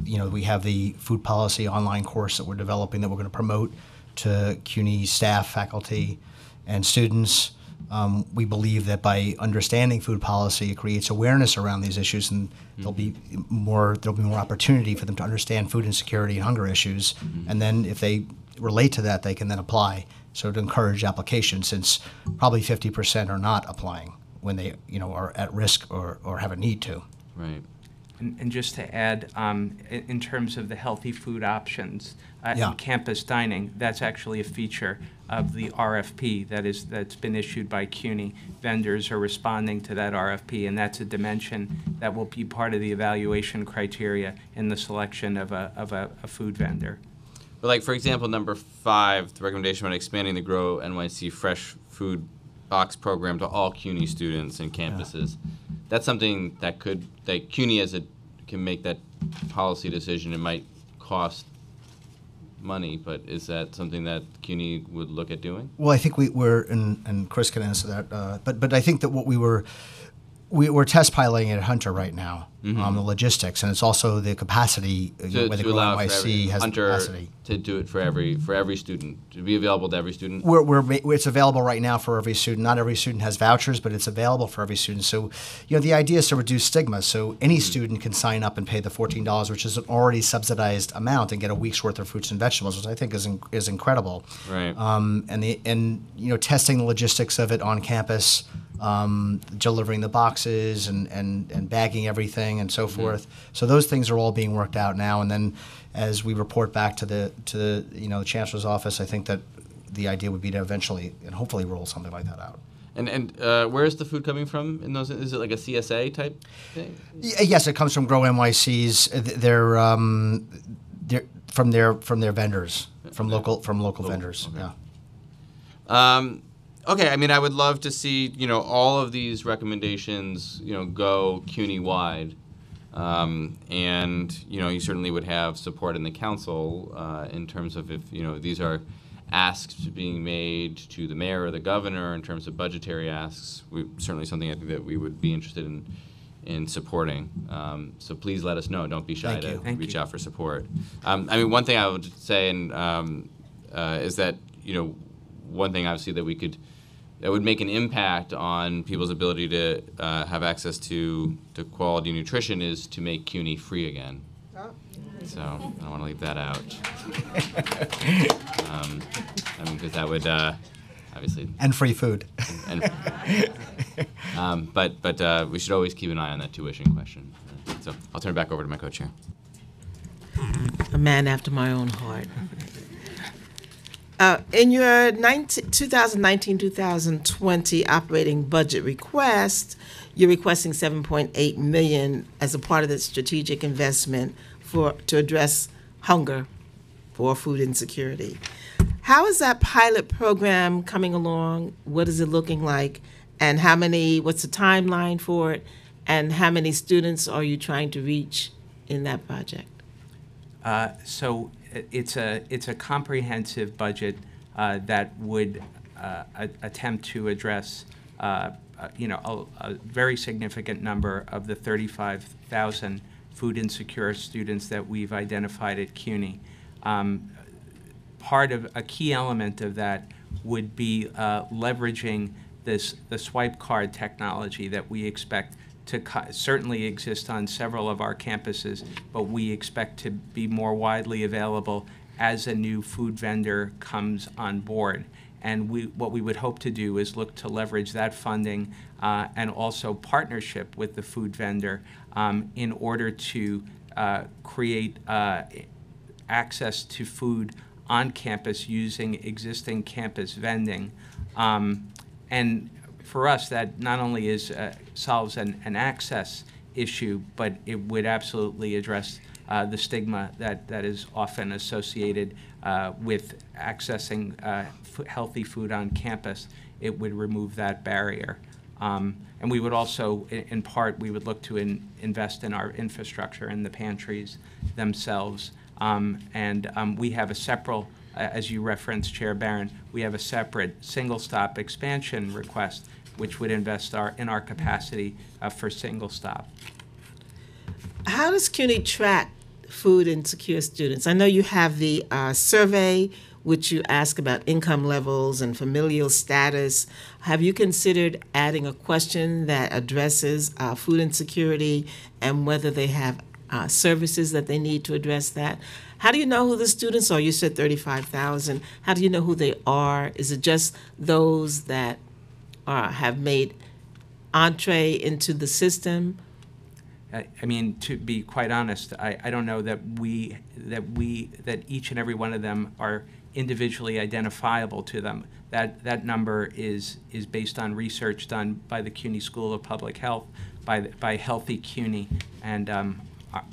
you know, we have the food policy online course that we're developing that we're going to promote to CUNY staff, faculty, and students. Um, we believe that by understanding food policy, it creates awareness around these issues, and there'll be more there'll be more opportunity for them to understand food insecurity and hunger issues. And then, if they relate to that, they can then apply. So to encourage application, since probably 50% are not applying when they you know are at risk or, or have a need to. Right. And, and just to add, um, in, in terms of the healthy food options uh, Yeah. campus dining, that's actually a feature of the RFP that is that's been issued by CUNY. Vendors are responding to that RFP, and that's a dimension that will be part of the evaluation criteria in the selection of a of a, a food vendor. But like for example, number five, the recommendation on expanding the Grow NYC Fresh Food Box program to all CUNY students and campuses. That's something that could that CUNY as a can make that policy decision. It might cost money, but is that something that CUNY would look at doing? Well, I think we were, and, and Chris can answer that, uh, but but I think that what we were, we, we're test piloting at Hunter right now, um, the logistics, and it's also the capacity, uh, you know, where the to Grow allow NYC has the Hunter capacity. to do it for every for every student to be available to every student. We're, we're, it's available right now for every student. Not every student has vouchers, but it's available for every student. So, you know, the idea is to reduce stigma. So any student can sign up and pay the fourteen dollars, which is an already subsidized amount, and get a week's worth of fruits and vegetables, which I think is in, is incredible. Right. Um, and the and you know, testing the logistics of it on campus, um, delivering the boxes and, and and bagging everything and so forth. So those things are all being worked out now. And then as we report back to the to the you know the chancellor's office, I think that the idea would be to eventually and hopefully roll something like that out. And and uh, where is the food coming from in those? Is it like a CSA type thing? Yes, it comes from Grow NYC's. They're um, they're from their from their vendors, from local from local vendors. Yeah. Um, okay, I mean, I would love to see you know all of these recommendations you know go CUNY wide, um, and you know you certainly would have support in the council uh, in terms of if you know these are asks being made to the mayor or the governor in terms of budgetary asks, we, certainly something I think that we would be interested in in supporting. Um, so please let us know. Don't be shy Thank to you. Reach you. out for support. Um, I mean, one thing I would say, and um, uh, is that you know, one thing obviously that we could that would make an impact on people's ability to uh, have access to to quality nutrition is to make CUNY free again. So I don't want to leave that out. um, I mean, because that would uh, obviously And free food. and, um, but but uh, we should always keep an eye on that tuition question. So I'll turn it back over to my co-chair. a man after my own heart. Uh, in your 2019-2020 operating budget request, you're requesting 7.8 million as a part of the strategic investment for to address hunger for food insecurity. How is that pilot program coming along? What is it looking like? And how many, what's the timeline for it? And how many students are you trying to reach in that project? Uh, So it's a, it's a comprehensive budget uh, that would uh, a- attempt to address, uh, uh, you know, a a very significant number of the 35,000 food insecure students that we've identified at CUNY. Um, part of, a key element of that would be uh, leveraging this, the swipe card technology that we expect to certainly exist on several of our campuses, but we expect to be more widely available as a new food vendor comes on board. And we, what we would hope to do is look to leverage that funding uh, and also partnership with the food vendor um, in order to uh, create uh, access to food on campus using existing campus vending. Um, and for us, that not only is uh, solves an, an access issue, but it would absolutely address uh, the stigma that, that is often associated uh, with accessing uh, healthy food on campus. It would remove that barrier. Um, And we would also, i- in part, we would look to in- invest in our infrastructure and the pantries themselves. Um, And um, we have a separate, as you referenced, Chair Barron, we have a separate single-stop expansion request, which would invest our, in our capacity uh, for single-stop. How does CUNY track food insecure students? I know you have the uh, survey, which you ask about income levels and familial status. Have you considered adding a question that addresses uh, food insecurity and whether they have uh, services that they need to address that? How do you know who the students are? You said 35,000. How do you know who they are? Is it just those that uh, have made entree into the system? I mean, to be quite honest, I, I don't know that we, that we, that each and every one of them are individually identifiable to them. That, that number is, is based on research done by the CUNY School of Public Health, by, the- by Healthy CUNY. And um,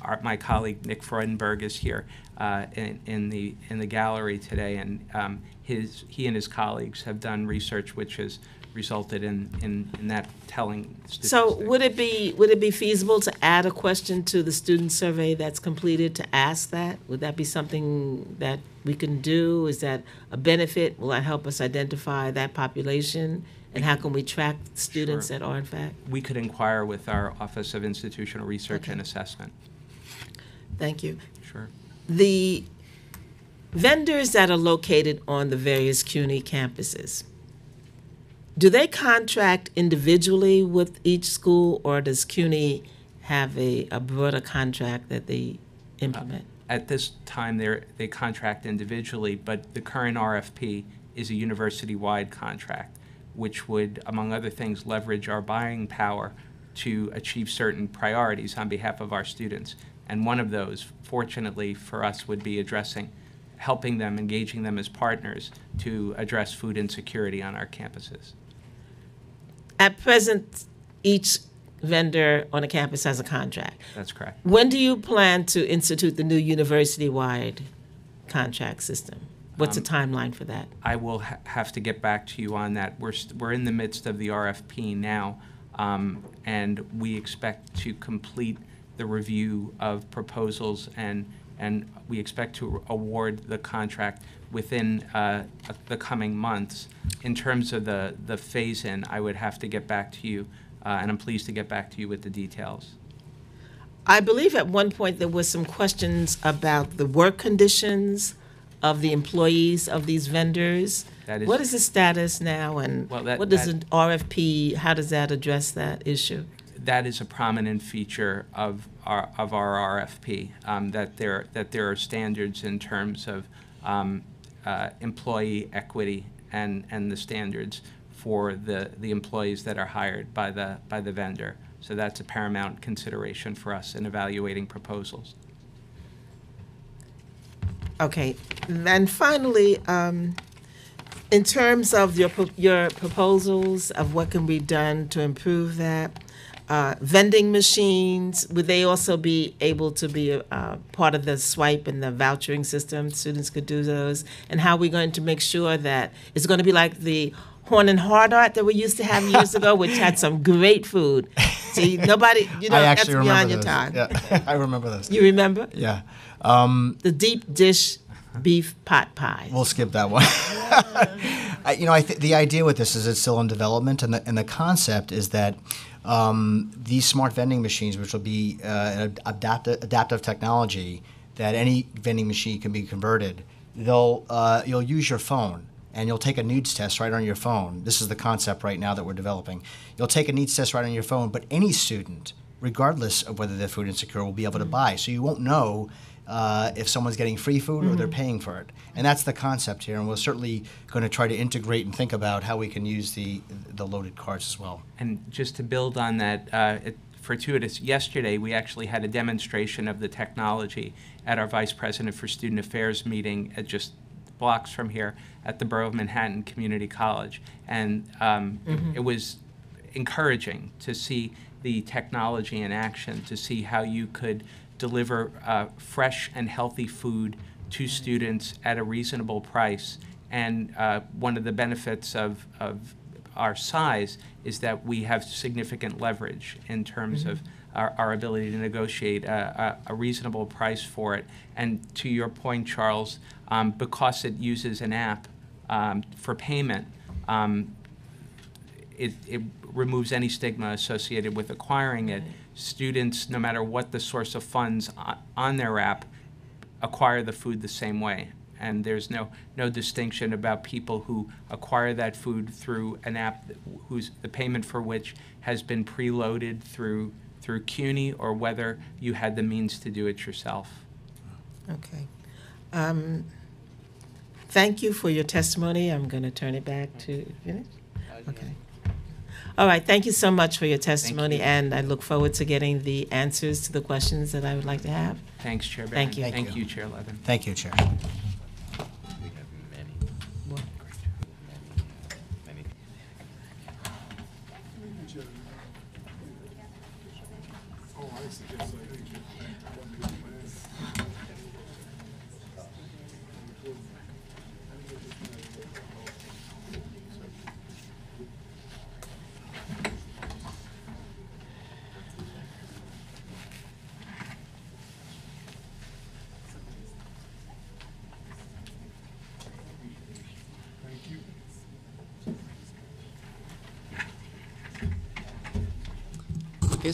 our- my colleague Nick Freudenberg is here uh, in, in the, in the gallery today. And um, his, he and his colleagues have done research which has resulted in, in, in that telling statistic. So would it be, would it be feasible to add a question to the student survey that's completed to ask that? Would that be something that we can do? Is that a benefit? Will that help us identify that population? And how can we track students Sure. that are in fact? we could inquire with our Office of Institutional Research and Assessment. Thank you. Sure. The vendors that are located on the various CUNY campuses, do they contract individually with each school or does CUNY have a, a broader contract that they implement? Uh, at this time, they're, they contract individually, but the current RFP is a university-wide contract, which would, among other things, leverage our buying power to achieve certain priorities on behalf of our students. And one of those, fortunately for us, would be addressing, helping them, engaging them as partners to address food insecurity on our campuses. At present, each vendor on a campus has a contract. That's correct. When do you plan to institute the new university-wide contract system? What's the Um, timeline for that? I will ha- have to get back to you on that. We're, st- we're in the midst of the RFP now, um, and we expect to complete the review of proposals and, and we expect to award the contract within uh, the coming months. In terms of the, the phase-in, I would have to get back to you, uh, and I'm pleased to get back to you with the details. I believe at one point there was some questions about the work conditions of the employees of these vendors. That is- What is the status now, and Well, that- what does that- an RFP, how does that address that issue? that is a prominent feature of our, of our RFP, um, that there, that there are standards in terms of um, uh, employee equity and, and the standards for the, the employees that are hired by the, by the vendor. So that's a paramount consideration for us in evaluating proposals. Okay, and finally, um, in terms of your, your proposals of what can be done to improve that, uh, vending machines, would they also be able to be uh, part of the swipe and the vouchering system? Students could do those? And how are we going to make sure that, it's going to be like the Horn and Hardart that we used to have years ago, which had some great food? See, nobody, you know, I that's actually beyond your time. Yeah, I remember those. You remember? Yeah. Um, The deep dish beef pot pie. We'll skip that one. I, you know, I th- the idea with this is it's still in development, and the, and the concept is that um, these smart vending machines, which will be uh, adaptive, adaptive technology, that any vending machine can be converted. They'll uh, you'll use your phone and you'll take a needs test right on your phone. This is the concept right now that we're developing. You'll take a needs test right on your phone, but any student, regardless of whether they're food insecure, will be able to buy. So you won't know uh, if someone's getting free food or they're Mhm. paying for it. And that's the concept here. And we're certainly going to try to integrate and think about how we can use the the loaded carts as well. And just to build on that, uh, it- fortuitous, yesterday, we actually had a demonstration of the technology at our Vice President for Student Affairs meeting at just blocks from here at the Borough of Manhattan Community College. And um, it- Mhm. it was encouraging to see the technology in action, to see how you could deliver uh, fresh and healthy food to students at a reasonable price. And uh, one of the benefits of, of our size is that we have significant leverage in terms of our, our ability to negotiate a, a, a reasonable price for it. And to your point, Charles, um, because it uses an app um, for payment, um, it, it removes any stigma associated with acquiring it. Students, no matter what the source of funds on, on their app, acquire the food the same way. And there's no, no distinction about people who acquire that food through an app whose, the payment for which has been preloaded through, through CUNY or whether you had the means to do it yourself. Okay. Um, Thank you for your testimony. I'm going to turn it back to, finish? Okay. All right, thank you so much for your testimony, and I look forward to getting the answers to the questions that I would like to have. Thanks, Chair Barron. Thank you. Thank you, Chair Levin. Thank you, Chair.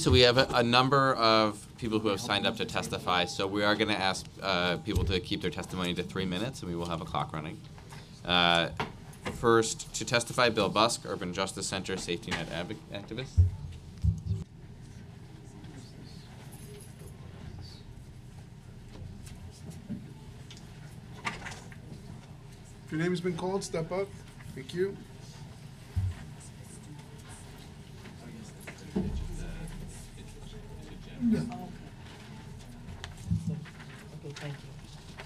So we have a, a number of people who have signed up to testify, so we are going to ask uh, people to keep their testimony to three minutes, and we will have a clock running. Uh, First, to testify, Bill Busk, Urban Justice Center Safety Net activist. If your name has been called, step up. Thank you. Okay, thank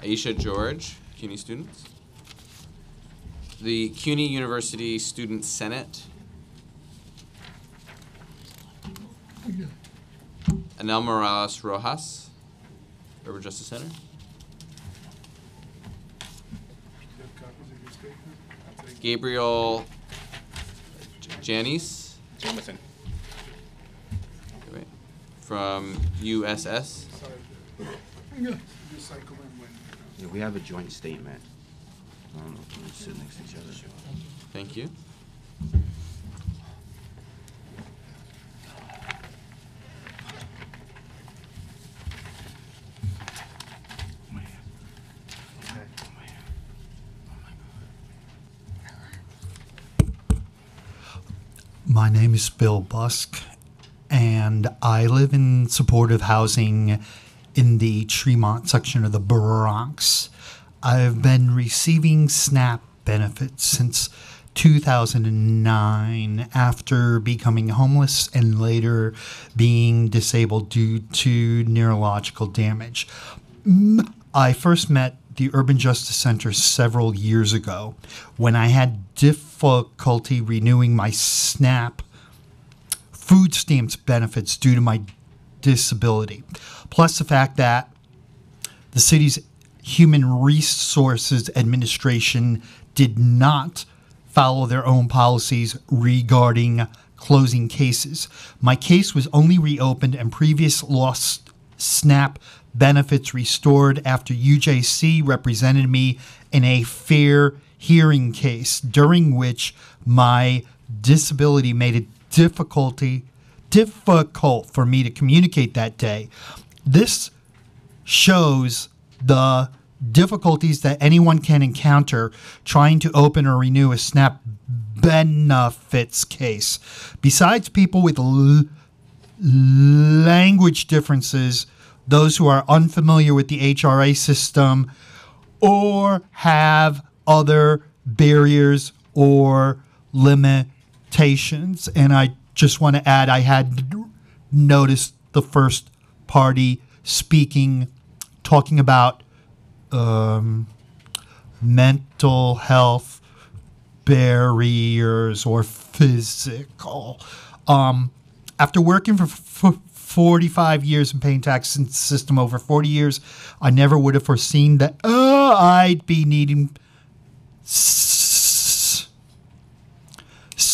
you. Aisha George, CUNY students. The CUNY University Student Senate. Anel Morales Rojas, Urban Justice Center. Gabriel Janice. Jamison. Okay, wait. From USS. Recycle and when. Yeah, we have a joint statement. Thank you. My name is Bill Busk, and I live in supportive housing in the Tremont section of the Bronx. I've been receiving SNAP benefits since 2009 after becoming homeless and later being disabled due to neurological damage. I first met the Urban Justice Center several years ago when I had difficulty renewing my SNAP food stamps benefits due to my disability. Plus, the fact that the city's Human Resources Administration did not follow their own policies regarding closing cases. My case was only reopened and previous lost SNAP benefits restored after UJC represented me in a fair hearing case during which my disability made it difficulty difficult for me to communicate that day. This shows the difficulties that anyone can encounter trying to open or renew a SNAP benefits case. Besides people with l- language differences, those who are unfamiliar with the HRA system, or have other barriers or limitations. And I just want to add, I had noticed the first party speaking, talking about um, mental health barriers or physical. Um, after working for f- 45 years in paying tax system over 40 years, I never would have foreseen that uh, I'd be needing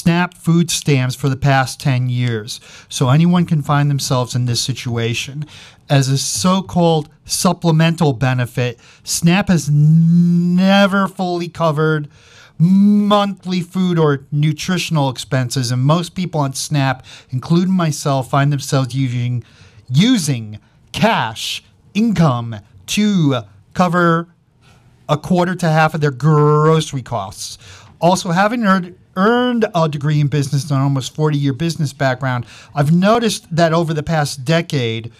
SNAP food stamps for the past 10 years. So anyone can find themselves in this situation. As a so called supplemental benefit, SNAP has never fully covered monthly food or nutritional expenses, and most people on SNAP, including myself, find themselves using using cash income to cover a quarter to half of their grocery costs. Also, having earned, earned a degree in business and an almost 40 year business background, I've noticed that over the past decade,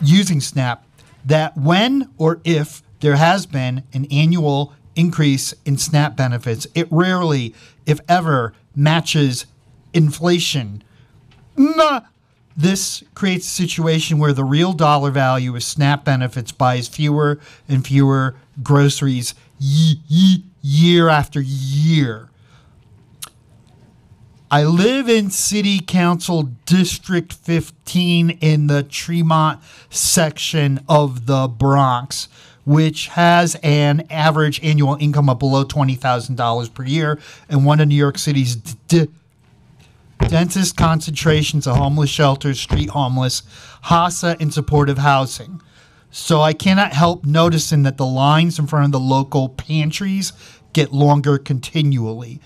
using SNAP, that when or if there has been an annual increase in SNAP benefits, it rarely, if ever, matches inflation. Nah. This creates a situation where the real dollar value of SNAP benefits buys fewer and fewer groceries ye- ye- year after year. I live in City Council District 15 in the Tremont section of the Bronx, which has an average annual income of below $20,000 per year and one of New York City's d- densest concentrations of homeless shelters, street homeless, HASA, and supportive housing. So I cannot help noticing that the lines in front of the local pantries get longer continually.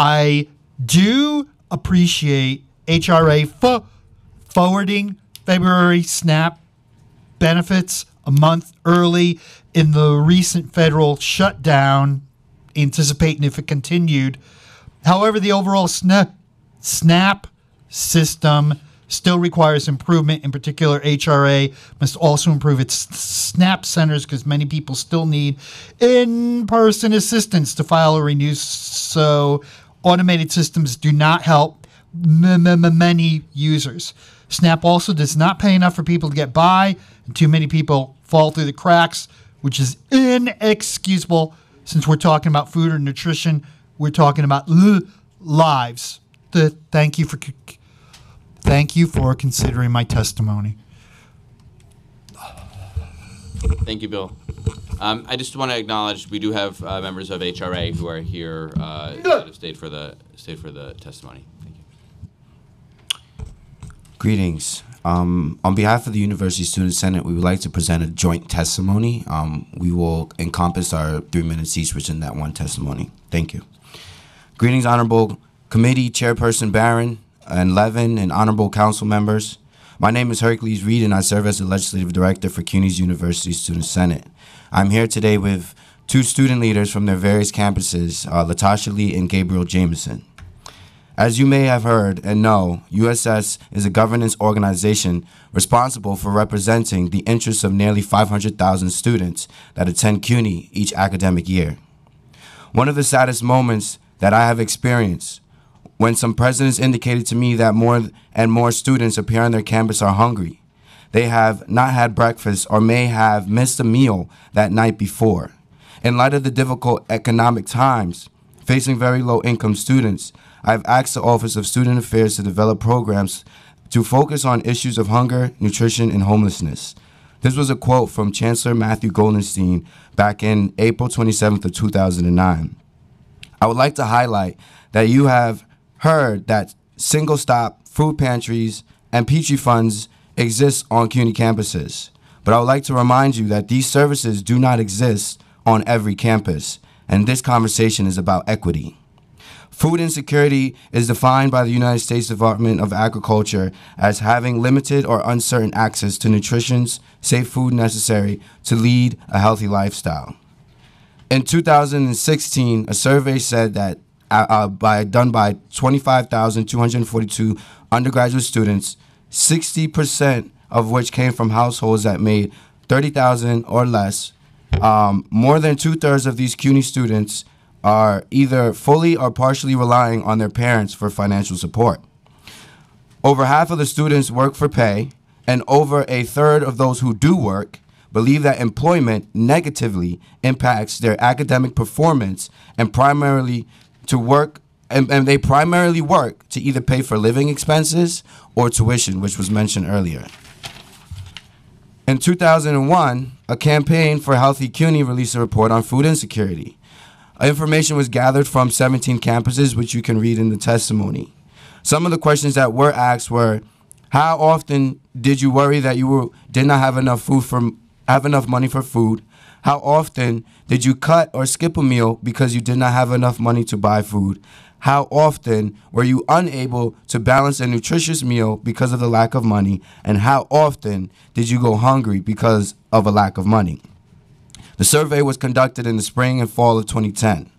I do appreciate HRA fo- forwarding February SNAP benefits a month early in the recent federal shutdown, anticipating if it continued. However, the overall SNAP, SNAP system still requires improvement. In particular, HRA must also improve its SNAP centers because many people still need in person assistance to file or renew. So, automated systems do not help many users. SNAP also does not pay enough for people to get by, and too many people fall through the cracks, which is inexcusable since we're talking about food or nutrition. We're talking about lives. The, thank you for thank you for considering my testimony. Thank you, Bill. Um, I just want to acknowledge we do have uh, members of HRA who are here uh, that have stayed for the stayed for the testimony. Thank you. Greetings. Um, on behalf of the University Student Senate, we would like to present a joint testimony. Um, we will encompass our three minutes each within that one testimony. Thank you. Greetings, Honorable Committee Chairperson Barron and Levin and Honorable Council members. My name is Hercules Reed and I serve as the Legislative Director for CUNY's University Student Senate. I'm here today with two student leaders from their various campuses, uh, Latasha Lee and Gabriel Jameson. As you may have heard and know, USS is a governance organization responsible for representing the interests of nearly 500,000 students that attend CUNY each academic year. One of the saddest moments that I have experienced when some presidents indicated to me that more and more students appear on their campus are hungry. They have not had breakfast or may have missed a meal that night before. In light of the difficult economic times facing very low income students, I've asked the Office of Student Affairs to develop programs to focus on issues of hunger, nutrition, and homelessness. This was a quote from Chancellor Matthew Goldenstein back in April 27th of 2009. I would like to highlight that you have heard that single stop food pantries and Petrie funds exist on CUNY campuses. But I would like to remind you that these services do not exist on every campus, and this conversation is about equity. Food insecurity is defined by the United States Department of Agriculture as having limited or uncertain access to nutrition's safe food necessary to lead a healthy lifestyle. In 2016, a survey said that uh, uh, by done by 25,242 undergraduate students, 60% of which came from households that made 30,000 or less. Um, more than two thirds of these CUNY students are either fully or partially relying on their parents for financial support. Over half of the students work for pay, and over a third of those who do work believe that employment negatively impacts their academic performance and primarily to work and, and they primarily work to either pay for living expenses or tuition, which was mentioned earlier. In 2001, a campaign for Healthy CUNY released a report on food insecurity. Information was gathered from 17 campuses, which you can read in the testimony. Some of the questions that were asked were, how often did you worry that you were, did not have enough food for, have enough money for food? How often did you cut or skip a meal because you did not have enough money to buy food? How often were you unable to balance a nutritious meal because of the lack of money? And how often did you go hungry because of a lack of money? The survey was conducted in the spring and fall of 2010.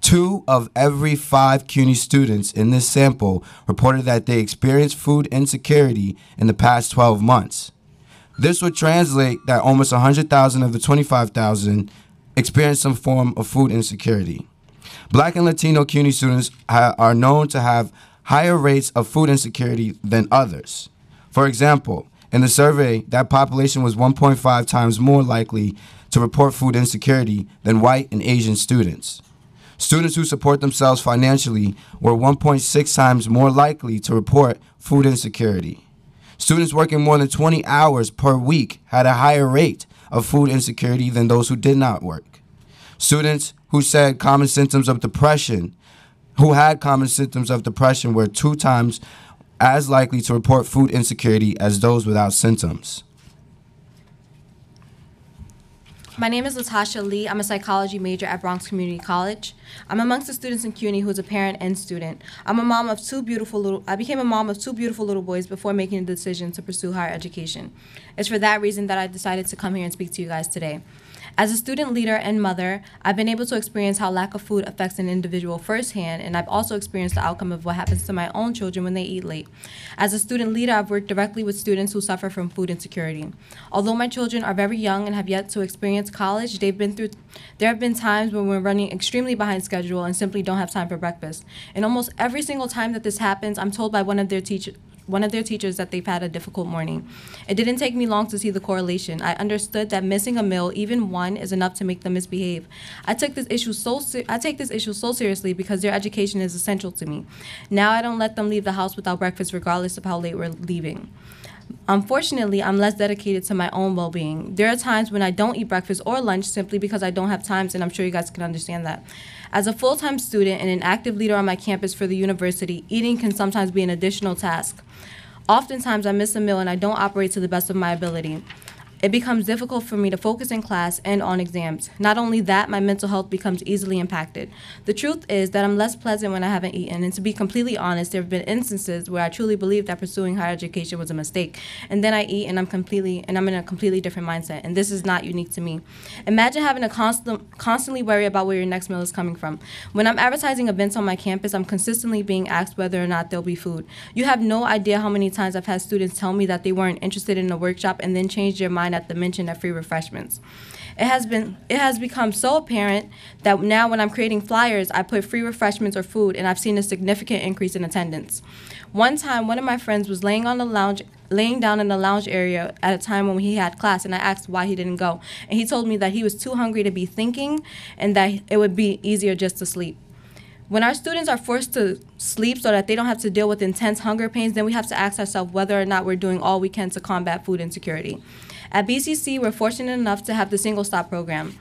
Two of every five CUNY students in this sample reported that they experienced food insecurity in the past 12 months. This would translate that almost 100,000 of the 25,000 experienced some form of food insecurity. Black and Latino CUNY students ha- are known to have higher rates of food insecurity than others. For example, in the survey, that population was 1.5 times more likely to report food insecurity than white and Asian students. Students who support themselves financially were 1.6 times more likely to report food insecurity. Students working more than 20 hours per week had a higher rate of food insecurity than those who did not work. Students who said common symptoms of depression, who had common symptoms of depression, were two times as likely to report food insecurity as those without symptoms. My name is Latasha Lee. I'm a psychology major at Bronx Community College. I'm amongst the students in CUNY who's a parent and student. I'm a mom of two beautiful little, I became a mom of two beautiful little boys before making the decision to pursue higher education. It's for that reason that I decided to come here and speak to you guys today. As a student leader and mother, I've been able to experience how lack of food affects an individual firsthand, and I've also experienced the outcome of what happens to my own children when they eat late. As a student leader, I've worked directly with students who suffer from food insecurity. Although my children are very young and have yet to experience college, they've been through there have been times when we're running extremely behind schedule and simply don't have time for breakfast. And almost every single time that this happens, I'm told by one of their teachers one of their teachers that they've had a difficult morning. It didn't take me long to see the correlation. I understood that missing a meal, even one, is enough to make them misbehave. I took this issue so ser- I take this issue so seriously because their education is essential to me. Now I don't let them leave the house without breakfast regardless of how late we're leaving. Unfortunately, I'm less dedicated to my own well being. There are times when I don't eat breakfast or lunch simply because I don't have times, and I'm sure you guys can understand that. As a full time student and an active leader on my campus for the university, eating can sometimes be an additional task. Oftentimes, I miss a meal and I don't operate to the best of my ability. It becomes difficult for me to focus in class and on exams. Not only that, my mental health becomes easily impacted. The truth is that I'm less pleasant when I haven't eaten, and to be completely honest, there have been instances where I truly believe that pursuing higher education was a mistake. And then I eat and I'm completely and I'm in a completely different mindset. And this is not unique to me. Imagine having to constant, constantly worry about where your next meal is coming from. When I'm advertising events on my campus, I'm consistently being asked whether or not there'll be food. You have no idea how many times I've had students tell me that they weren't interested in a workshop and then change their mind at the mention of free refreshments. It has been it has become so apparent that now when I'm creating flyers, I put free refreshments or food and I've seen a significant increase in attendance. One time one of my friends was laying on the lounge laying down in the lounge area at a time when he had class and I asked why he didn't go. And he told me that he was too hungry to be thinking and that it would be easier just to sleep. When our students are forced to sleep so that they don't have to deal with intense hunger pains, then we have to ask ourselves whether or not we're doing all we can to combat food insecurity. At BCC, we're fortunate enough to have the Single Stop program.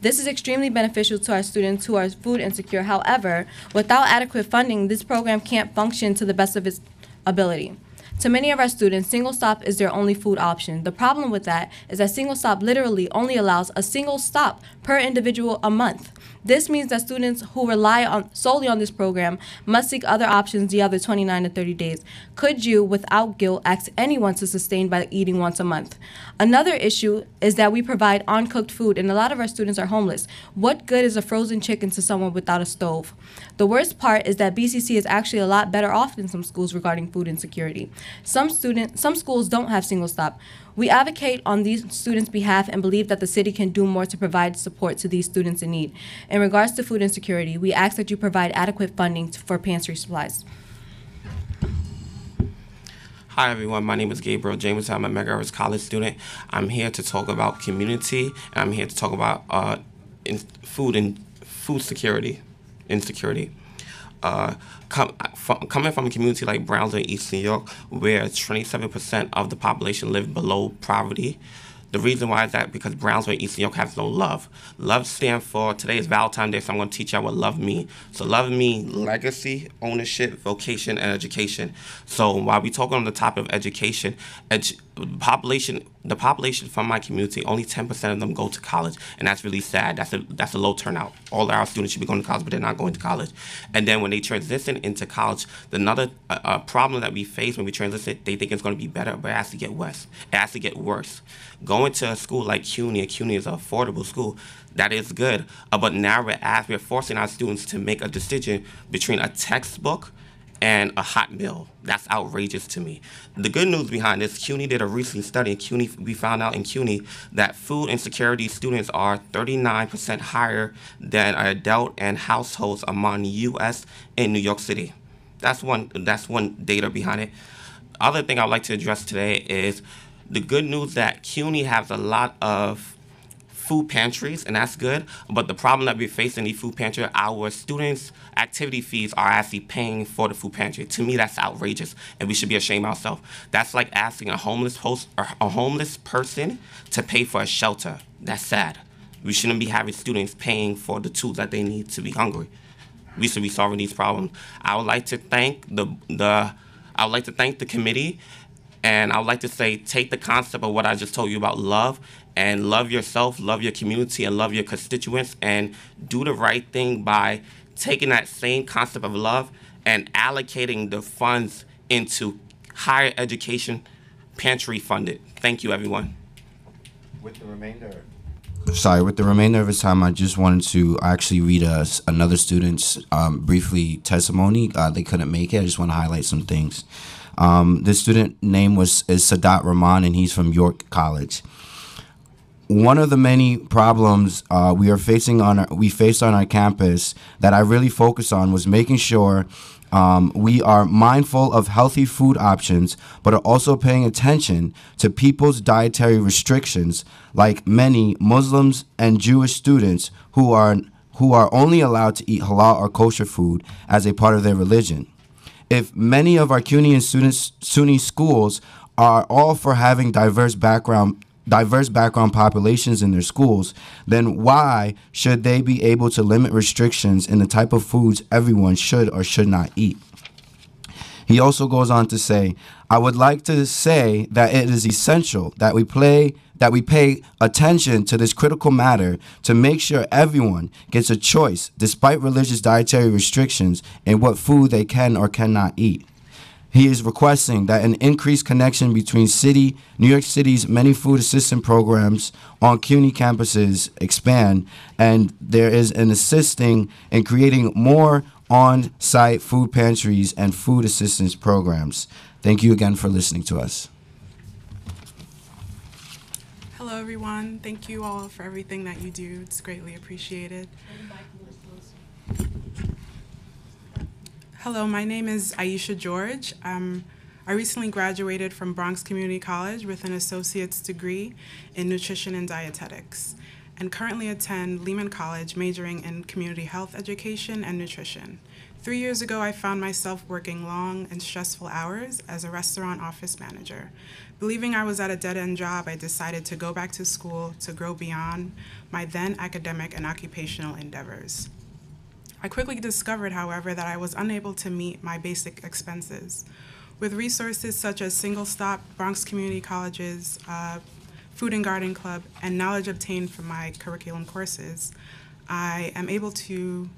This is extremely beneficial to our students who are food insecure. However, without adequate funding, this program can't function to the best of its ability. To many of our students, single stop is their only food option. The problem with that is that single stop literally only allows a single stop per individual a month. This means that students who rely on solely on this program must seek other options the other 29 to 30 days. Could you, without guilt, ask anyone to sustain by eating once a month? Another issue is that we provide uncooked food, and a lot of our students are homeless. What good is a frozen chicken to someone without a stove? The worst part is that BCC is actually a lot better off than some schools regarding food insecurity. Some student, some schools don't have single stop. We advocate on these students' behalf and believe that the city can do more to provide support to these students in need. In regards to food insecurity, we ask that you provide adequate funding for pantry supplies. Hi everyone, my name is Gabriel James. I'm a Medgar College student. I'm here to talk about community, I'm here to talk about uh, in food and food security, insecurity. Uh, from, coming from a community like Brownsville, East New York, where 27% of the population live below poverty, the reason why is that because Brownsville, East New York has no love. Love stands for today is Valentine's Day, so I'm going to teach y'all what love means. So love means legacy, ownership, vocation, and education. So while we talking on the topic of education, edu- population the population from my community only 10% of them go to college and that's really sad. That's a that's a low turnout. All our students should be going to college but they're not going to college. And then when they transition into college the another uh, uh, problem that we face when we transition they think it's going to be better but it has to get worse. It has to get worse. Going to a school like CUNY CUNY is an affordable school that is good. Uh, but now we're asked, we're forcing our students to make a decision between a textbook and a hot meal. That's outrageous to me. The good news behind this, CUNY did a recent study. CUNY, we found out in CUNY that food insecurity students are 39% higher than adult and households among U.S. and New York City. That's one. That's one data behind it. Other thing I'd like to address today is the good news that CUNY has a lot of food pantries, and that's good. But the problem that we face in the food pantry, our students' activity fees are actually paying for the food pantry. To me, that's outrageous, and we should be ashamed of ourselves. That's like asking a homeless host or a homeless person to pay for a shelter. That's sad. We shouldn't be having students paying for the tools that they need to be hungry. We should be solving these problems. I would like to thank the the I would like to thank the committee and I would like to say, take the concept of what I just told you about love and love yourself, love your community, and love your constituents, and do the right thing by taking that same concept of love and allocating the funds into higher education, pantry funded. Thank you, everyone. With the remainder. Sorry, with the remainder of his time, I just wanted to actually read a, another student's um, briefly testimony. Uh, they couldn't make it. I just want to highlight some things. Um, the student name was is Sadat Rahman, and he's from York College. One of the many problems uh, we are facing on our, we faced on our campus that I really focused on was making sure um, we are mindful of healthy food options, but are also paying attention to people's dietary restrictions, like many Muslims and Jewish students who are who are only allowed to eat halal or kosher food as a part of their religion if many of our CUNY and students, SUNY schools are all for having diverse background diverse background populations in their schools, then why should they be able to limit restrictions in the type of foods everyone should or should not eat? He also goes on to say, I would like to say that it is essential that we play that we pay attention to this critical matter to make sure everyone gets a choice despite religious dietary restrictions in what food they can or cannot eat. He is requesting that an increased connection between city, New York City's many food assistance programs on CUNY campuses expand, and there is an assisting in creating more on-site food pantries and food assistance programs. Thank you again for listening to us. Hello, everyone. Thank you all for everything that you do. It's greatly appreciated. Hello, my name is Aisha George. Um, I recently graduated from Bronx Community College with an associate's degree in nutrition and dietetics, and currently attend Lehman College majoring in community health education and nutrition. Three years ago, I found myself working long and stressful hours as a restaurant office manager. Believing I was at a dead end job, I decided to go back to school to grow beyond my then academic and occupational endeavors. I quickly discovered, however, that I was unable to meet my basic expenses. With resources such as Single Stop, Bronx Community Colleges, uh, Food and Garden Club, and knowledge obtained from my curriculum courses, I am able to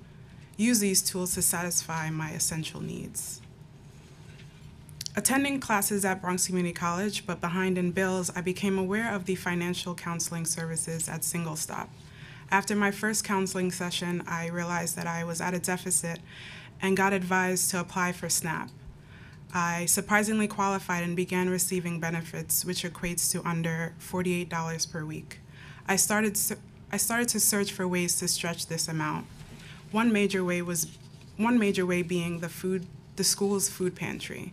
use these tools to satisfy my essential needs. Attending classes at Bronx Community College, but behind in bills, I became aware of the financial counseling services at Single Stop. After my first counseling session, I realized that I was at a deficit and got advised to apply for SNAP. I surprisingly qualified and began receiving benefits, which equates to under $48 per week. I started, I started to search for ways to stretch this amount. One major way was one major way being the food the school's food pantry,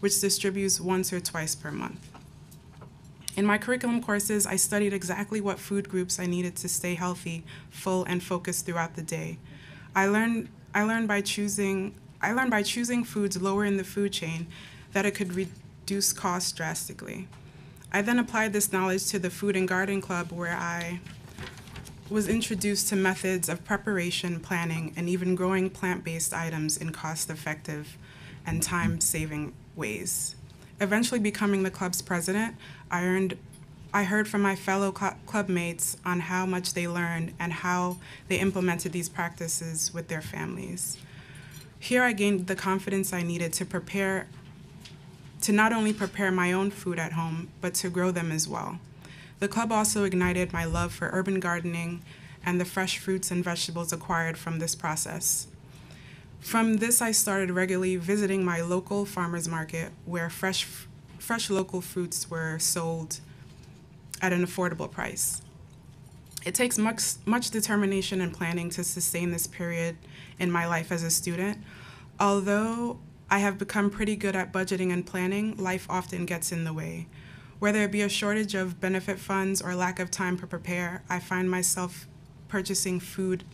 which distributes once or twice per month. In my curriculum courses, I studied exactly what food groups I needed to stay healthy, full, and focused throughout the day. I learned, I learned by choosing I learned by choosing foods lower in the food chain that it could reduce costs drastically. I then applied this knowledge to the Food and Garden Club where I was introduced to methods of preparation, planning, and even growing plant-based items in cost-effective and time-saving ways. Eventually becoming the club's president, I earned I heard from my fellow cl- club mates on how much they learned and how they implemented these practices with their families. Here I gained the confidence I needed to prepare to not only prepare my own food at home, but to grow them as well. The club also ignited my love for urban gardening and the fresh fruits and vegetables acquired from this process. From this, I started regularly visiting my local farmers market where fresh, fresh local fruits were sold at an affordable price. It takes much, much determination and planning to sustain this period in my life as a student. Although I have become pretty good at budgeting and planning, life often gets in the way. Whether it be a shortage of benefit funds or lack of time to prepare, I find myself purchasing food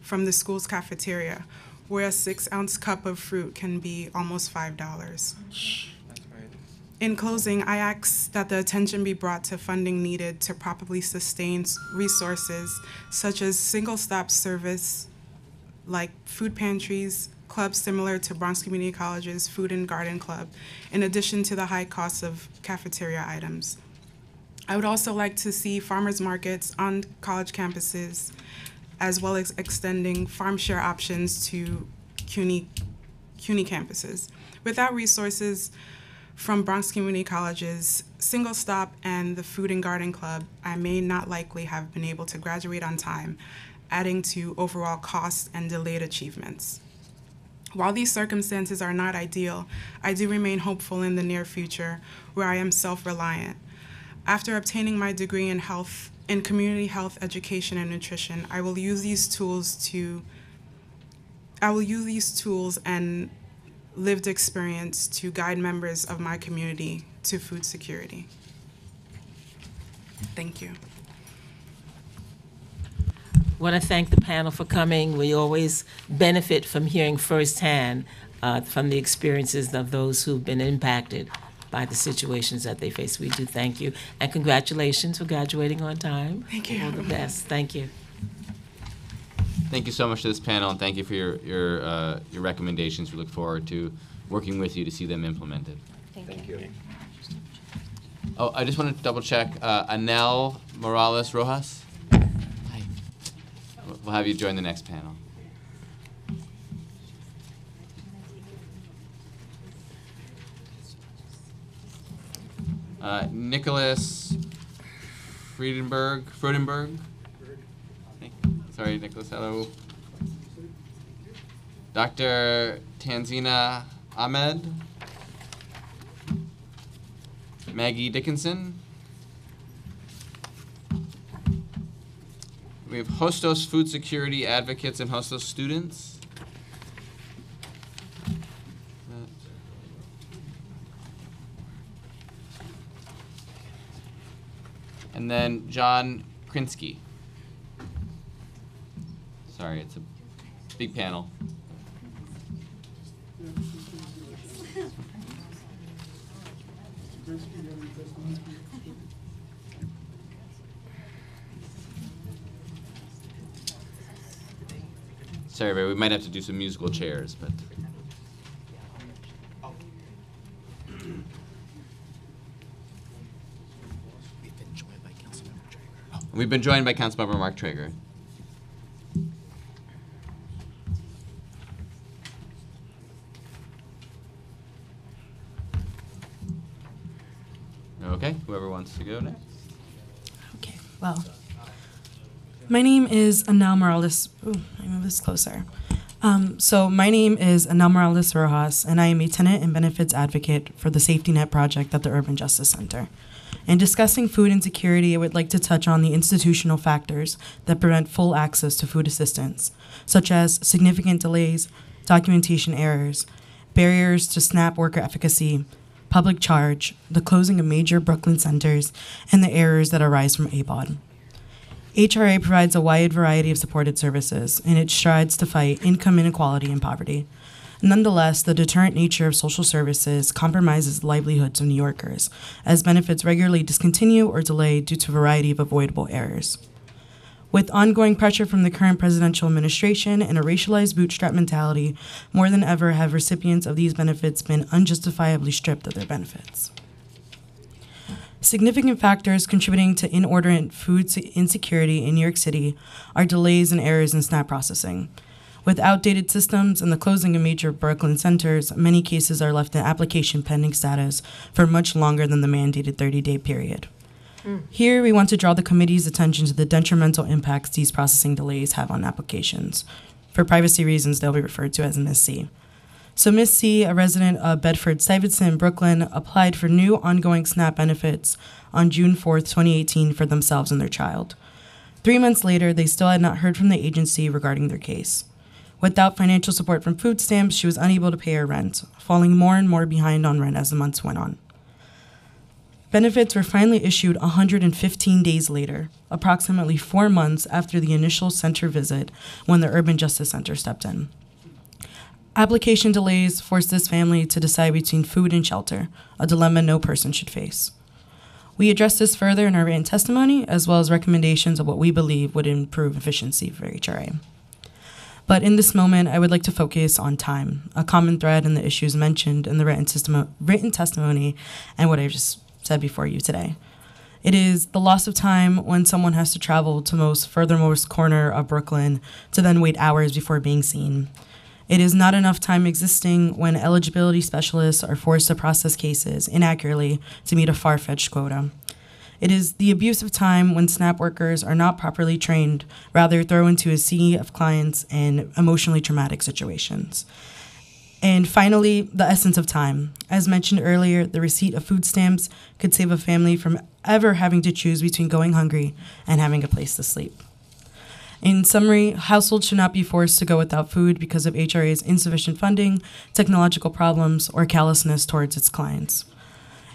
from the school's cafeteria, where a six ounce cup of fruit can be almost $5. In closing, I ask that the attention be brought to funding needed to properly sustain resources such as single stop service like food pantries, clubs similar to Bronx Community College's Food and Garden Club, in addition to the high costs of cafeteria items. I would also like to see farmers markets on college campuses, as well as extending farm share options to CUNY, CUNY campuses. Without resources from Bronx Community Colleges, Single Stop, and the Food and Garden Club, I may not likely have been able to graduate on time, adding to overall costs and delayed achievements. While these circumstances are not ideal, I do remain hopeful in the near future where I am self reliant. After obtaining my degree in health, in community health education and nutrition, I will use these tools to I will use these tools and lived experience to guide members of my community to food security. Thank you. I Want to thank the panel for coming. We always benefit from hearing firsthand uh, from the experiences of those who've been impacted by the situations that they face. We do thank you, and congratulations for graduating on time. Thank you. All the best. Thank you. Thank you so much to this panel, and thank you for your, your, uh, your recommendations. We look forward to working with you to see them implemented. Thank you. Oh, I just wanted to double check, uh, Anel Morales Rojas? Hi. We'll have you join the next panel. Uh, Nicholas Friedenberg, Friedenberg? Sorry, Nicholas, hello. Dr. Tanzina Ahmed? Maggie Dickinson? We have Hostos Food Security Advocates and Hostos Students. And then John Krinsky. Sorry, it's a big panel. Sorry, we might have to do some musical chairs, but. We've been joined by Councilmember Mark Treyger. Okay, whoever wants to go next. Okay, well, my name is Anel Morales. Ooh, me move this closer. Um, so my name is Anel Morales Rojas, and I am a tenant and benefits advocate for the Safety Net Project at the Urban Justice Center. In discussing food insecurity, I would like to touch on the institutional factors that prevent full access to food assistance, such as significant delays, documentation errors, barriers to SNAP worker efficacy, public charge, the closing of major Brooklyn centers, and the errors that arise from ABAWD. HRA provides a wide variety of supported services, and it strives to fight income inequality and poverty. Nonetheless, the deterrent nature of social services compromises the livelihoods of New Yorkers, as benefits regularly discontinue or delay due to a variety of avoidable errors. With ongoing pressure from the current presidential administration and a racialized bootstrap mentality, more than ever have recipients of these benefits been unjustifiably stripped of their benefits. Significant factors contributing to inordinate food insecurity in New York City are delays and errors in SNAP processing. With outdated systems and the closing of major Brooklyn centers, many cases are left in application pending status for much longer than the mandated 30 day period. Hmm. Here, we want to draw the committee's attention to the detrimental impacts these processing delays have on applications. For privacy reasons, they'll be referred to as Miss C. So, Miss C, a resident of Bedford Stuyvesant, Brooklyn, applied for new ongoing SNAP benefits on June 4th, 2018, for themselves and their child. Three months later, they still had not heard from the agency regarding their case. Without financial support from food stamps, she was unable to pay her rent, falling more and more behind on rent as the months went on. Benefits were finally issued 115 days later, approximately four months after the initial center visit when the Urban Justice Center stepped in. Application delays forced this family to decide between food and shelter, a dilemma no person should face. We address this further in our written testimony, as well as recommendations of what we believe would improve efficiency for HRA. But in this moment, I would like to focus on time, a common thread in the issues mentioned in the written, testimo- written testimony and what I've just said before you today. It is the loss of time when someone has to travel to most furthermost corner of Brooklyn to then wait hours before being seen. It is not enough time existing when eligibility specialists are forced to process cases inaccurately to meet a far fetched quota. It is the abuse of time when SNAP workers are not properly trained, rather, thrown into a sea of clients and emotionally traumatic situations. And finally, the essence of time. As mentioned earlier, the receipt of food stamps could save a family from ever having to choose between going hungry and having a place to sleep. In summary, households should not be forced to go without food because of HRA's insufficient funding, technological problems, or callousness towards its clients.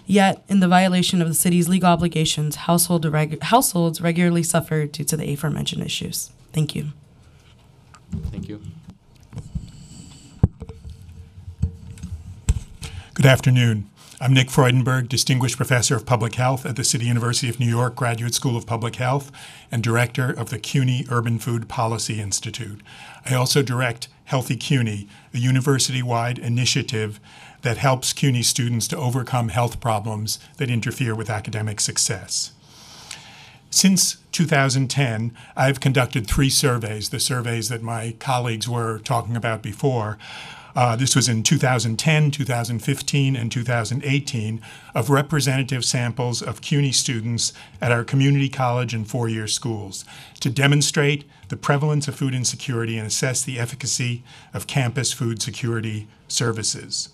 Yet, in the violation of the city's legal obligations, household reg- households regularly suffer due to the aforementioned issues. Thank you. Thank you. Good afternoon. I'm Nick Freudenberg, Distinguished Professor of Public Health at the City University of New York Graduate School of Public Health and Director of the CUNY Urban Food Policy Institute. I also direct Healthy CUNY, a university wide initiative that helps CUNY students to overcome health problems that interfere with academic success. Since 2010, I've conducted three surveys, the surveys that my colleagues were talking about before. Uh, this was in 2010, 2015, and 2018 of representative samples of CUNY students at our community college and four year schools to demonstrate the prevalence of food insecurity and assess the efficacy of campus food security services.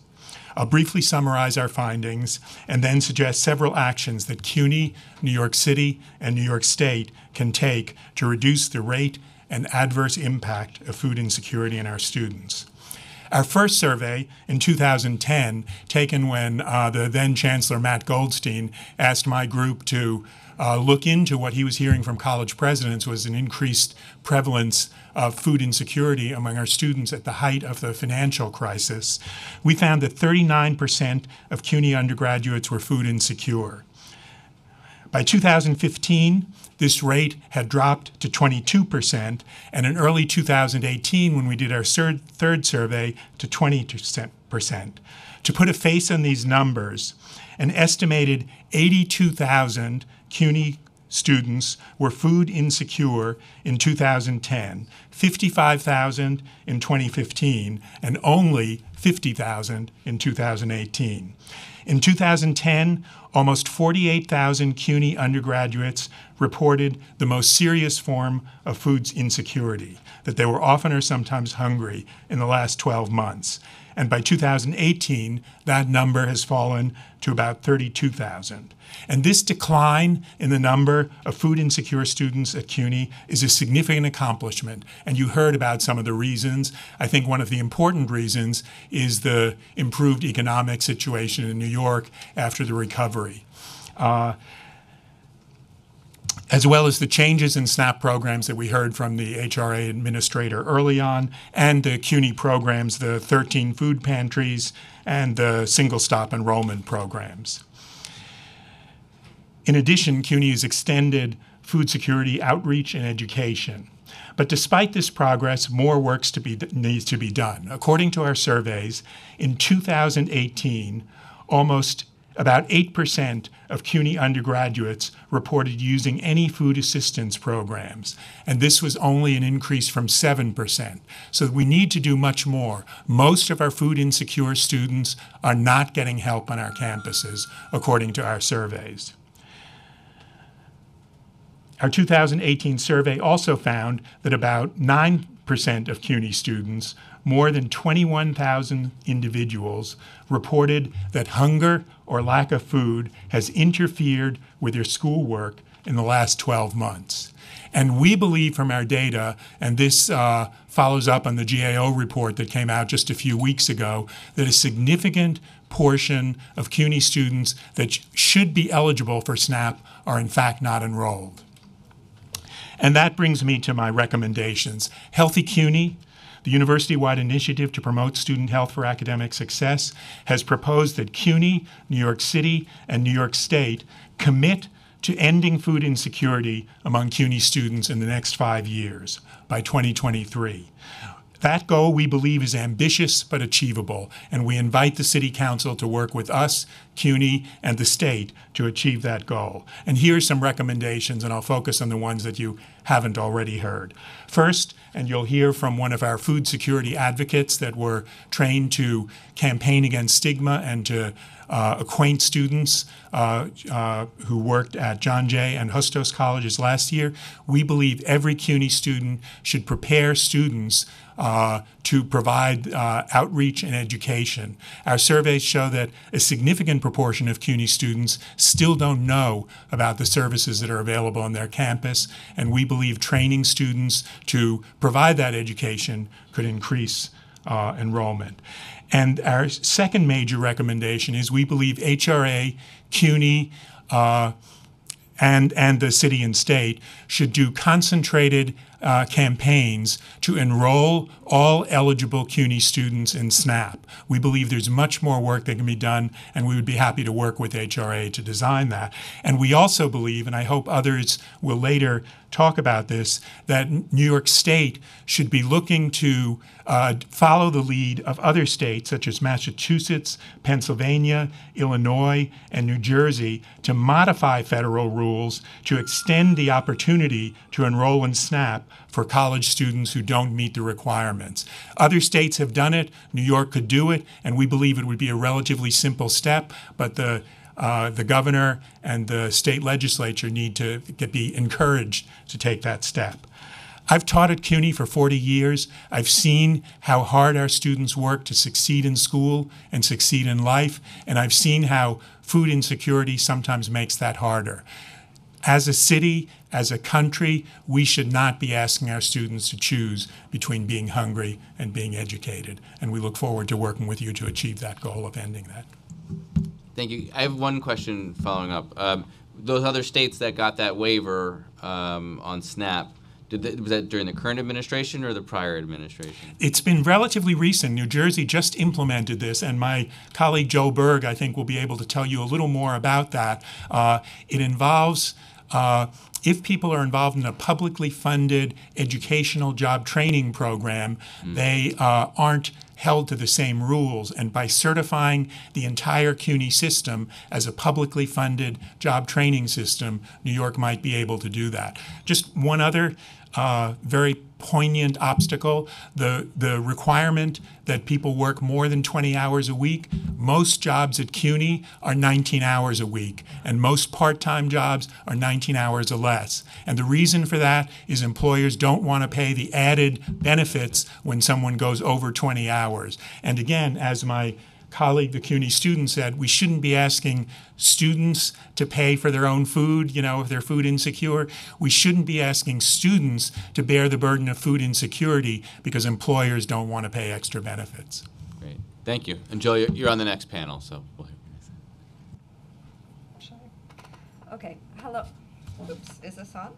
I'll briefly summarize our findings and then suggest several actions that CUNY, New York City, and New York State can take to reduce the rate and adverse impact of food insecurity in our students. Our first survey in 2010, taken when uh, the then Chancellor Matt Goldstein asked my group to uh, look into what he was hearing from college presidents, was an increased prevalence of food insecurity among our students at the height of the financial crisis. We found that 39% of CUNY undergraduates were food insecure. By 2015, this rate had dropped to 22%, and in early 2018, when we did our third, survey, to 20%. To put a face on these numbers, an estimated 82,000 CUNY students were food insecure in 2010, 55,000 in 2015, and only 50,000 in 2018. In 2010, almost 48,000 CUNY undergraduates reported the most serious form of food insecurity, that they were often or sometimes hungry in the last 12 months. And by 2018, that number has fallen to about 32,000. And this decline in the number of food insecure students at CUNY is a significant accomplishment. And you heard about some of the reasons. I think one of the important reasons is the improved economic situation in New York after the recovery. Uh, as well as the changes in SNAP programs that we heard from the HRA administrator early on, and the CUNY programs, the 13 food pantries, and the single stop enrollment programs. In addition, CUNY has extended food security outreach and education. But despite this progress, more work to be, needs to be done. According to our surveys, in 2018, almost about 8% of CUNY undergraduates reported using any food assistance programs, and this was only an increase from 7%. So we need to do much more. Most of our food insecure students are not getting help on our campuses, according to our surveys. Our 2018 survey also found that about 9% of CUNY students, more than 21,000 individuals, reported that hunger or lack of food has interfered with their schoolwork in the last 12 months. And we believe from our data, and this uh, follows up on the GAO report that came out just a few weeks ago, that a significant portion of CUNY students that should be eligible for SNAP are in fact not enrolled. And that brings me to my recommendations. Healthy CUNY, the university wide initiative to promote student health for academic success, has proposed that CUNY, New York City, and New York State commit to ending food insecurity among CUNY students in the next five years by 2023. That goal, we believe, is ambitious but achievable, and we invite the City Council to work with us, CUNY, and the state to achieve that goal. And here are some recommendations, and I'll focus on the ones that you haven't already heard. First, and you'll hear from one of our food security advocates that were trained to campaign against stigma and to uh, acquaint students uh, uh, who worked at John Jay and Hostos colleges last year. We believe every CUNY student should prepare students uh, to provide uh, outreach and education. Our surveys show that a significant proportion of CUNY students still don't know about the services that are available on their campus, and we believe training students to provide that education could increase uh, enrollment. And our second major recommendation is we believe HRA, CUNY, uh, and, and the city and state should do concentrated uh, campaigns to enroll all eligible CUNY students in SNAP. We believe there's much more work that can be done, and we would be happy to work with HRA to design that. And we also believe, and I hope others will later talk about this, that New York State should be looking to uh, follow the lead of other states such as Massachusetts, Pennsylvania, Illinois, and New Jersey to modify federal rules to extend the opportunity to enroll in SNAP for college students who don't meet the requirements. Other states have done it. New York could do it, and we believe it would be a relatively simple step, but the uh, the governor and the state legislature need to be encouraged to take that step. I've taught at CUNY for 40 years. I've seen how hard our students work to succeed in school and succeed in life, and I've seen how food insecurity sometimes makes that harder. As a city, as a country, we should not be asking our students to choose between being hungry and being educated. And we look forward to working with you to achieve that goal of ending that. Thank you. I have one question following up. Um, those other states that got that waiver um, on SNAP, did they, was that during the current administration or the prior administration? It's been relatively recent. New Jersey just implemented this, and my colleague Joe Berg, I think, will be able to tell you a little more about that. Uh, it involves uh, if people are involved in a publicly funded educational job training program, they uh, aren't held to the same rules. And by certifying the entire CUNY system as a publicly funded job training system, New York might be able to do that. Just one other uh, very poignant obstacle. The the requirement that people work more than 20 hours a week most jobs at CUNY are 19 hours a week and most part-time jobs are 19 hours or less. And the reason for that is employers don't want to pay the added benefits when someone goes over 20 hours. And again as my colleague, the CUNY student, said we shouldn't be asking students to pay for their own food, you know, if they're food insecure. We shouldn't be asking students to bear the burden of food insecurity because employers don't want to pay extra benefits. Great. Thank you. And Joe, you're, you're on the next panel, so we'll hear. Okay, hello. Oops, is this on?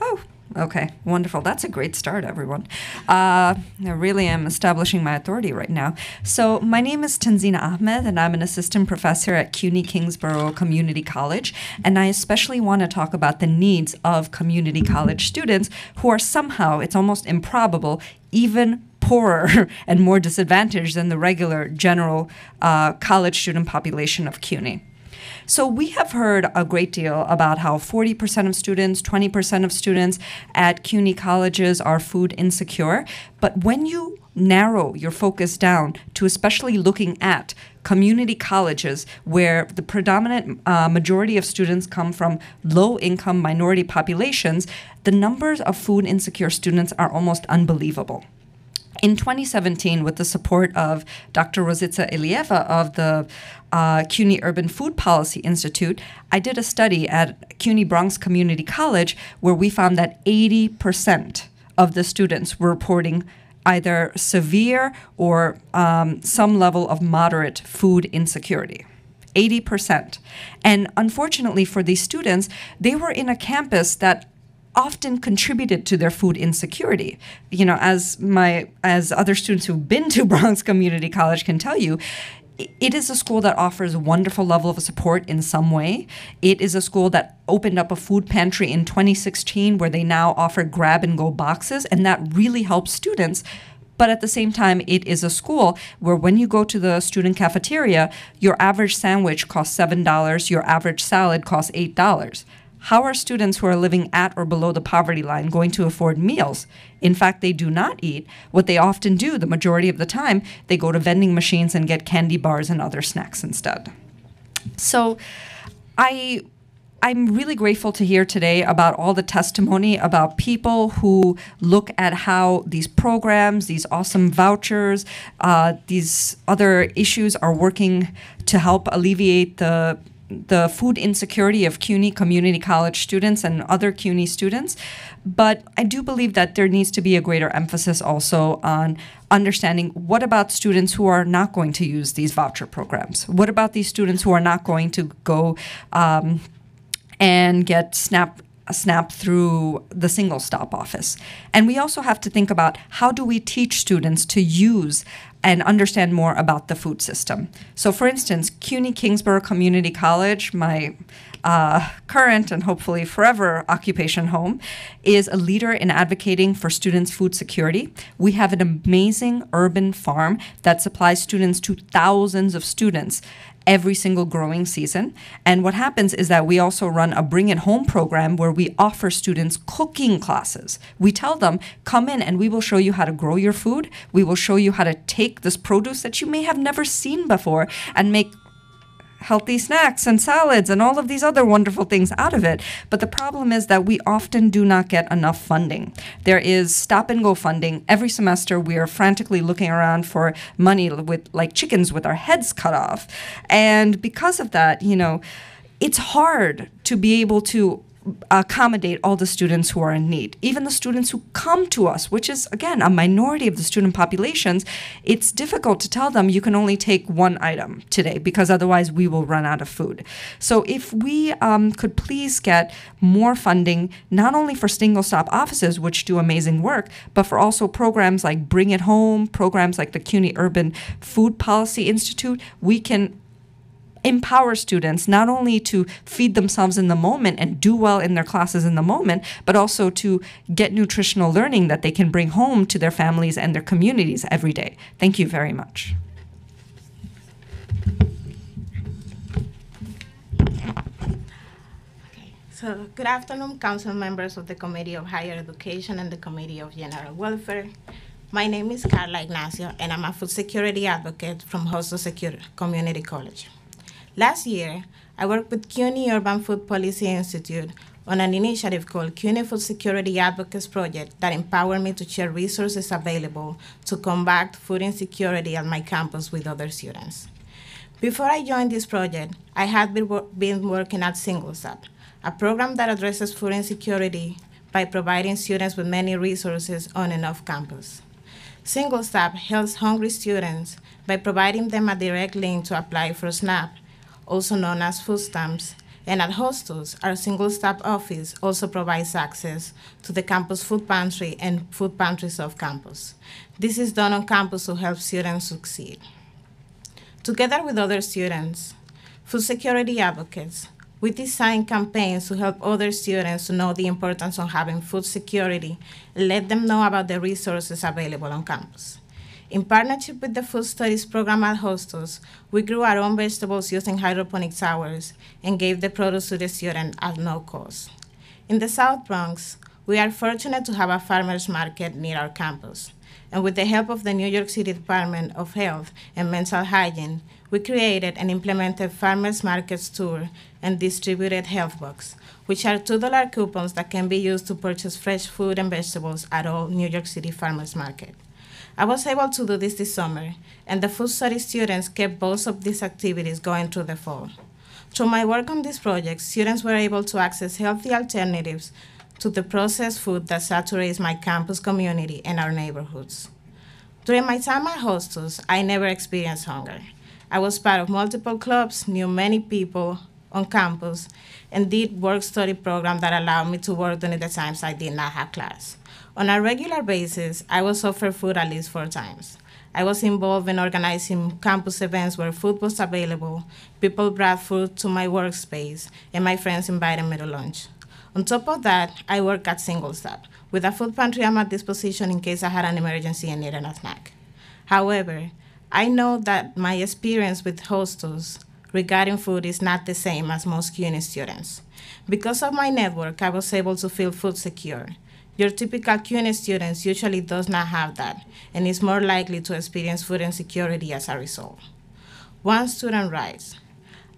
Oh, okay, wonderful. That's a great start, everyone. Uh, I really am establishing my authority right now. So, my name is Tanzina Ahmed, and I'm an assistant professor at CUNY Kingsborough Community College. And I especially want to talk about the needs of community college students who are somehow, it's almost improbable, even poorer and more disadvantaged than the regular general uh, college student population of CUNY. So we have heard a great deal about how 40% of students, 20% of students at CUNY colleges are food insecure. But when you narrow your focus down to especially looking at community colleges where the predominant uh, majority of students come from low income minority populations, the numbers of food insecure students are almost unbelievable. In 2017, with the support of Dr. Rositza Ilieva of the uh, CUNY Urban Food Policy Institute, I did a study at CUNY Bronx Community College where we found that 80% of the students were reporting either severe or um, some level of moderate food insecurity. 80%. And unfortunately for these students, they were in a campus that often contributed to their food insecurity. You know, as my as other students who've been to Bronx Community College can tell you, it is a school that offers a wonderful level of support in some way. It is a school that opened up a food pantry in 2016 where they now offer grab and go boxes, and that really helps students. But at the same time, it is a school where when you go to the student cafeteria, your average sandwich costs $7, your average salad costs $8. How are students who are living at or below the poverty line going to afford meals? In fact, they do not eat. What they often do, the majority of the time, they go to vending machines and get candy bars and other snacks instead. So, I I'm really grateful to hear today about all the testimony about people who look at how these programs, these awesome vouchers, uh, these other issues are working to help alleviate the the food insecurity of CUNY community college students and other CUNY students. But I do believe that there needs to be a greater emphasis also on understanding what about students who are not going to use these voucher programs? What about these students who are not going to go um, and get SNAP SNAP through the single stop office. And we also have to think about how do we teach students to use and understand more about the food system. So, for instance, CUNY Kingsborough Community College, my uh, current and hopefully forever occupation home, is a leader in advocating for students' food security. We have an amazing urban farm that supplies students to thousands of students every single growing season. And what happens is that we also run a bring it home program where we offer students cooking classes. We tell them, come in and we will show you how to grow your food. We will show you how to take this produce that you may have never seen before and make healthy snacks and salads and all of these other wonderful things out of it. But the problem is that we often do not get enough funding. There is stop and go funding. Every semester, we are frantically looking around for money with like chickens with our heads cut off. And because of that, you know, it's hard to be able to accommodate all the students who are in need. Even the students who come to us, which is, again, a minority of the student populations, it's difficult to tell them you can only take one item today because otherwise we will run out of food. So if we um, could please get more funding, not only for single stop offices, which do amazing work, but for also programs like Bring It Home, programs like the CUNY Urban Food Policy Institute, we can empower students not only to feed themselves in the moment and do well in their classes in the moment, but also to get nutritional learning that they can bring home to their families and their communities every day. Thank you very much. Okay. So, good afternoon, council members of the Committee of Higher Education and the Committee of General Welfare. My name is Carla Ignacio, and I'm a food security advocate from Hostos Secure Community College. Last year, I worked with CUNY Urban Food Policy Institute on an initiative called CUNY Food Security Advocates Project that empowered me to share resources available to combat food insecurity at my campus with other students. Before I joined this project, I had been, wor- been working at Single Stop, a program that addresses food insecurity by providing students with many resources on and off campus. Single Stop helps hungry students by providing them a direct link to apply for SNAP also known as food stamps, and at Hostos, our single stop office also provides access to the campus food pantry and food pantries off campus. This is done on campus to help students succeed. Together with other students, food security advocates, we design campaigns to help other students to know the importance of having food security let them know about the resources available on campus. In partnership with the Food Studies program at Hostos, we grew our own vegetables using hydroponic towers and gave the produce to the student at no cost. In the South Bronx, we are fortunate to have a farmers market near our campus. And with the help of the New York City Department of Health and Mental Hygiene, we created and implemented farmers markets tour and distributed health bucks, which are $2 coupons that can be used to purchase fresh food and vegetables at all New York City farmers market. I was able to do this this summer, and the food study students kept both of these activities going through the fall. Through my work on this project, students were able to access healthy alternatives to the processed food that saturates my campus community and our neighborhoods. During my time at Hostos, I never experienced hunger. I was part of multiple clubs, knew many people on campus, and did work study program that allowed me to work during the times I did not have class. On a regular basis, I was offered food at least four times. I was involved in organizing campus events where food was available, people brought food to my workspace, and my friends invited me to lunch. On top of that, I work at Single Stop, with a food pantry at my disposition in case I had an emergency and needed a snack. However, I know that my experience with Hostos regarding food is not the same as most CUNY students. Because of my network, I was able to feel food secure. Your typical CUNY students usually does not have that and is more likely to experience food insecurity as a result. One student writes,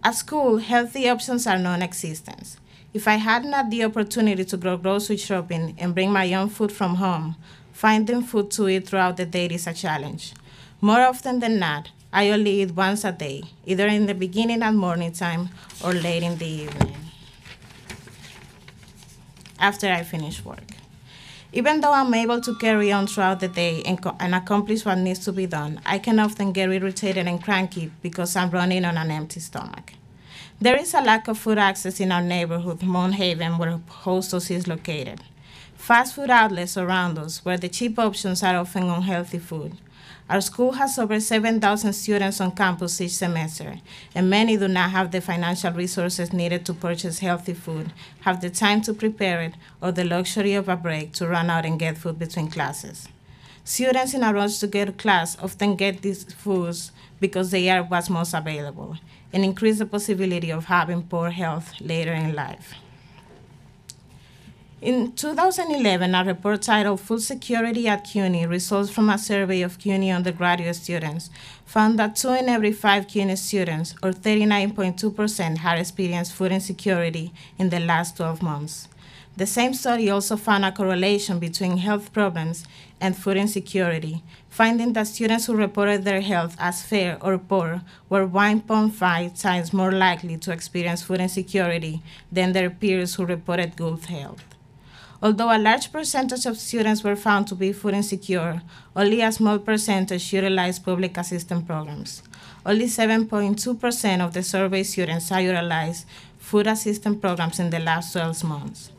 At school, healthy options are non-existent. If I had not the opportunity to go grocery shopping and bring my own food from home, finding food to eat throughout the day is a challenge. More often than not, I only eat once a day, either in the beginning at morning time or late in the evening after I finish work. Even though I'm able to carry on throughout the day and, and accomplish what needs to be done, I can often get irritated and cranky because I'm running on an empty stomach. There is a lack of food access in our neighborhood, Mott Haven, where Hostos is located. Fast food outlets around us, where the cheap options are often unhealthy food. Our school has over 7,000 students on campus each semester, and many do not have the financial resources needed to purchase healthy food, have the time to prepare it, or the luxury of a break to run out and get food between classes. Students in a rush to get class often get these foods because they are what's most available and increase the possibility of having poor health later in life. In 2011, a report titled Food Security at CUNY Results from a Survey of CUNY Undergraduate Students found that two in every five CUNY students, or 39.2%, had experienced food insecurity in the last 12 months. The same study also found a correlation between health problems and food insecurity, finding that students who reported their health as fair or poor were 1.5 times more likely to experience food insecurity than their peers who reported good health. Although a large percentage of students were found to be food insecure, only a small percentage utilized public assistance programs. Only 7.2% of the survey students utilized food assistance programs in the last 12 months,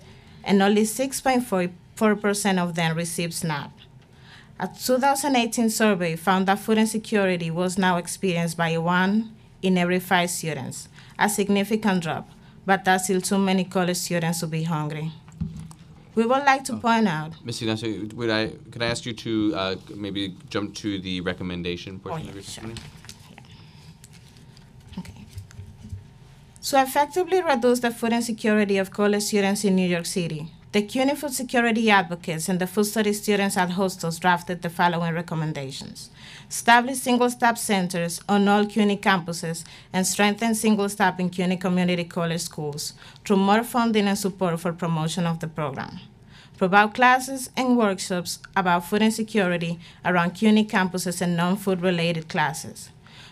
and only 6.4% of them received SNAP. A 2018 survey found that food insecurity was now experienced by one in every five students, a significant drop, but that's still too many college students to be hungry. We would like to point out Ms. Ignacio, would I, could I ask you to uh, maybe jump to the recommendation portion of your testimony? To effectively reduce the food insecurity of college students in New York City, the CUNY Food Security Advocates and the Food Study students at Hostos drafted the following recommendations. Establish single-stop centers on all CUNY campuses and strengthen single-stop in CUNY community college schools through more funding and support for promotion of the program. Provide classes and workshops about food insecurity around CUNY campuses and non-food related classes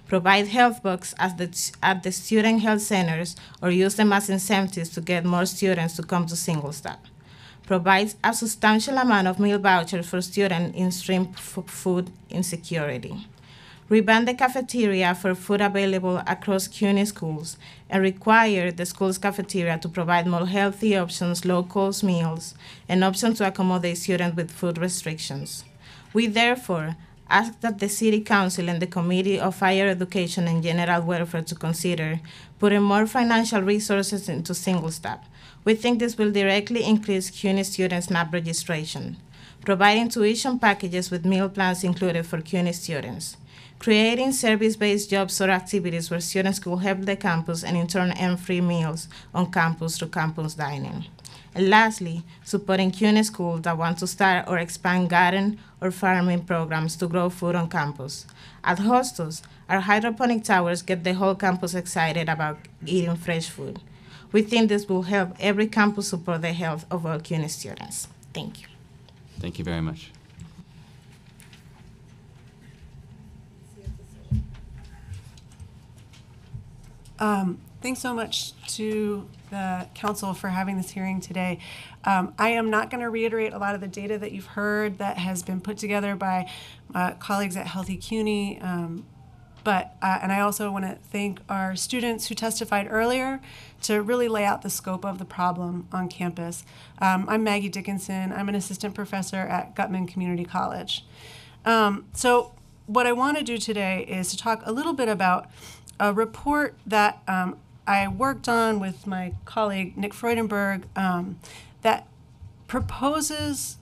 provide health bucks at the, at the student health centers or use them as incentives to get more students to come to single stop. Provides a substantial amount of meal vouchers for students in extreme food insecurity. Revamp the cafeteria for food available across CUNY schools and require the school's cafeteria to provide more healthy options, low cost meals, and options to accommodate students with food restrictions. We therefore ask that the City Council and the Committee of Higher Education and General Welfare to consider putting more financial resources into single stop. We think this will directly increase CUNY student SNAP registration, providing tuition packages with meal plans included for CUNY students, creating service-based jobs or activities where students could help the campus and in turn earn free meals on campus through campus dining. And lastly, supporting CUNY schools that want to start or expand garden or farming programs to grow food on campus. At Hostos, our hydroponic towers get the whole campus excited about eating fresh food. We think this will help every campus support the health of all CUNY students. Thank you. Thank you very much. Um, thanks so much to the council for having this hearing today. Um, I am not going to reiterate a lot of the data that you've heard that has been put together by uh, colleagues at Healthy CUNY. Um, but uh, and I also want to thank our students who testified earlier to really lay out the scope of the problem on campus. Um, I'm Maggie Dickinson. I'm an assistant professor at Guttman Community College. Um, so what I want to do today is to talk a little bit about a report that um, I worked on with my colleague Nick Freudenberg um, that proposes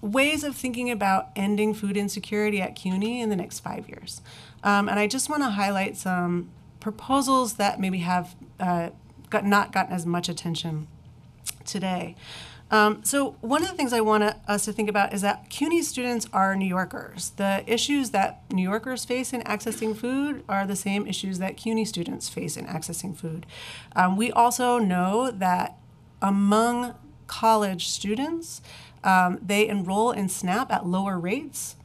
ways of thinking about ending food insecurity at CUNY in the next five years. Um, and I just want to highlight some proposals that maybe have uh, got, not gotten as much attention today. Um, so one of the things I want us to think about is that CUNY students are New Yorkers. The issues that New Yorkers face in accessing food are the same issues that CUNY students face in accessing food. Um, we also know that among college students, um, they enroll in SNAP at lower rates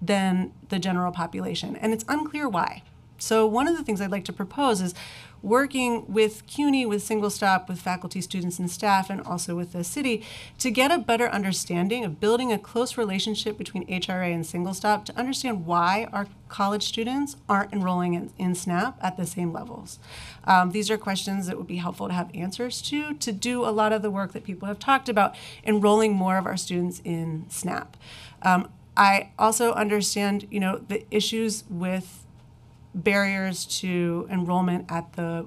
than the general population, and it's unclear why. So one of the things I'd like to propose is working with CUNY, with Single Stop, with faculty, students, and staff, and also with the city to get a better understanding of building a close relationship between HRA and Single Stop to understand why our college students aren't enrolling in, in SNAP at the same levels. Um, these are questions that would be helpful to have answers to, to do a lot of the work that people have talked about, enrolling more of our students in SNAP. Um, I also understand, you know, the issues with barriers to enrollment at the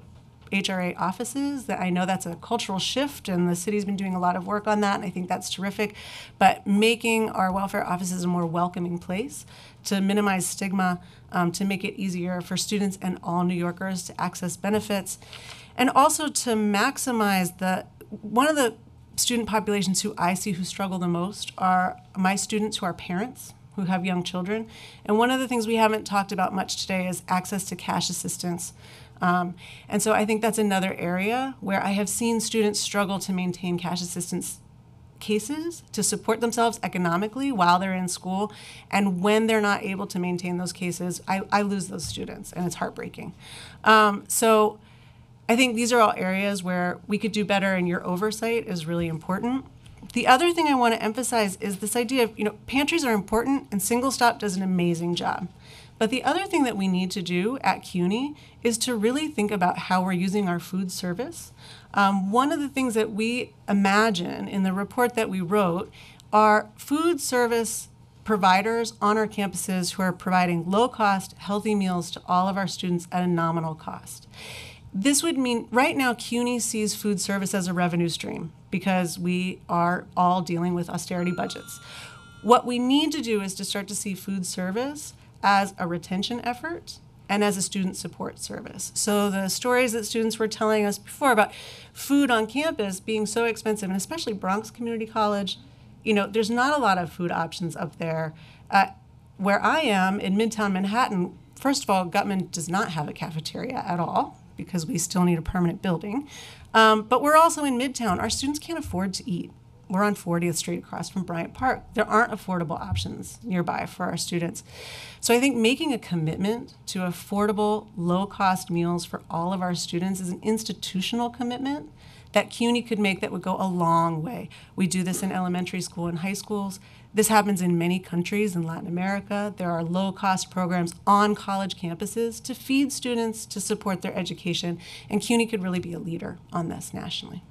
HRA offices. That I know that's a cultural shift, and the city's been doing a lot of work on that, and I think that's terrific. But making our welfare offices a more welcoming place to minimize stigma, um, to make it easier for students and all New Yorkers to access benefits, and also to maximize the one of the student populations who I see who struggle the most are my students who are parents who have young children. And one of the things we haven't talked about much today is access to cash assistance. Um, and so I think that's another area where I have seen students struggle to maintain cash assistance cases to support themselves economically while they're in school. And when they're not able to maintain those cases, I, I lose those students, and it's heartbreaking. Um, so I think these are all areas where we could do better, and your oversight is really important. The other thing I want to emphasize is this idea of, you know, pantries are important and Single Stop does an amazing job. But the other thing that we need to do at CUNY is to really think about how we're using our food service. Um, one of the things that we imagine in the report that we wrote are food service providers on our campuses who are providing low cost, healthy meals to all of our students at a nominal cost. This would mean right now CUNY sees food service as a revenue stream because we are all dealing with austerity budgets. What we need to do is to start to see food service as a retention effort and as a student support service. So the stories that students were telling us before about food on campus being so expensive, and especially Bronx Community College, you know, there's not a lot of food options up there. Uh, where I am in Midtown Manhattan, first of all, Guttman does not have a cafeteria at all because we still need a permanent building. Um, but we're also in Midtown. Our students can't afford to eat. We're on 40th Street across from Bryant Park. There aren't affordable options nearby for our students. So I think making a commitment to affordable, low cost meals for all of our students is an institutional commitment that CUNY could make that would go a long way. We do this in elementary school and high schools. This happens in many countries in Latin America. There are low cost programs on college campuses to feed students to support their education, and CUNY could really be a leader on this nationally.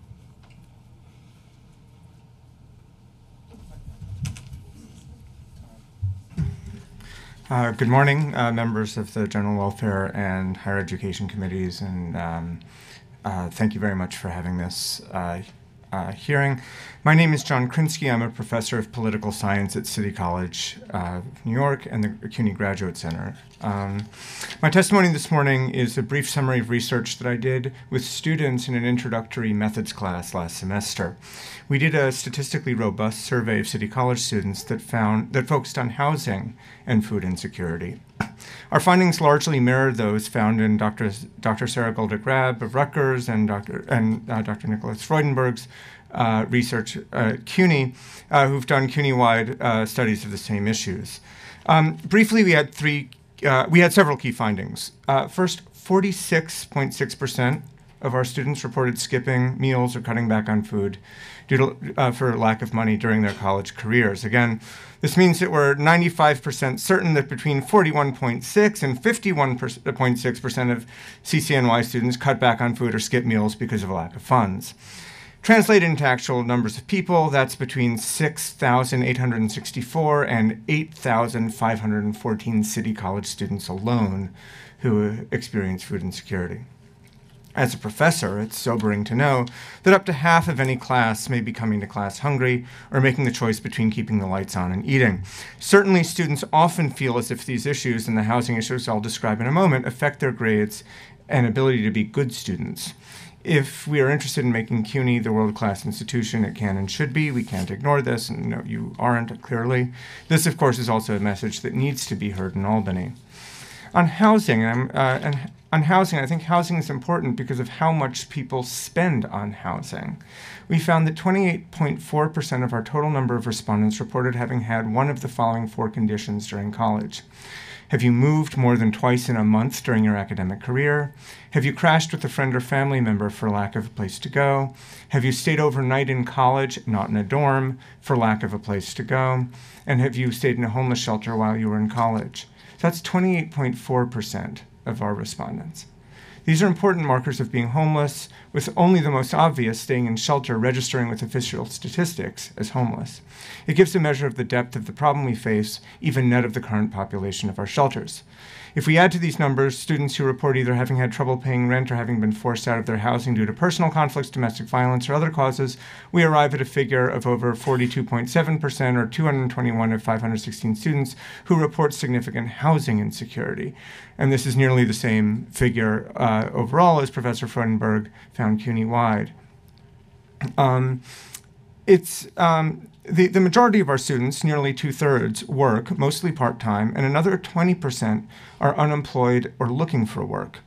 Uh, good morning, uh, members of the General Welfare and Higher Education Committees, and um, uh, thank you very much for having this uh, uh, hearing. My name is John Krinsky. I'm a professor of political science at City College, uh, New York, and the CUNY Graduate Center. Um, my testimony this morning is a brief summary of research that I did with students in an introductory methods class last semester. We did a statistically robust survey of City College students that found that focused on housing and food insecurity. Our findings largely mirror those found in Dr. Dr. Sarah Goldrick-Rab of Rutgers and Dr. and uh, Dr. Nicholas Freudenberg's uh, research at CUNY, uh, who've done CUNY-wide uh, studies of the same issues. Um, briefly, we had three. Uh, we had several key findings. Uh, first, 46.6% of our students reported skipping meals or cutting back on food due to, uh, for lack of money during their college careers. Again, this means that we're 95% certain that between 41.6 and 51.6% of CCNY students cut back on food or skip meals because of a lack of funds. Translated into actual numbers of people, that's between 6,864 and 8,514 City College students alone who experience food insecurity. As a professor, it's sobering to know that up to half of any class may be coming to class hungry or making the choice between keeping the lights on and eating. Certainly, students often feel as if these issues and the housing issues I'll describe in a moment affect their grades and ability to be good students. If we are interested in making CUNY the world class institution it can and should be, we can't ignore this, and no, you aren't clearly. This, of course, is also a message that needs to be heard in Albany. On housing, uh, and on housing, I think housing is important because of how much people spend on housing. We found that 28.4% of our total number of respondents reported having had one of the following four conditions during college Have you moved more than twice in a month during your academic career? Have you crashed with a friend or family member for lack of a place to go? Have you stayed overnight in college, not in a dorm, for lack of a place to go? And have you stayed in a homeless shelter while you were in college? That's 28.4% of our respondents. These are important markers of being homeless, with only the most obvious, staying in shelter, registering with official statistics as homeless. It gives a measure of the depth of the problem we face, even net of the current population of our shelters. If we add to these numbers students who report either having had trouble paying rent or having been forced out of their housing due to personal conflicts, domestic violence, or other causes, we arrive at a figure of over 42.7%, or 221 of 516 students who report significant housing insecurity. And this is nearly the same figure uh, overall as Professor Freudenberg found CUNY wide. Um, it's um, the, the majority of our students, nearly two thirds, work, mostly part time, and another 20% are unemployed or looking for work.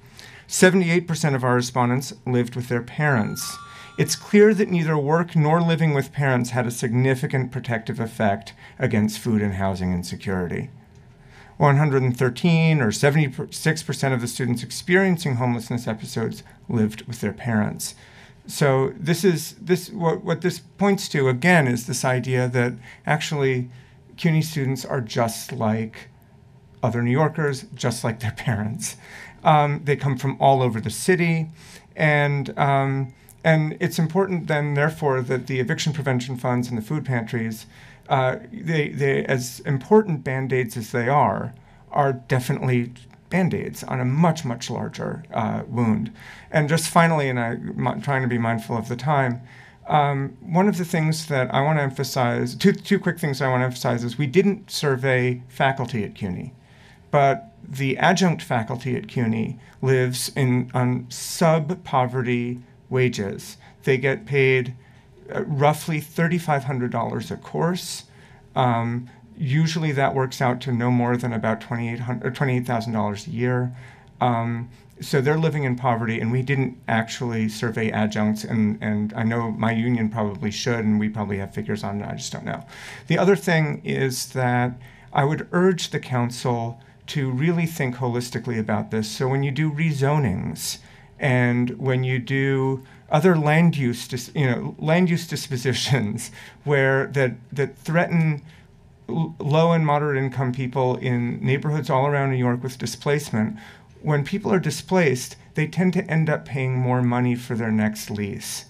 78% of our respondents lived with their parents. It's clear that neither work nor living with parents had a significant protective effect against food and housing insecurity. 113 or 76% of the students experiencing homelessness episodes lived with their parents. So this is this what, what this points to again is this idea that actually CUNY students are just like other New Yorkers, just like their parents. Um, they come from all over the city, and um, and it's important then, therefore, that the eviction prevention funds and the food pantries, uh, they they as important band aids as they are, are definitely band-aids on a much much larger uh, wound. And just finally and i'm trying to be mindful of the time um, one of the things that i want to emphasize two, two quick things i want to emphasize is we didn't survey faculty at cuny but the adjunct faculty at cuny lives in on sub-poverty wages. They get paid uh, roughly $3500 a course um, usually that works out to no more than about $28,000 a year. Um, so they're living in poverty, and we didn't actually survey adjuncts, and, and I know my union probably should, and we probably have figures on it, I just don't know. The other thing is that I would urge the council to really think holistically about this. So when you do rezonings, and when you do other land use, dis, you know, land use dispositions where that that threaten low and moderate income people in neighborhoods all around New York with displacement, when people are displaced, they tend to end up paying more money for their next lease.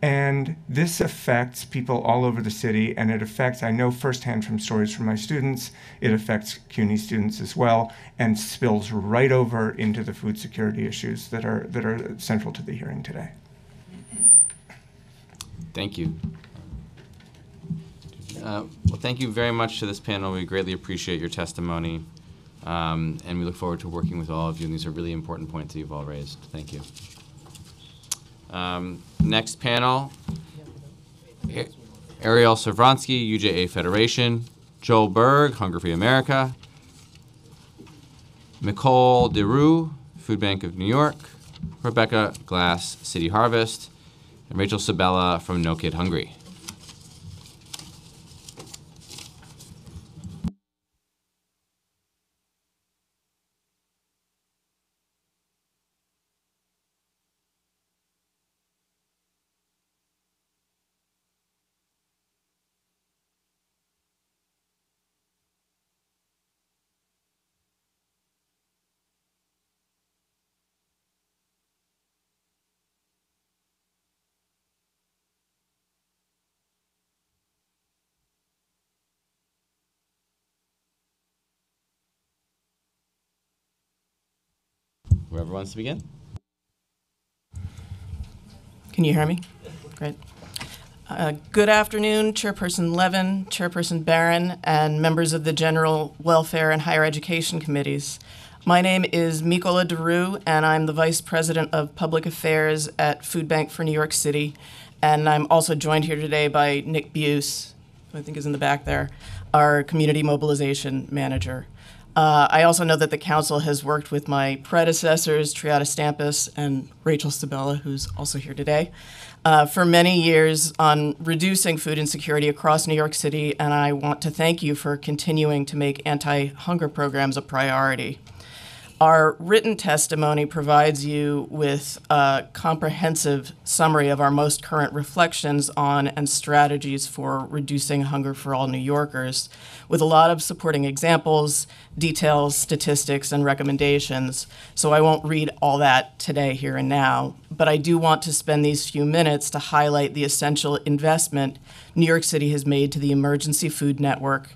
And this affects people all over the city, and it affects, I know firsthand from stories from my students, it affects CUNY students as well, and spills right over into the food security issues that are, that are central to the hearing today. Thank you. Uh, well, thank you very much to this panel. We greatly appreciate your testimony, um, and we look forward to working with all of you. And these are really important points that you've all raised. Thank you. Um, next panel, Ariel Savransky, UJA Federation, Joel Berg, Hunger Free America, Nicole DeRue, Food Bank of New York, Rebecca Glass, City Harvest, and Rachel Sabella from No Kid Hungry. Whoever wants to begin. Can you hear me? Great. Uh, good afternoon, Chairperson Levin, Chairperson Barron, and members of the General Welfare and Higher Education Committees. My name is Mikola DeRue, and I'm the Vice President of Public Affairs at Food Bank for New York City. And I'm also joined here today by Nick Buse, who I think is in the back there, our Community Mobilization Manager. Uh, I also know that the council has worked with my predecessors, Triada Stampas and Rachel Sabella, who's also here today, uh, for many years on reducing food insecurity across New York City, and I want to thank you for continuing to make anti hunger programs a priority. Our written testimony provides you with a comprehensive summary of our most current reflections on and strategies for reducing hunger for all New Yorkers, with a lot of supporting examples, details, statistics, and recommendations. So I won't read all that today, here and now, but I do want to spend these few minutes to highlight the essential investment New York City has made to the Emergency Food Network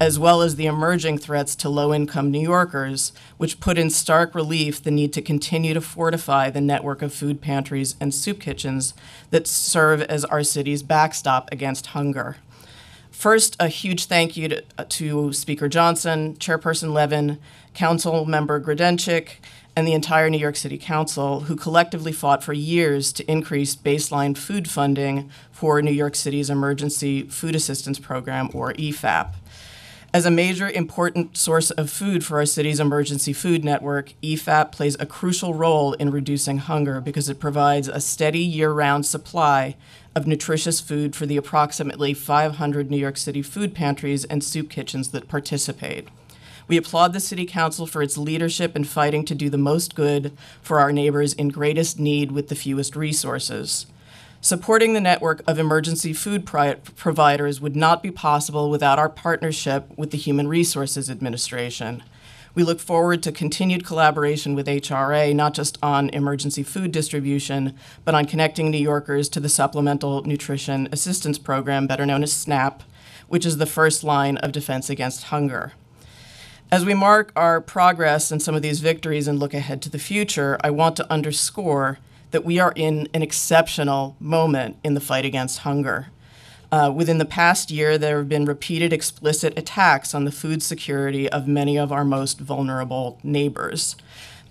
as well as the emerging threats to low income New Yorkers, which put in stark relief the need to continue to fortify the network of food pantries and soup kitchens that serve as our city's backstop against hunger. First, a huge thank you to, uh, to Speaker Johnson, Chairperson Levin, Council Member Grodenchik, and the entire New York City Council, who collectively fought for years to increase baseline food funding for New York City's Emergency Food Assistance Program, or EFAP. As a major important source of food for our city's emergency food network, EFAP plays a crucial role in reducing hunger because it provides a steady year round supply of nutritious food for the approximately 500 New York City food pantries and soup kitchens that participate. We applaud the City Council for its leadership in fighting to do the most good for our neighbors in greatest need with the fewest resources. Supporting the network of emergency food pri- providers would not be possible without our partnership with the Human Resources Administration. We look forward to continued collaboration with HRA, not just on emergency food distribution, but on connecting New Yorkers to the Supplemental Nutrition Assistance Program, better known as SNAP, which is the first line of defense against hunger. As we mark our progress and some of these victories and look ahead to the future, I want to underscore that we are in an exceptional moment in the fight against hunger. Uh, within the past year, there have been repeated explicit attacks on the food security of many of our most vulnerable neighbors.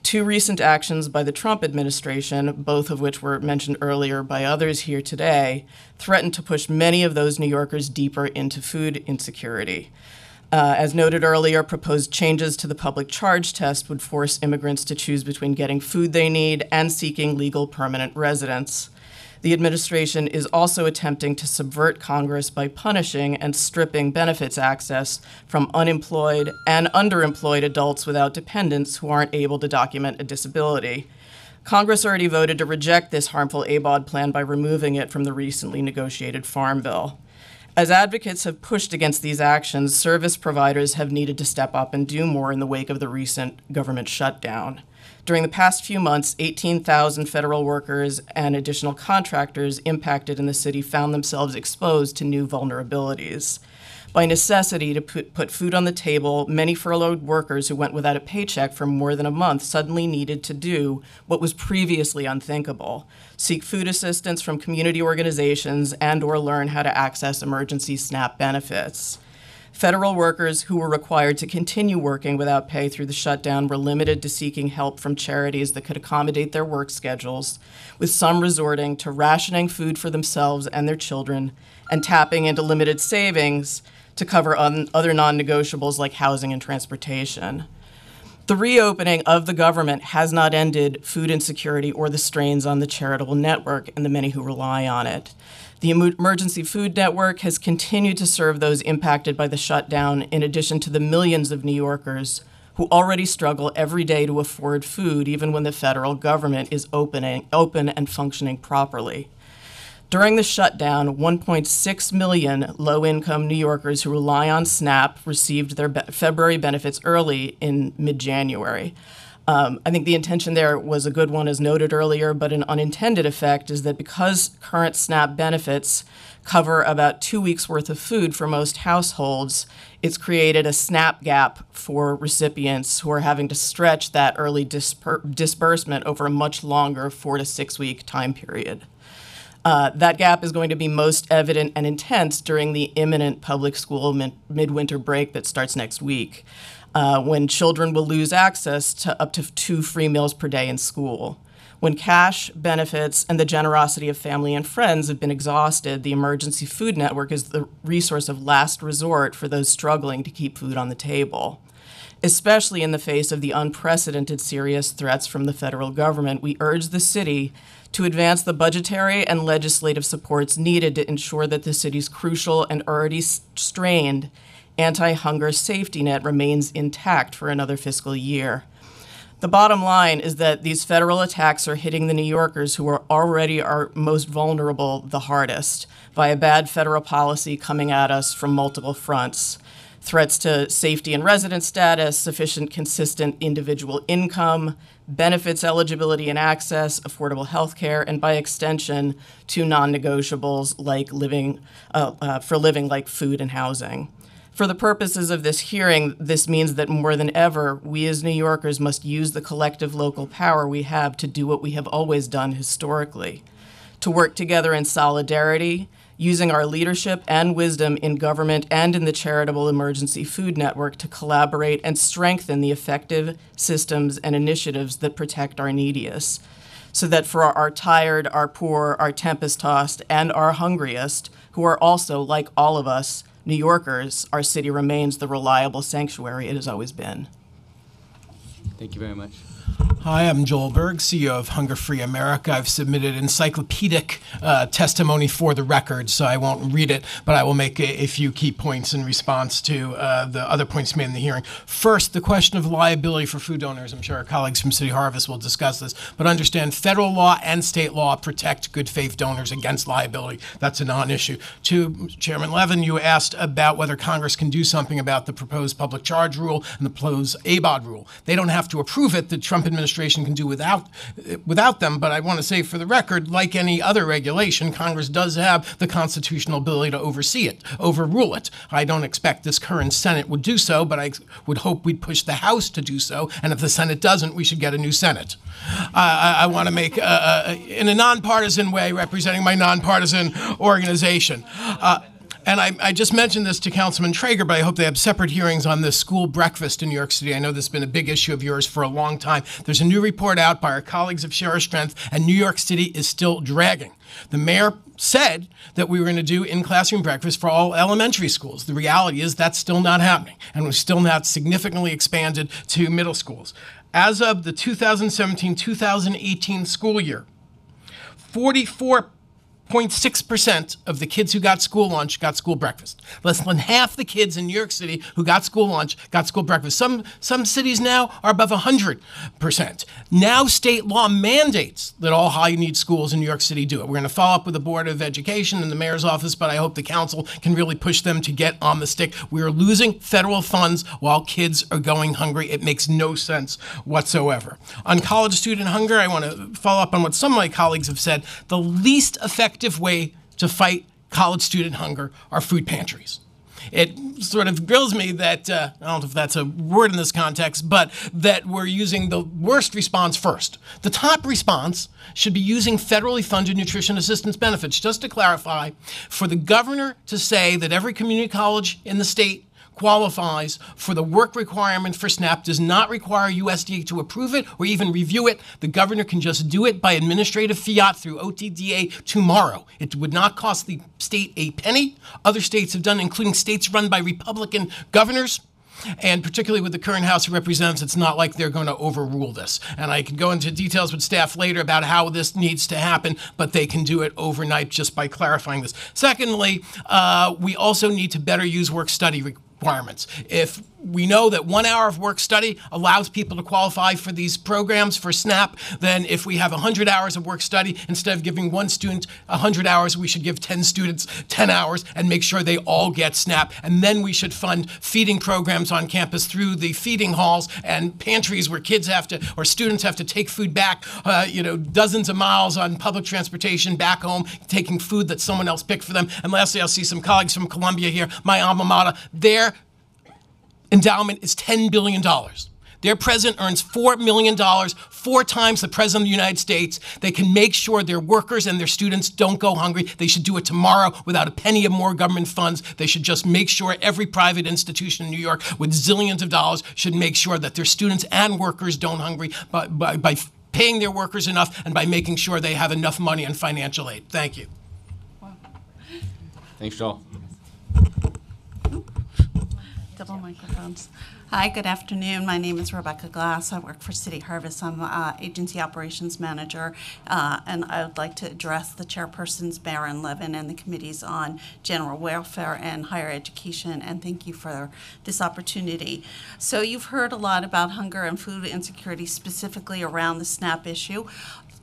Two recent actions by the Trump administration, both of which were mentioned earlier by others here today, threaten to push many of those New Yorkers deeper into food insecurity. Uh, as noted earlier, proposed changes to the public charge test would force immigrants to choose between getting food they need and seeking legal permanent residence. The administration is also attempting to subvert Congress by punishing and stripping benefits access from unemployed and underemployed adults without dependents who aren't able to document a disability. Congress already voted to reject this harmful ABAWD plan by removing it from the recently negotiated Farm Bill. As advocates have pushed against these actions, service providers have needed to step up and do more in the wake of the recent government shutdown. During the past few months, 18,000 federal workers and additional contractors impacted in the city found themselves exposed to new vulnerabilities. By necessity to put, put food on the table, many furloughed workers who went without a paycheck for more than a month suddenly needed to do what was previously unthinkable seek food assistance from community organizations and or learn how to access emergency SNAP benefits. Federal workers who were required to continue working without pay through the shutdown were limited to seeking help from charities that could accommodate their work schedules, with some resorting to rationing food for themselves and their children and tapping into limited savings to cover un- other non negotiables like housing and transportation. The reopening of the government has not ended food insecurity or the strains on the charitable network and the many who rely on it. The Emergency Food Network has continued to serve those impacted by the shutdown, in addition to the millions of New Yorkers who already struggle every day to afford food, even when the federal government is opening, open and functioning properly. During the shutdown, 1.6 million low income New Yorkers who rely on SNAP received their be- February benefits early in mid January. Um, I think the intention there was a good one, as noted earlier, but an unintended effect is that because current SNAP benefits cover about two weeks' worth of food for most households, it's created a SNAP gap for recipients who are having to stretch that early disper- disbursement over a much longer four to six week time period. Uh, that gap is going to be most evident and intense during the imminent public school min- midwinter break that starts next week, uh, when children will lose access to up to two free meals per day in school. When cash, benefits, and the generosity of family and friends have been exhausted, the Emergency Food Network is the resource of last resort for those struggling to keep food on the table. Especially in the face of the unprecedented serious threats from the federal government, we urge the city to advance the budgetary and legislative supports needed to ensure that the city's crucial and already strained anti hunger safety net remains intact for another fiscal year. The bottom line is that these federal attacks are hitting the New Yorkers who are already our most vulnerable the hardest by a bad federal policy coming at us from multiple fronts. Threats to safety and residence status, sufficient consistent individual income, benefits eligibility and access, affordable health care, and by extension to non-negotiables like living uh, uh, for living like food and housing. For the purposes of this hearing, this means that more than ever, we as New Yorkers must use the collective local power we have to do what we have always done historically to work together in solidarity, using our leadership and wisdom in government and in the charitable emergency food network to collaborate and strengthen the effective systems and initiatives that protect our neediest. So that for our tired, our poor, our tempest tossed, and our hungriest, who are also, like all of us, New Yorkers, our city remains the reliable sanctuary it has always been. Thank you very much. Hi, I'm Joel Berg, CEO of Hunger Free America. I've submitted encyclopedic uh, testimony for the record, so I won't read it, but I will make a, a few key points in response to uh, the other points made in the hearing. First, the question of liability for food donors. I'm sure our colleagues from City Harvest will discuss this, but understand federal law and state law protect good faith donors against liability. That's a non issue. To Chairman Levin, you asked about whether Congress can do something about the proposed public charge rule and the proposed ABAWD rule. They don't have to approve it. The Trump administration can do without without them. But I want to say, for the record, like any other regulation, Congress does have the constitutional ability to oversee it, overrule it. I don't expect this current Senate would do so, but I would hope we'd push the House to do so. And if the Senate doesn't, we should get a new Senate. Uh, I, I want to make, uh, uh, in a nonpartisan way, representing my nonpartisan organization. Uh, and I, I, just mentioned this to Councilman Treyger, but I hope they have separate hearings on this school breakfast in New York City. I know this has been a big issue of yours for a long time. There's a new report out by our colleagues of Share Our Strength, and New York City is still dragging. The mayor said that we were going to do in classroom breakfast for all elementary schools. The reality is that's still not happening, and we've still not significantly expanded to middle schools. As of the 2017 2018 school year, 44 0.6% of the kids who got school lunch got school breakfast. Less than half the kids in New York City who got school lunch got school breakfast. Some, some cities now are above 100%. Now state law mandates that all high need schools in New York City do it. We're going to follow up with the Board of Education and the mayor's office, but I hope the council can really push them to get on the stick. We are losing federal funds while kids are going hungry. It makes no sense whatsoever. On college student hunger, I want to follow up on what some of my colleagues have said. The least effective effective way to fight college student hunger are food pantries. It sort of grills me that, uh, I don't know if that's a word in this context, but that we're using the worst response first. The top response should be using federally funded nutrition assistance benefits. Just to clarify, for the governor to say that every community college in the state qualifies for the work requirement for SNAP does not require USDA to approve it or even review it. The governor can just do it by administrative fiat through OTDA tomorrow. It would not cost the state a penny. Other states have done, including states run by Republican governors. And particularly with the current House of Representatives, it's not like they're going to overrule this. And I can go into details with staff later about how this needs to happen, but they can do it overnight just by clarifying this. Secondly, uh, we also need to better use work study requirements. If we know that one hour of work study allows people to qualify for these programs for SNAP, then if we have 100 hours of work study, instead of giving one student 100 hours, we should give 10 students 10 hours and make sure they all get SNAP. And then we should fund feeding programs on campus through the feeding halls and pantries where kids have to, or students have to take food back, uh, you know, dozens of miles on public transportation back home, taking food that someone else picked for them. And lastly, I'll see some colleagues from Columbia here, my alma mater. Their endowment is $10 billion. Their president earns $4 million, four times the president of the United States. They can make sure their workers and their students don't go hungry. They should do it tomorrow without a penny of more government funds. They should just make sure every private institution in New York with zillions of dollars should make sure that their students and workers don't hungry by, by, by paying their workers enough and by making sure they have enough money and financial aid. Thank you. Thanks, Joel. Double microphones. Hi, good afternoon. My name is Rebecca Glass. I work for City Harvest. I'm uh, Agency Operations Manager, uh, and I would like to address the chairpersons, Barron Levin, and the committees on general welfare and higher education, and thank you for this opportunity. So you've heard a lot about hunger and food insecurity, specifically around the SNAP issue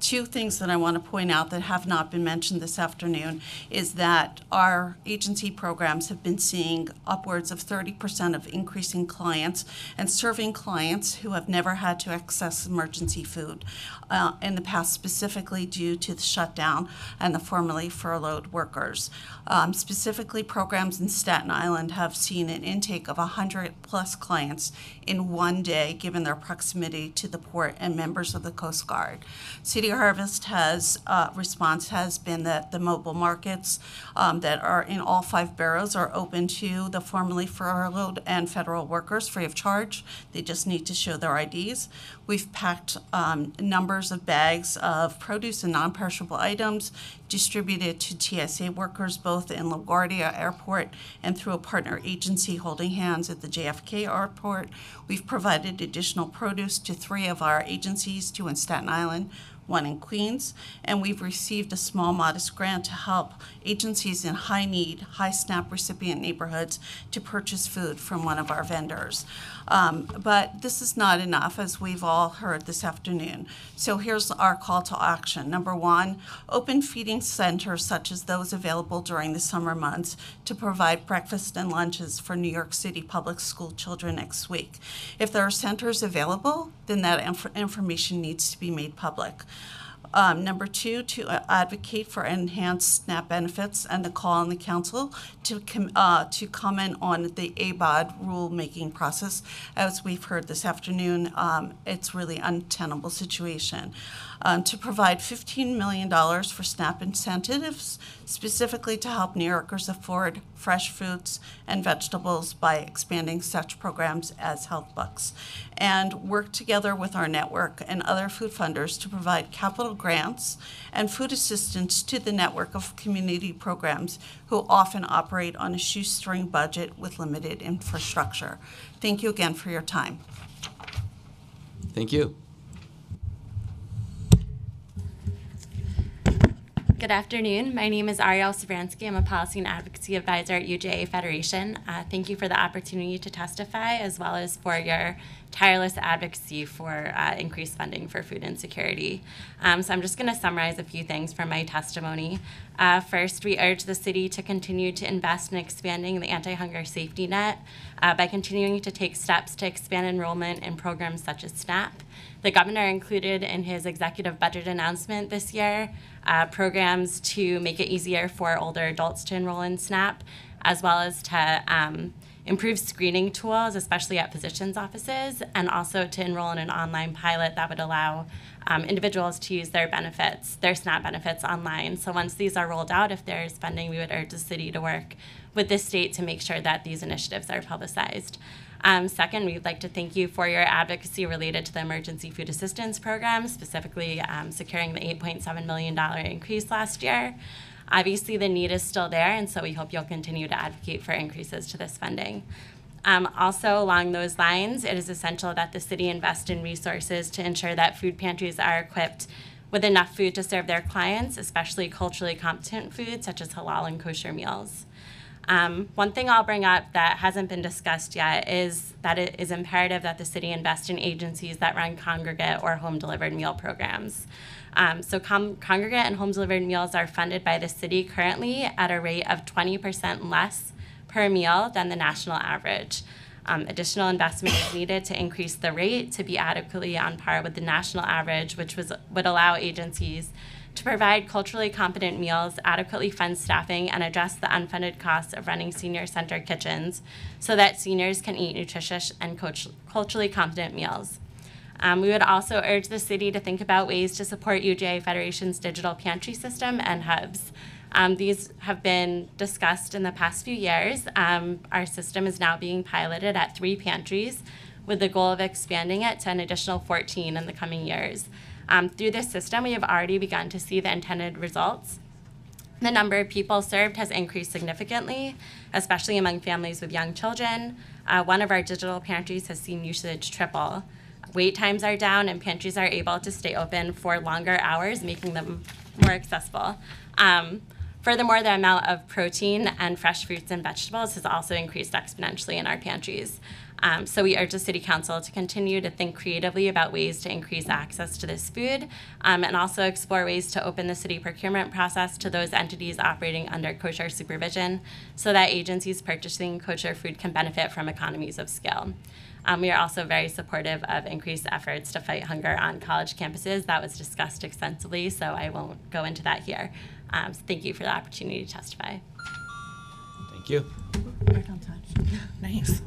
two things that I want to point out that have not been mentioned this afternoon is that our agency programs have been seeing upwards of 30% of increasing clients and serving clients who have never had to access emergency food uh, in the past, specifically due to the shutdown and the formerly furloughed workers. Um, specifically, programs in Staten Island have seen an intake of 100 plus clients in one day, given their proximity to the port and members of the Coast Guard. City Harvest has uh, response has been that the mobile markets um, that are in all five boroughs are open to the formerly furloughed and federal workers free of charge. They just need to show their IDs. We've packed um, numbers of bags of produce and non-perishable items distributed to TSA workers both in LaGuardia Airport and through a partner agency holding hands at the JFK Airport. We've provided additional produce to three of our agencies, two in Staten Island, one in Queens, and we've received a small modest grant to help agencies in high need, high SNAP recipient neighborhoods to purchase food from one of our vendors. Um, but this is not enough, as we've all heard this afternoon. So here's our call to action. Number one, open feeding centers such as those available during the summer months to provide breakfast and lunches for New York City public school children next week. If there are centers available, then that inf- information needs to be made public. Um, number two, to uh, advocate for enhanced SNAP benefits and the call on the council to com- uh, to comment on the ABAWD rulemaking process. As we've heard this afternoon, um, it's really untenable situation. Um, to provide $15 million for SNAP incentives, specifically to help New Yorkers afford fresh fruits and vegetables by expanding such programs as Health Bucks, and work together with our network and other food funders to provide capital grants and food assistance to the network of community programs who often operate on a shoestring budget with limited infrastructure. Thank you again for your time. Thank you. Good afternoon. My name is Ariel Savransky. I'm a policy and advocacy advisor at UJA Federation. Uh, thank you for the opportunity to testify, as well as for your tireless advocacy for uh, increased funding for food insecurity. Um, so I'm just going to summarize a few things from my testimony. Uh, first, we urge the city to continue to invest in expanding the anti-hunger safety net uh, by continuing to take steps to expand enrollment in programs such as SNAP. The governor included in his executive budget announcement this year uh, programs to make it easier for older adults to enroll in SNAP, as well as to um, improve screening tools, especially at physicians' offices, and also to enroll in an online pilot that would allow um, individuals to use their benefits, their SNAP benefits online. So once these are rolled out, if there is funding, we would urge the city to work with the state to make sure that these initiatives are publicized. Um, second, we'd like to thank you for your advocacy related to the Emergency Food Assistance Program, specifically um, securing the $8.7 million increase last year. Obviously, the need is still there, and so we hope you'll continue to advocate for increases to this funding. Um, also, along those lines, it is essential that the city invest in resources to ensure that food pantries are equipped with enough food to serve their clients, especially culturally competent food such as halal and kosher meals. Um, one thing I'll bring up that hasn't been discussed yet is that it is imperative that the city invest in agencies that run congregate or home delivered meal programs. Um, so, com- congregate and home delivered meals are funded by the city currently at a rate of 20% less per meal than the national average. Um, additional investment is needed to increase the rate to be adequately on par with the national average, which was, would allow agencies to provide culturally competent meals, adequately fund staffing, and address the unfunded costs of running senior center kitchens so that seniors can eat nutritious and culturally competent meals. Um, we would also urge the city to think about ways to support UJA Federation's digital pantry system and hubs. Um, these have been discussed in the past few years. Um, our system is now being piloted at three pantries with the goal of expanding it to an additional 14 in the coming years. Um, through this system, we have already begun to see the intended results. The number of people served has increased significantly, especially among families with young children. Uh, one of our digital pantries has seen usage triple. Wait times are down, and pantries are able to stay open for longer hours, making them more accessible. Um, furthermore, the amount of protein and fresh fruits and vegetables has also increased exponentially in our pantries. Um, so we urge the City Council to continue to think creatively about ways to increase access to this food um, and also explore ways to open the city procurement process to those entities operating under kosher supervision so that agencies purchasing kosher food can benefit from economies of scale. Um, we are also very supportive of increased efforts to fight hunger on college campuses. That was discussed extensively, so I won't go into that here. Um, so thank you for the opportunity to testify. Thank you. Nice.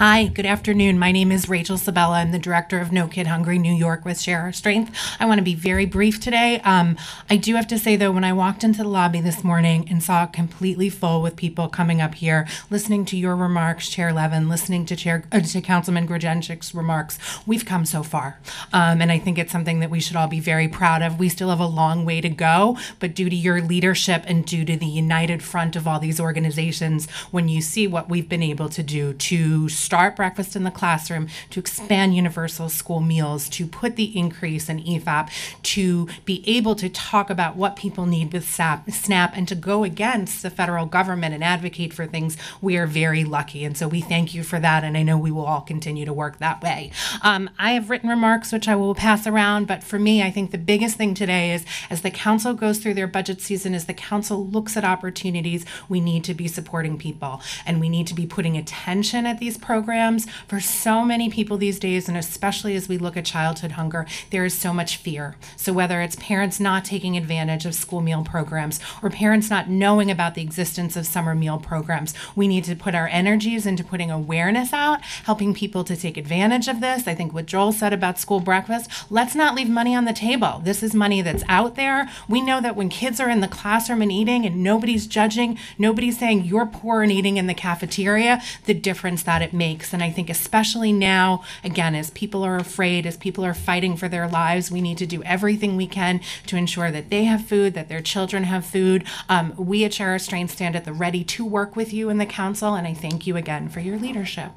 Hi, good afternoon. My name is Rachel Sabella. I'm the director of No Kid Hungry New York with Share Our Strength. I want to be very brief today. Um, I do have to say, though, when I walked into the lobby this morning and saw it completely full with people coming up here, listening to your remarks, Chair Levin, listening to Chair uh, to Councilman Grodenchik's remarks, we've come so far. Um, and I think it's something that we should all be very proud of. We still have a long way to go, but due to your leadership and due to the united front of all these organizations, when you see what we've been able to do to start breakfast in the classroom, to expand universal school meals, to put the increase in EFAP, to be able to talk about what people need with SNAP, and to go against the federal government and advocate for things, we are very lucky. And so we thank you for that, and I know we will all continue to work that way. Um, I have written remarks which I will pass around, but for me, I think the biggest thing today is as the council goes through their budget season, as the council looks at opportunities, we need to be supporting people and we need to be putting attention at these programs. For so many people these days, and especially as we look at childhood hunger, there is so much fear. So whether it's parents not taking advantage of school meal programs or parents not knowing about the existence of summer meal programs, we need to put our energies into putting awareness out, helping people to take advantage of this. I think what Joel said about school breakfast, let's not leave money on the table. This is money that's out there. We know that when kids are in the classroom and eating and nobody's judging, nobody's saying you're poor and eating in the cafeteria, the difference that it makes. And I think especially now, again, as people are afraid, as people are fighting for their lives, we need to do everything we can to ensure that they have food, that their children have food. Um, we at Share Strength stand at the ready to work with you in the council, and I thank you again for your leadership.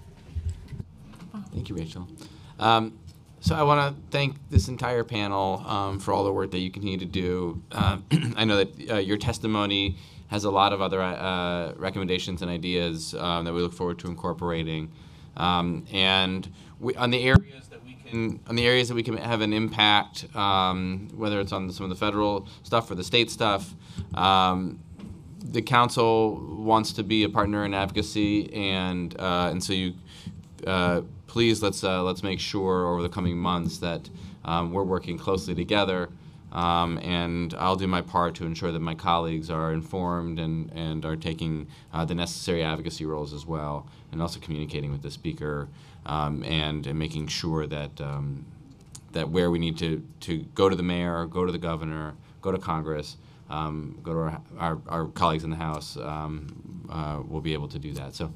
Thank you, Rachel. Um, so I want to thank this entire panel um, for all the work that you continue to do. Uh, I know that uh, your testimony has a lot of other uh, recommendations and ideas um, that we look forward to incorporating. Um, and we, on the areas that we can, on the areas that we can have an impact, um, whether it's on some of the federal stuff or the state stuff, um, the council wants to be a partner in advocacy, and uh, and so you uh, please let's uh, let's make sure over the coming months that um, we're working closely together. Um, and I'll do my part to ensure that my colleagues are informed and, and are taking uh, the necessary advocacy roles as well, and also communicating with the speaker um, and, and making sure that um, that where we need to, to go to the mayor, go to the governor, go to Congress, um, go to our, our, our colleagues in the House, um, uh, we'll be able to do that. So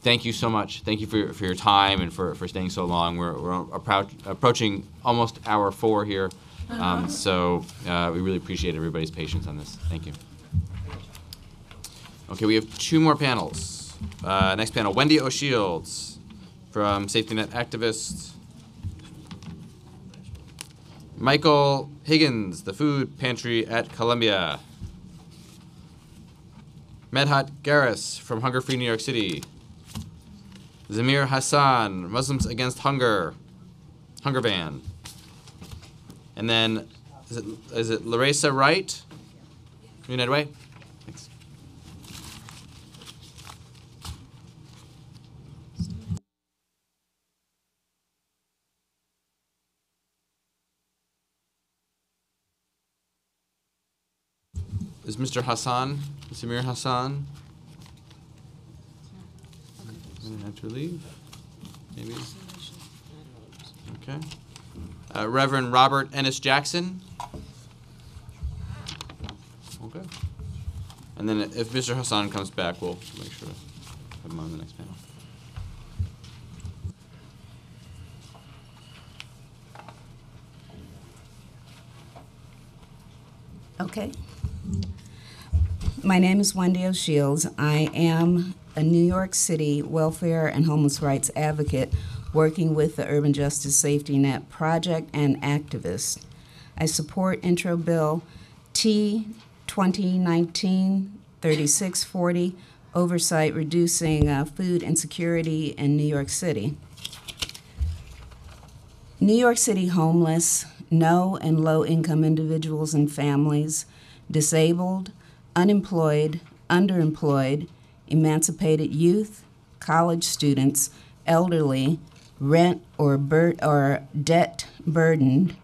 thank you so much. Thank you for, your- for your time and for, for staying so long. We're, we're appro- approaching almost hour four here. Um, so uh, we really appreciate everybody's patience on this. Thank you. Okay, we have two more panels. Uh, next panel, Wendy O'Shields from Safety Net Activist. Michael Higgins, the food pantry at Columbia. Medhat Garis from Hunger Free New York City. Zamir Hassan, Muslims Against Hunger, Hunger Ban. And then, is it, is it Larissa Wright? from United Way? Thanks. Is Mr. Hassan, Zamir Hassan? Gonna have to leave? Maybe? Okay. Uh, Reverend Robert Ennis Jackson? Okay. And then if Mr. Hassan comes back, we'll make sure to have him on the next panel. Okay. My name is Wendy O'Shields. I am a New York City welfare and homeless rights advocate working with the Urban Justice Safety Net Project and activists. I support Intro Bill T 2019 3640, oversight reducing uh, food insecurity in New York City. New York City homeless, no and low income individuals and families, disabled, unemployed, underemployed, emancipated youth, college students, elderly, rent or, bur- or debt burdened,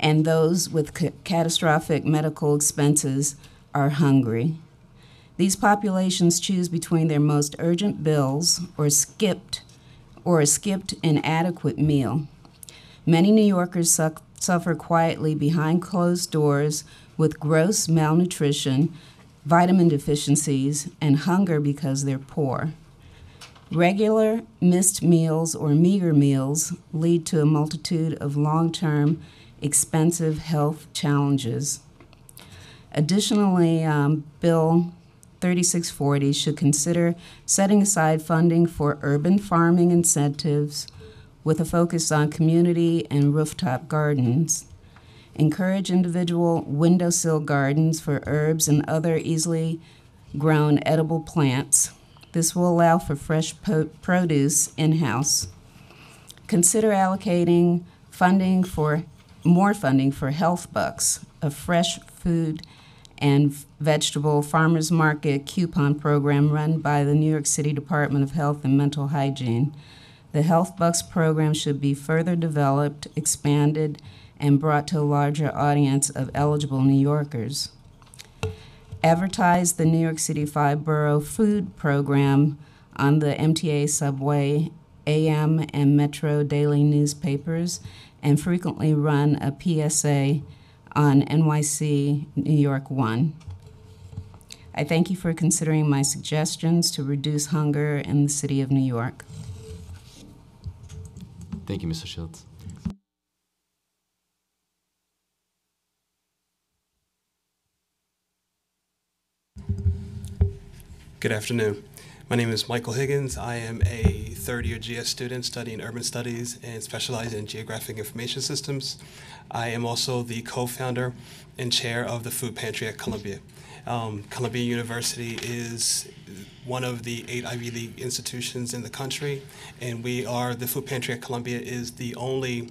and those with ca- catastrophic medical expenses are hungry. These populations choose between their most urgent bills or skipped or a skipped inadequate meal. Many New Yorkers suck, suffer quietly behind closed doors with gross malnutrition, vitamin deficiencies, and hunger because they're poor. Regular missed meals or meager meals lead to a multitude of long term, expensive health challenges. Additionally, um, Bill 3640 should consider setting aside funding for urban farming incentives with a focus on community and rooftop gardens. Encourage individual windowsill gardens for herbs and other easily grown edible plants. This will allow for fresh produce in house. Consider allocating funding for more funding for Health Bucks, a fresh food and vegetable farmers market coupon program run by the New York City Department of Health and Mental Hygiene. The Health Bucks program should be further developed, expanded, and brought to a larger audience of eligible New Yorkers. Advertise the New York City Five Borough Food Program on the MTA subway, AM, and Metro daily newspapers, and frequently run a PSA on NYC New York 1. I thank you for considering my suggestions to reduce hunger in the city of New York. Thank you, Mr. Shields. Good afternoon. My name is Michael Higgins. I am a third year GS student studying urban studies and specializing in geographic information systems. I am also the co founder and chair of the Food Pantry at Columbia. Um, Columbia University is one of the eight Ivy League institutions in the country, and we are the Food Pantry at Columbia is the only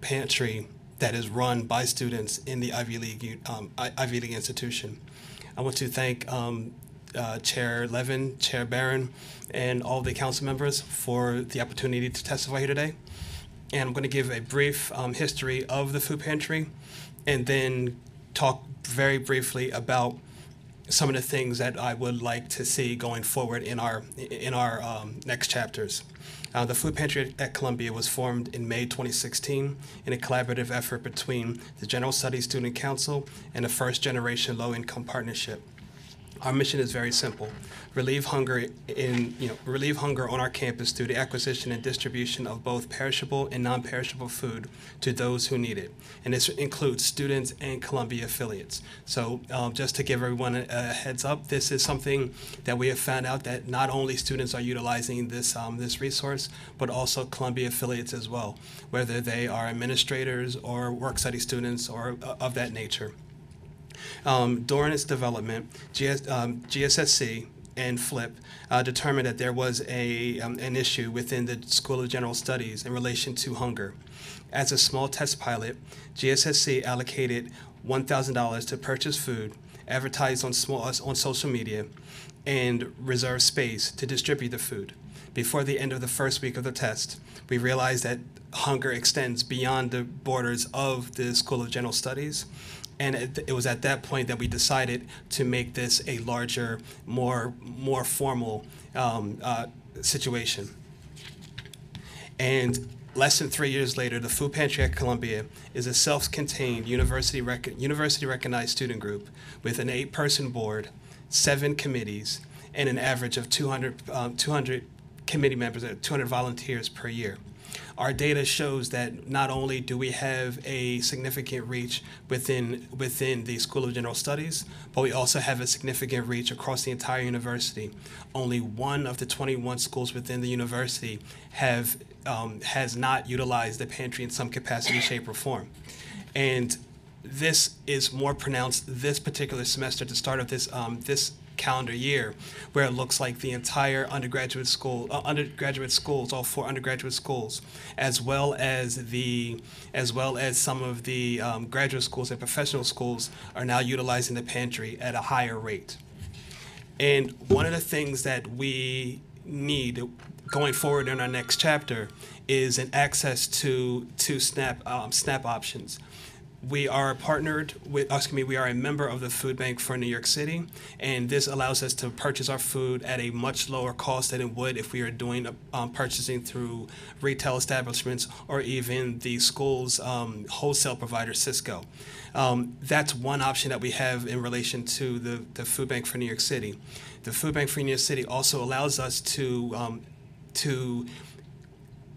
pantry that is run by students in the Ivy League um, Ivy League institution. I want to thank um, uh, Chair Levin, Chair Barron, and all the council members for the opportunity to testify here today. And I'm going to give a brief um, history of the food pantry and then talk very briefly about some of the things that I would like to see going forward in our in our um, next chapters. Uh, the Food Pantry at Columbia was formed in May 2016 in a collaborative effort between the General Studies Student Council and the First Generation Low Income Partnership. Our mission is very simple: relieve hunger in you know relieve hunger on our campus through the acquisition and distribution of both perishable and non-perishable food to those who need it. And this includes students and Columbia affiliates. So um, just to give everyone a, a heads up, this is something that we have found out that not only students are utilizing this um, this resource, but also Columbia affiliates as well, whether they are administrators or work study students or uh, of that nature. Um, during its development, GS, um, GSSC and FLIP uh, determined that there was a, um, an issue within the School of General Studies in relation to hunger. As a small test pilot, GSSC allocated $1,000 to purchase food, advertise on, small, on social media, and reserve space to distribute the food. Before the end of the first week of the test, we realized that hunger extends beyond the borders of the School of General Studies. And it, it was at that point that we decided to make this a larger, more, more formal um, uh, situation. And less than three years later, the Food Pantry at Columbia is a self-contained university rec- university recognized student group with an eight-person board, seven committees, and an average of 200, um, 200 committee members, uh, 200 volunteers per year. Our data shows that not only do we have a significant reach within within the School of General Studies, but we also have a significant reach across the entire university. Only one of the 21 schools within the university have um, has not utilized the pantry in some capacity, shape, or form, and this is more pronounced this particular semester, the start of this um, this calendar year, where it looks like the entire undergraduate school, uh, undergraduate schools, all four undergraduate schools, as well as the, as well as some of the um, graduate schools and professional schools, are now utilizing the pantry at a higher rate. And one of the things that we need going forward in our next chapter is an access to to SNAP um, SNAP options. We are partnered with, excuse me, we are a member of the Food Bank for New York City, and this allows us to purchase our food at a much lower cost than it would if we are doing um, purchasing through retail establishments or even the school's um, wholesale provider, Sysco. Um, that's one option that we have in relation to the, the Food Bank for New York City. The Food Bank for New York City also allows us to um, to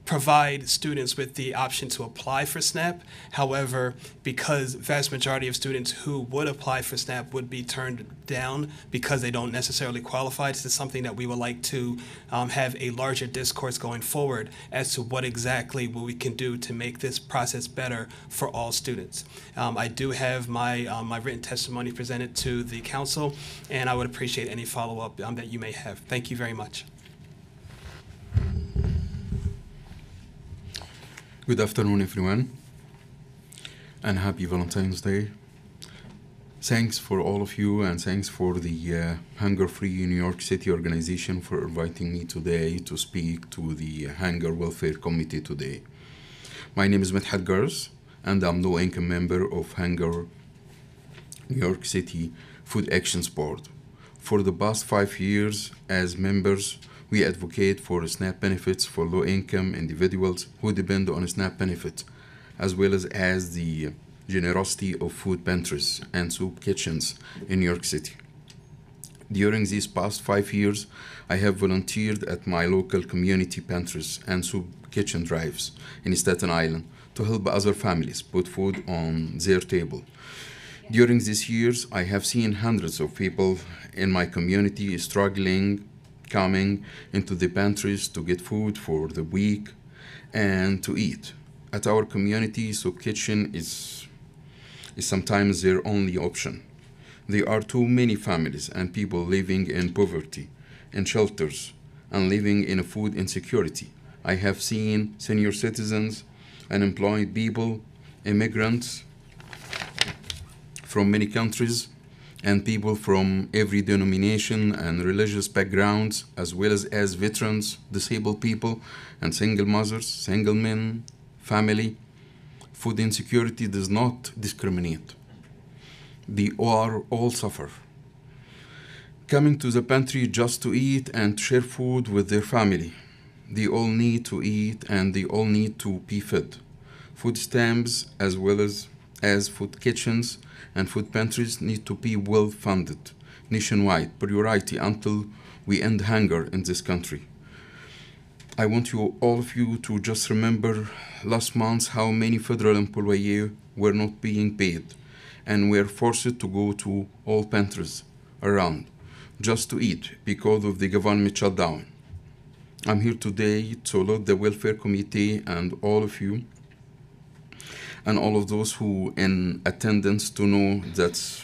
provide students with the option to apply for SNAP. However, because vast majority of students who would apply for SNAP would be turned down because they don't necessarily qualify, this is something that we would like to um, have a larger discourse going forward as to what exactly what we can do to make this process better for all students. Um, I do have my um, my written testimony presented to the council, and I would appreciate any follow-up um, that you may have. Thank you very much. Good afternoon, everyone, and happy Valentine's Day. Thanks for all of you, and thanks for the uh, Hunger Free New York City organization for inviting me today to speak to the Hunger Welfare Committee today. My name is Medhat Gars, and I'm low income member of Hunger New York City Food Actions Board. For the past five years, as members, we advocate for SNAP benefits for low income individuals who depend on SNAP benefits, as well as, as the generosity of food pantries and soup kitchens in New York City. During these past five years, I have volunteered at my local community pantries and soup kitchen drives in Staten Island to help other families put food on their table. During these years, I have seen hundreds of people in my community struggling coming into the pantries to get food for the week and to eat. At our community, soup kitchen is, is sometimes their only option. There are too many families and people living in poverty, in shelters, and living in food insecurity. I have seen senior citizens, unemployed people, immigrants from many countries and people from every denomination and religious backgrounds, as well as, as veterans, disabled people, and single mothers, single men, family. Food insecurity does not discriminate. They are all suffer. Coming to the pantry just to eat and share food with their family. They all need to eat and they all need to be fed. Food stamps as well as, as food kitchens and food pantries need to be well funded nationwide priority until we end hunger in this country. I want you all of you to just remember last month how many federal employees were not being paid and were forced to go to all pantries around just to eat because of the government shutdown. I'm here today to let the welfare committee and all of you and all of those who in attendance to know that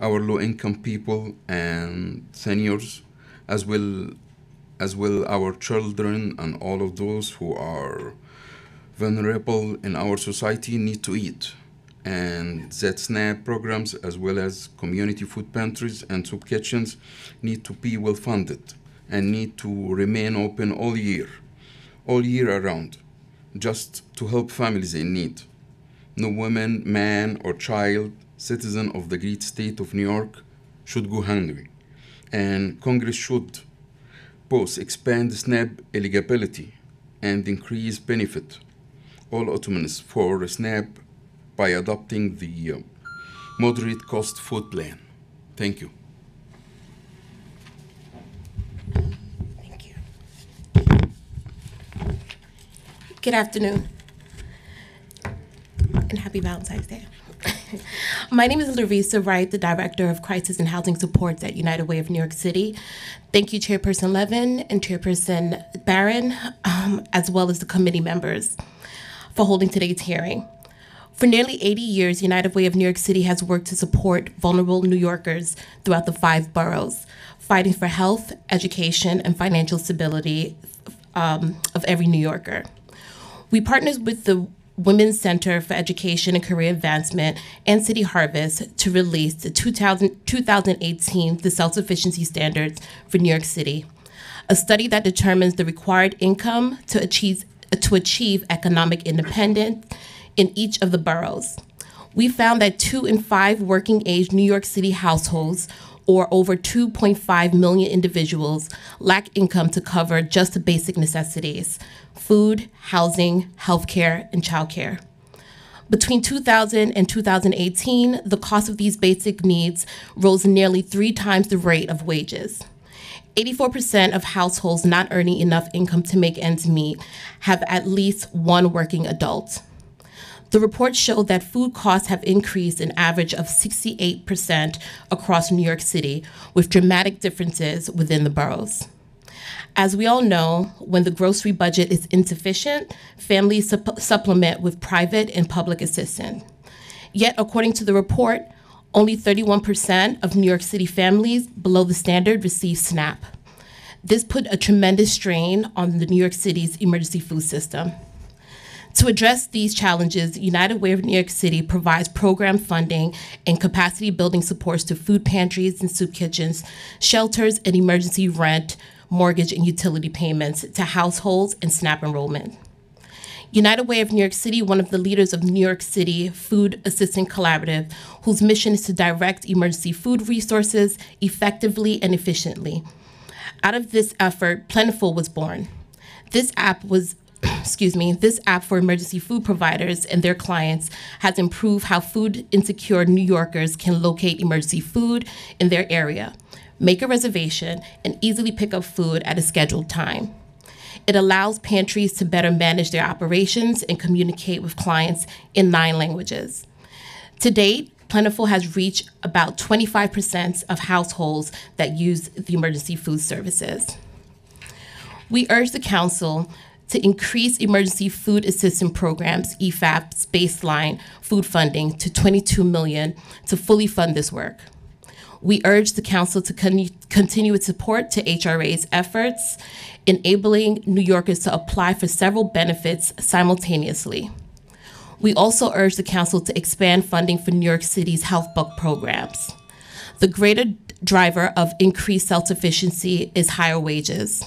our low income people and seniors as well as well our children and all of those who are vulnerable in our society need to eat. And that SNAP programs as well as community food pantries and soup kitchens need to be well funded and need to remain open all year all year around just to help families in need no woman, man, or child, citizen of the great state of New York, should go hungry. And Congress should both expand SNAP eligibility and increase benefit allotments for SNAP by adopting the uh, moderate cost food plan. Thank you. Good afternoon. And happy Valentine's Day. My name is Larissa Wright, the Director of Crisis and Housing Supports at United Way of New York City. Thank you, Chairperson Levin and Chairperson Barron, um, as well as the committee members for holding today's hearing. For nearly 80 years, United Way of New York City has worked to support vulnerable New Yorkers throughout the five boroughs, fighting for health, education, and financial stability um, of every New Yorker. We partnered with the Women's Center for Education and Career Advancement and City Harvest to release the 2000, 2018 The Self-Sufficiency Standards for New York City, a study that determines the required income to achieve, to achieve economic independence in each of the boroughs. We found that two in five working age New York City households, or over 2.5 million individuals, lack income to cover just the basic necessities food, housing, healthcare, and childcare. Between 2000 and 2018, the cost of these basic needs rose nearly three times the rate of wages. 84% of households not earning enough income to make ends meet have at least one working adult. The report showed that food costs have increased an average of 68% across New York City, with dramatic differences within the boroughs. As we all know, when the grocery budget is insufficient, families supp- supplement with private and public assistance. Yet, according to the report, only 31% of New York City families below the standard receive SNAP. This put a tremendous strain on the New York City's emergency food system. To address these challenges, United Way of New York City provides program funding and capacity building supports to food pantries and soup kitchens, shelters, and emergency rent, mortgage, and utility payments to households and SNAP enrollment. United Way of New York City, one of the leaders of New York City Food Assistance Collaborative, whose mission is to direct emergency food resources effectively and efficiently. Out of this effort, Plentiful was born. This app was excuse me, this app for emergency food providers and their clients has improved how food insecure New Yorkers can locate emergency food in their area, make a reservation, and easily pick up food at a scheduled time. It allows pantries to better manage their operations and communicate with clients in nine languages. To date, Plentiful has reached about 25% of households that use the emergency food services. We urge the Council to increase emergency food assistance programs EFAP's baseline food funding to 22 million to fully fund this work. We urge the council to con- continue its support to HRA's efforts, enabling New Yorkers to apply for several benefits simultaneously. We also urge the council to expand funding for New York City's Health Bucks programs. The greater driver of increased self-sufficiency is higher wages.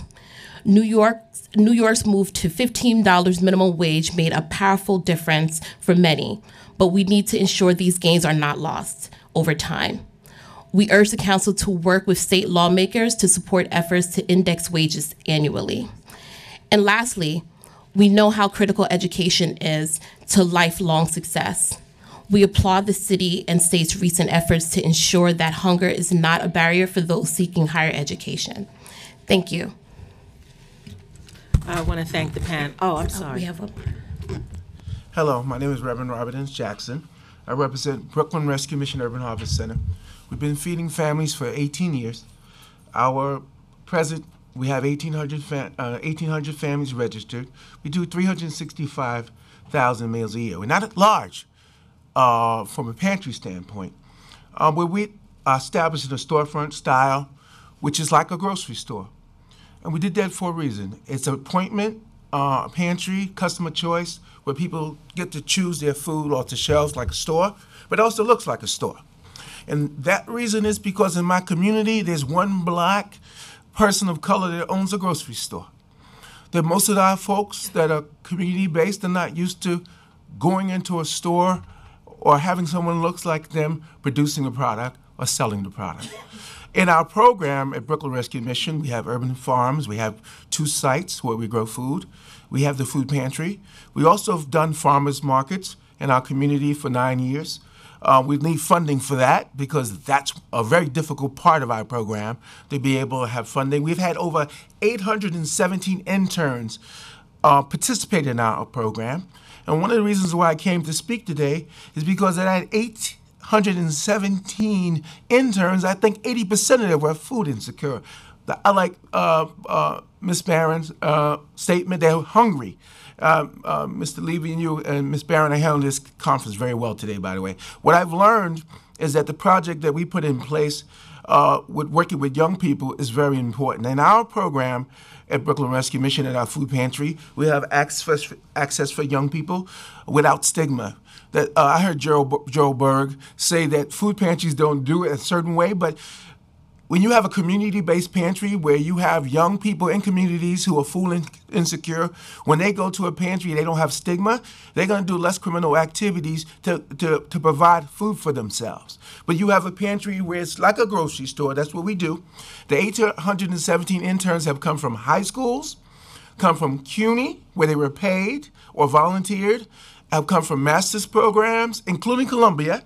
New York New York's move to $15 minimum wage made a powerful difference for many, but we need to ensure these gains are not lost over time. We urge the council to work with state lawmakers to support efforts to index wages annually. And lastly, we know how critical education is to lifelong success. We applaud the city and state's recent efforts to ensure that hunger is not a barrier for those seeking higher education. Thank you. I want to thank the pan, oh, I'm sorry. We have a Hello, my name is Reverend Robert N. Jackson. I represent Brooklyn Rescue Mission Urban Harvest Center. We've been feeding families for 18 years. Our present, we have 1,800, fa- uh, 1,800 families registered. We do 365,000 meals a year. We're not at large uh, from a pantry standpoint, um, we are established in a storefront style, which is like a grocery store. And we did that for a reason. It's an appointment, uh, pantry, customer choice, where people get to choose their food off the shelves like a store, but also looks like a store. And that reason is because in my community, there's one black person of color that owns a grocery store. That most of our folks that are community based are not used to going into a store or having someone looks like them producing a product or selling the product. In our program at Brooklyn Rescue Mission, we have urban farms. We have two sites where we grow food. We have the food pantry. We also have done farmers markets in our community for nine years. Uh, we need funding for that because that's a very difficult part of our program to be able to have funding. We've had over 817 interns uh, participated in our program. And one of the reasons why I came to speak today is because I had 817 interns. I think 80% of them were food insecure. I like uh, uh, Ms. Barron's uh, statement, they're hungry. Uh, uh, Mr. Levy and you and Ms. Barron are handling this conference very well today, by the way. What I've learned is that the project that we put in place uh, with working with young people is very important. In our program at Brooklyn Rescue Mission at our food pantry, we have access access for young people without stigma. That uh, I heard Joel Joel Berg say that food pantries don't do it a certain way, but when you have a community-based pantry where you have young people in communities who are food in- insecure, when they go to a pantry, they don't have stigma. They're going to do less criminal activities to, to, to provide food for themselves. But you have a pantry where it's like a grocery store. That's what we do. The 817 interns have come from high schools, come from CUNY, where they were paid or volunteered, have come from master's programs, including Columbia,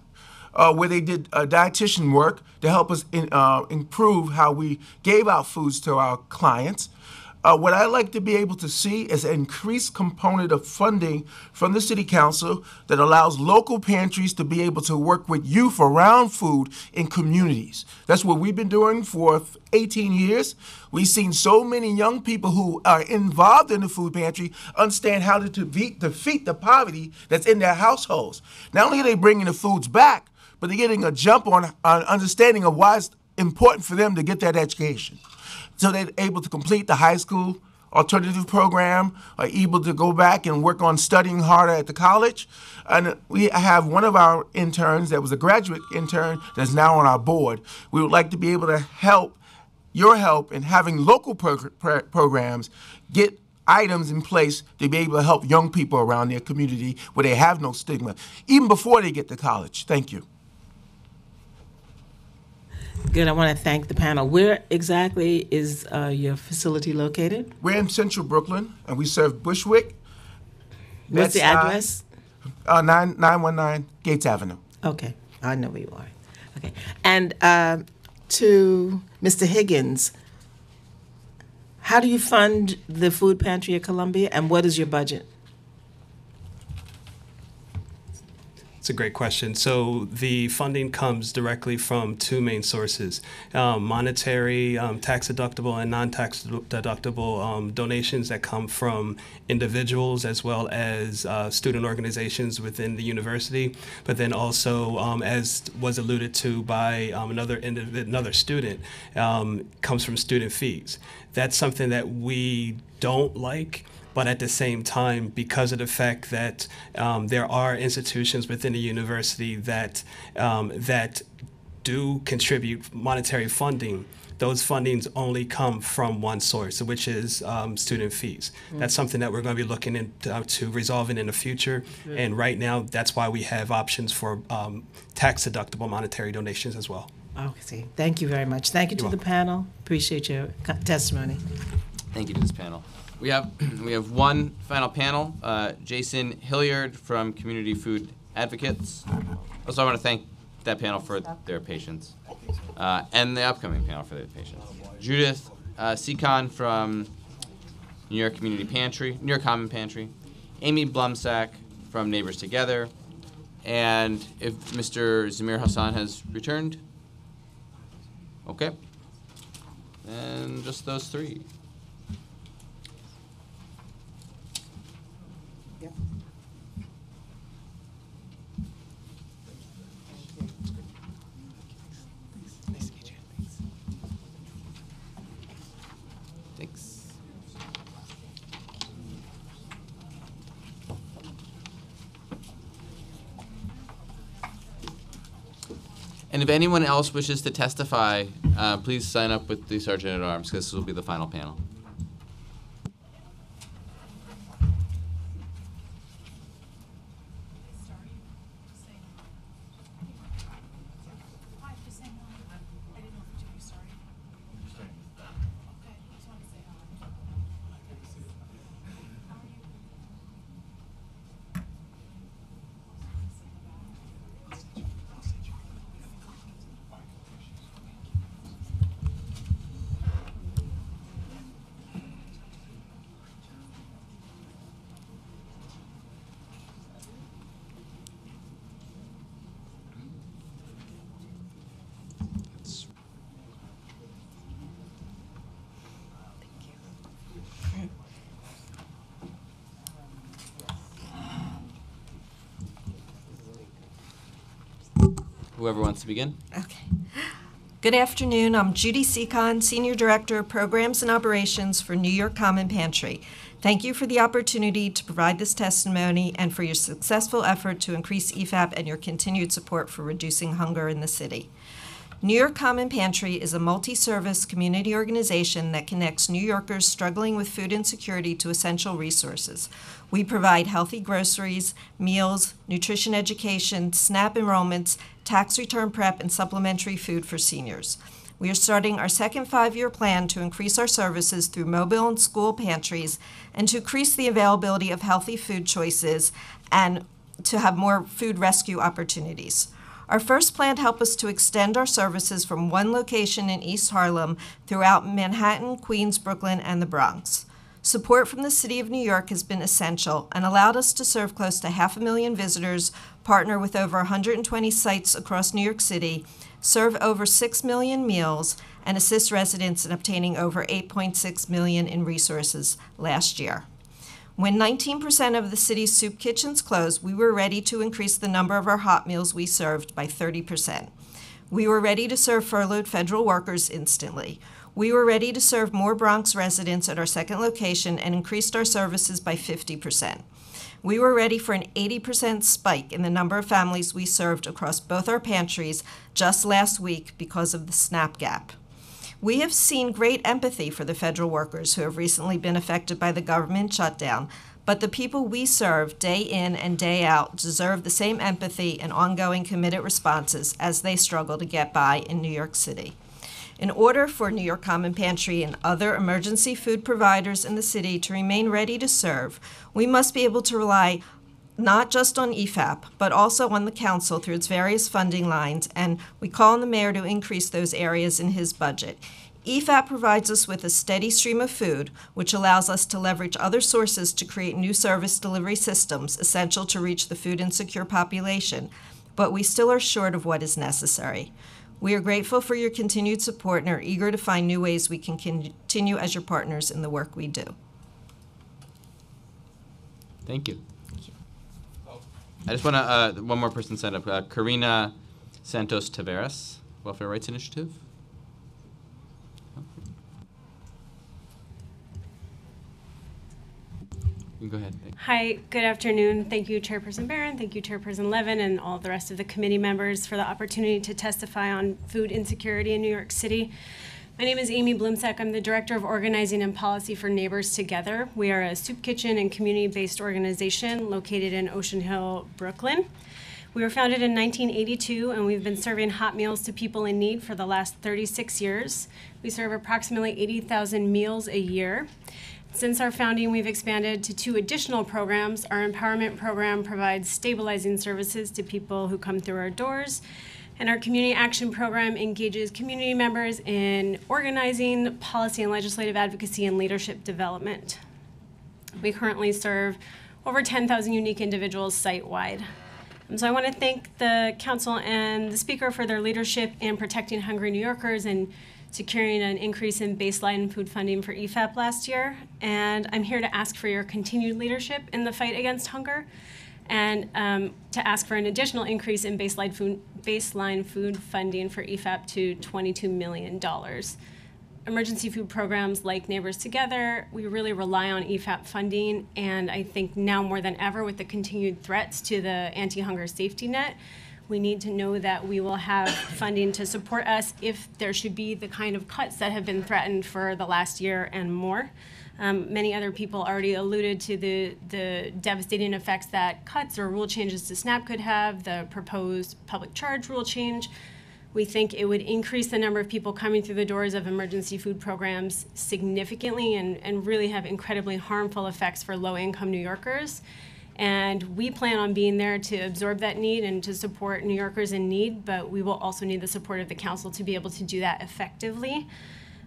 uh, where they did uh, dietitian work to help us in, uh, improve how we gave out foods to our clients. Uh, what I like to be able to see is an increased component of funding from the City Council that allows local pantries to be able to work with youth around food in communities. That's what we've been doing for 18 years. We've seen so many young people who are involved in the food pantry understand how to defeat, defeat the poverty that's in their households. Not only are they bringing the foods back, but they're getting a jump on, on understanding of why it's important for them to get that education. So they're able to complete the high school alternative program, are able to go back and work on studying harder at the college. And we have one of our interns that was a graduate intern that's now on our board. We would like to be able to help your help in having local prog- pro- programs get items in place to be able to help young people around their community where they have no stigma, even before they get to college. Thank you. Good. I want to thank the panel. Where exactly is uh, your facility located? We're in central Brooklyn and we serve Bushwick. What's the Bed-Stuy, address? Uh, 9, 919 Gates Avenue. Okay, I know where you are. Okay, and uh, to Mr. Higgins, how do you fund the food pantry at Columbia, and what is your budget? It's a great question. So the funding comes directly from two main sources: um, monetary, um, tax deductible, and non-tax deductible um, donations that come from individuals as well as uh, student organizations within the university. But then also, um, as was alluded to by um, another another student, um, comes from student fees. That's something that we don't like but at the same time, because of the fact that um, there are institutions within the university that um, that do contribute monetary funding, those fundings only come from one source, which is um, student fees. Mm. That's something that we're going to be looking into uh, to resolving in the future. Good. And right now, that's why we have options for um, tax deductible monetary donations as well. Okay, thank you very much. Thank you to You're the panel. Appreciate your testimony. Thank you to this panel. We have we have one final panel. Uh, Jason Hilliard from Community Food Advocates. Also, I want to thank that panel for their patience, uh, and the upcoming panel for their patience. Judith uh, Seacon from New York Community Pantry, New York Common Pantry. Amy Blumsack from Neighbors Together, and if Mr. Zamir Hassan has returned. Okay. And just those three. Thanks. And if anyone else wishes to testify, uh, please sign up with the Sergeant at Arms because this will be the final panel. Wants to begin. Okay. Good afternoon. I'm Judy Seacon, Senior Director of Programs and Operations for New York Common Pantry. Thank you for the opportunity to provide this testimony and for your successful effort to increase EFAP and your continued support for reducing hunger in the city. New York Common Pantry is a multi service community organization that connects New Yorkers struggling with food insecurity to essential resources. We provide healthy groceries, meals, nutrition education, SNAP enrollments, tax return prep, and supplementary food for seniors. We are starting our second five year plan to increase our services through mobile and school pantries and to increase the availability of healthy food choices and to have more food rescue opportunities. Our first plan helped us to extend our services from one location in East Harlem throughout Manhattan, Queens, Brooklyn, and the Bronx. Support from the City of New York has been essential and allowed us to serve close to half a million visitors, partner with over 120 sites across New York City, serve over 6 million meals, and assist residents in obtaining over 8.6 million in resources last year. When 19% of the city's soup kitchens closed, we were ready to increase the number of our hot meals we served by 30%. We were ready to serve furloughed federal workers instantly. We were ready to serve more Bronx residents at our second location and increased our services by 50%. We were ready for an 80% spike in the number of families we served across both our pantries just last week because of the SNAP gap. We have seen great empathy for the federal workers who have recently been affected by the government shutdown, but the people we serve day in and day out deserve the same empathy and ongoing committed responses as they struggle to get by in New York City. In order for New York Common Pantry and other emergency food providers in the city to remain ready to serve, we must be able to rely not just on EFAP, but also on the council through its various funding lines, and we call on the mayor to increase those areas in his budget. EFAP provides us with a steady stream of food, which allows us to leverage other sources to create new service delivery systems essential to reach the food insecure population, but we still are short of what is necessary. We are grateful for your continued support and are eager to find new ways we can continue as your partners in the work we do. Thank you. I just want to, uh, one more person signed up. Uh, Karina Santos Taveras, Welfare Rights Initiative. Go ahead. Hi, good afternoon. Thank you, Chairperson Barron. Thank you, Chairperson Levin, and all the rest of the committee members for the opportunity to testify on food insecurity in New York City. My name is Amy Blumsack. I'm the Director of Organizing and Policy for Neighbors Together. We are a soup kitchen and community-based organization located in Ocean Hill, Brooklyn. We were founded in 1982, and we've been serving hot meals to people in need for the last 36 years. We serve approximately 80,000 meals a year. Since our founding, we've expanded to two additional programs. Our empowerment program provides stabilizing services to people who come through our doors. And our community action program engages community members in organizing, policy and legislative advocacy, and leadership development. We currently serve over 10,000 unique individuals site-wide. So I want to thank the council and the speaker for their leadership in protecting hungry New Yorkers and securing an increase in baseline food funding for EFAP last year. And I'm here to ask for your continued leadership in the fight against hunger and um, to ask for an additional increase in baseline food, baseline food funding for EFAP to $22 million. Emergency food programs like Neighbors Together, we really rely on EFAP funding, and I think now more than ever with the continued threats to the anti-hunger safety net, we need to know that we will have funding to support us if there should be the kind of cuts that have been threatened for the last year and more. Um, many other people already alluded to the, the devastating effects that cuts or rule changes to SNAP could have, the proposed public charge rule change. We think it would increase the number of people coming through the doors of emergency food programs significantly and, and really have incredibly harmful effects for low income New Yorkers. And we plan on being there to absorb that need and to support New Yorkers in need, but we will also need the support of the council to be able to do that effectively.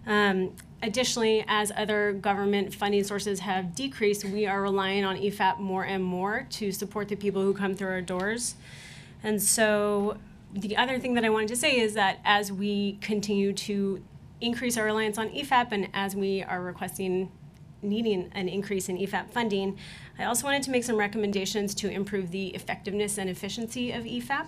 Um, additionally, as other government funding sources have decreased, we are relying on EFAP more and more to support the people who come through our doors. And so the other thing that I wanted to say is that as we continue to increase our reliance on EFAP and as we are requesting needing an increase in EFAP funding, I also wanted to make some recommendations to improve the effectiveness and efficiency of EFAP.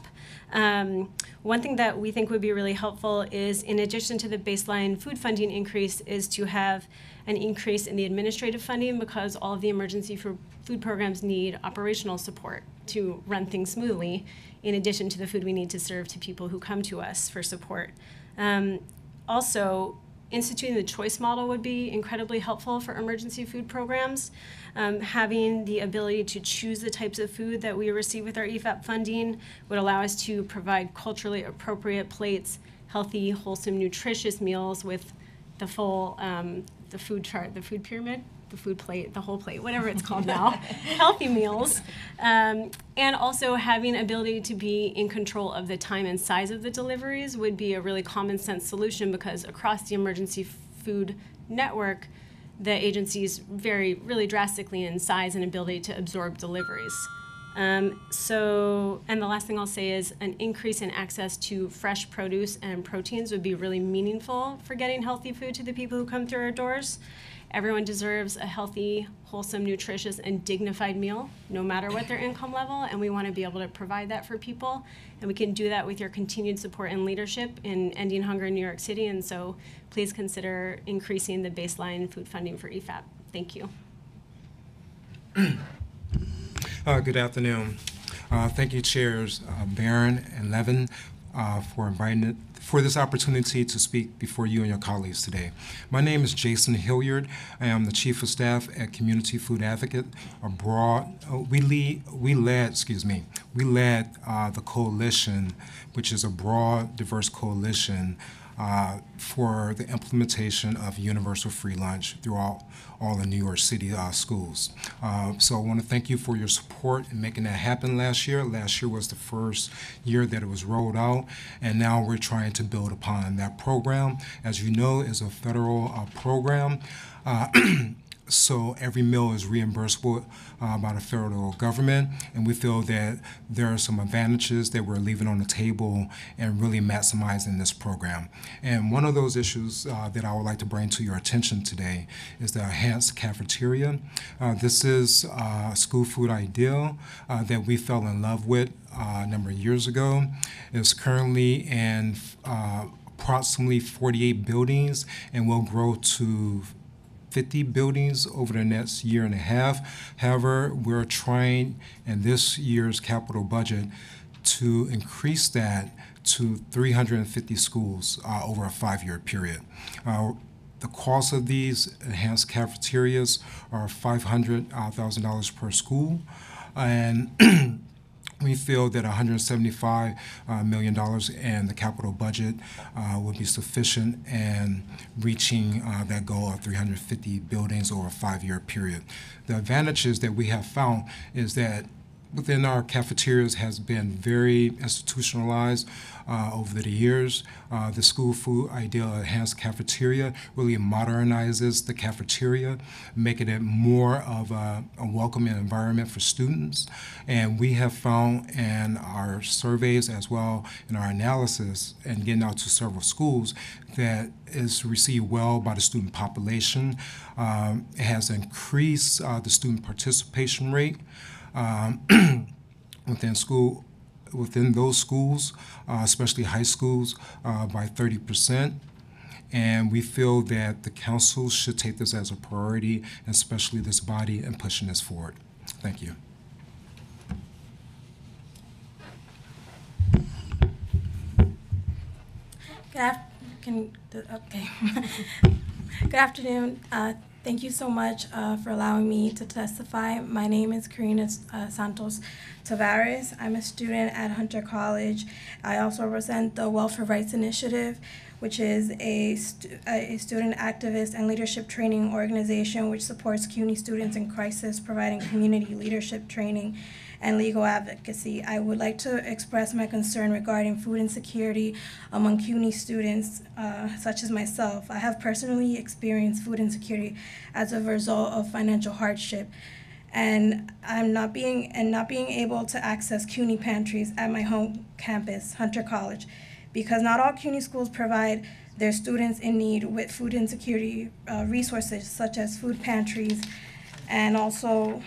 Um, one thing that we think would be really helpful is, in addition to the baseline food funding increase, is to have an increase in the administrative funding because all of the emergency food food programs need operational support to run things smoothly, in addition to the food we need to serve to people who come to us for support. Um, also, instituting the choice model would be incredibly helpful for emergency food programs. Um, having the ability to choose the types of food that we receive with our EFAP funding would allow us to provide culturally appropriate plates, healthy, wholesome, nutritious meals with the full um, the food chart, the food pyramid, the food plate, the whole plate, whatever it's called now, healthy meals, um, and also having ability to be in control of the time and size of the deliveries would be a really common sense solution because across the emergency food network, the agencies vary really drastically in size and ability to absorb deliveries. Um, so, and the last thing I'll say is an increase in access to fresh produce and proteins would be really meaningful for getting healthy food to the people who come through our doors. Everyone deserves a healthy, wholesome, nutritious, and dignified meal, no matter what their income level, and we want to be able to provide that for people. And we can do that with your continued support and leadership in ending hunger in New York City. And so please consider increasing the baseline food funding for EFAP. Thank you. Uh, Good afternoon. Uh, Thank you, Chairs uh, Barron and Levin, uh, for inviting, it- for this opportunity to speak before you and your colleagues today. My name is Jason Hilliard. I am the Chief of Staff at Community Food Advocate abroad. uh, We lead, we led, excuse me, we led uh, the coalition, which is a broad, diverse coalition uh, for the implementation of universal free lunch throughout all the New York City uh, schools. Uh, so I want to thank you for your support in making that happen last year. Last year was the first year that it was rolled out, and now we're trying to build upon that program. As you know, is a federal uh, program. So every meal is reimbursable uh, by the federal government, and we feel that there are some advantages that we're leaving on the table and really maximizing this program. And one of those issues uh, that I would like to bring to your attention today is the enhanced cafeteria. Uh, this is uh, a school food ideal uh, that we fell in love with uh, a number of years ago. It's currently in approximately 48 buildings and will grow to 50 buildings over the next year and a half. However, we're trying in this year's capital budget to increase that to 350 schools uh, over a five-year period. Uh, the cost of these enhanced cafeterias are $500,000 per school, and we feel that $175 uh, in the capital budget uh, would be sufficient in reaching uh, that goal of 350 buildings over a five-year period. The advantages that we have found is that within our cafeterias has been very institutionalized uh, over the years. Uh, the school food ideal enhanced cafeteria really modernizes the cafeteria, making it more of a, a welcoming environment for students. And we have found in our surveys as well in our analysis and getting out to several schools that is received well by the student population. Um, it has increased uh, the student participation rate um, within school within those schools, uh, especially high schools, uh, by 30 percent. And we feel that the council should take this as a priority, and especially this body, in pushing this forward. Thank you. Good af- can, okay. Good afternoon. Uh, thank you so much uh, for allowing me to testify. My name is Karina uh, Santos Tavares. I'm a student at Hunter College. I also represent the Welfare Rights Initiative, which is a, stu- a student activist and leadership training organization which supports CUNY students in crisis, providing community leadership training and legal advocacy. I would like to express my concern regarding food insecurity among CUNY students, uh, such as myself. I have personally experienced food insecurity as a result of financial hardship, and I'm not being and not being able to access CUNY pantries at my home campus, Hunter College, because not all CUNY schools provide their students in need with food insecurity uh, resources such as food pantries and also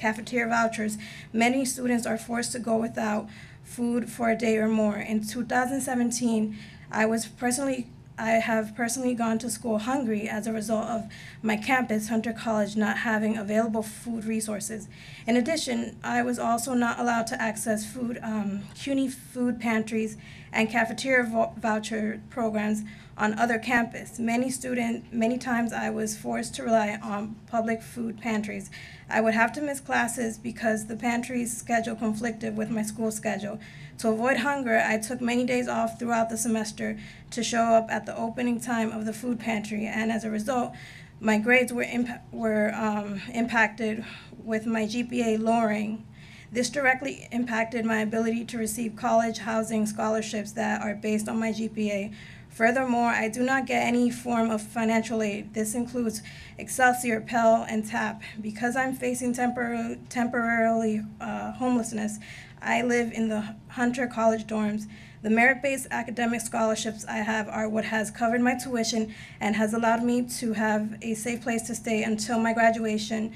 cafeteria vouchers. Many students are forced to go without food for a day or more. In 2017, I was personally I have personally gone to school hungry as a result of my campus, Hunter College, not having available food resources. In addition, I was also not allowed to access food, um, CUNY food pantries and cafeteria vo- voucher programs on other campus. Many student, many times I was forced to rely on public food pantries. I would have to miss classes because the pantry's schedule conflicted with my school schedule. To avoid hunger, I took many days off throughout the semester to show up at the opening time of the food pantry, and as a result, my grades were impa- were um, impacted with my GPA lowering. This directly impacted my ability to receive college housing scholarships that are based on my GPA. Furthermore, I do not get any form of financial aid. This includes Excelsior, Pell, and TAP. Because I'm facing tempor- temporarily uh, homelessness, I live in the Hunter College dorms. The merit based academic scholarships I have are what has covered my tuition and has allowed me to have a safe place to stay until my graduation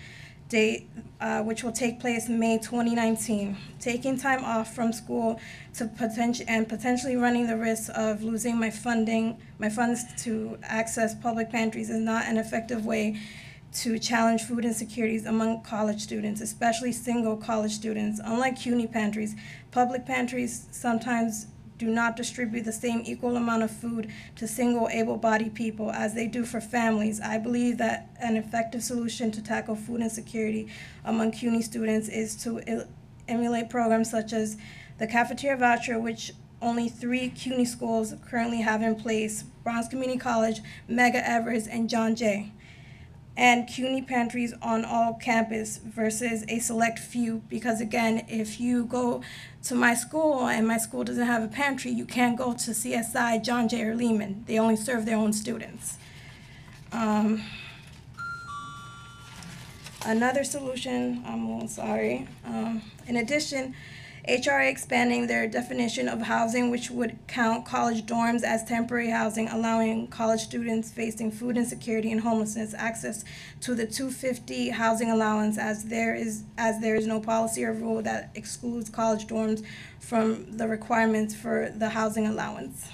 date, uh, which will take place May 2019. Taking time off from school to potential and potentially running the risk of losing my funding, my funds to access public pantries is not an effective way to challenge food insecurities among college students, especially single college students. Unlike CUNY pantries, public pantries sometimes do not distribute the same equal amount of food to single able bodied people as they do for families. I believe that an effective solution to tackle food insecurity among CUNY students is to emulate programs such as the cafeteria voucher, which only three CUNY schools currently have in place Bronx Community College, Medgar Evers, and John Jay and CUNY pantries on all campus versus a select few. Because again, if you go to my school and my school doesn't have a pantry, you can't go to CSI, John Jay, or Lehman. They only serve their own students. Um, another solution, I'm sorry. Um, in addition, HRA expanding their definition of housing, which would count college dorms as temporary housing, allowing college students facing food insecurity and homelessness access to the 250 housing allowance, as there is as there is no policy or rule that excludes college dorms from the requirements for the housing allowance.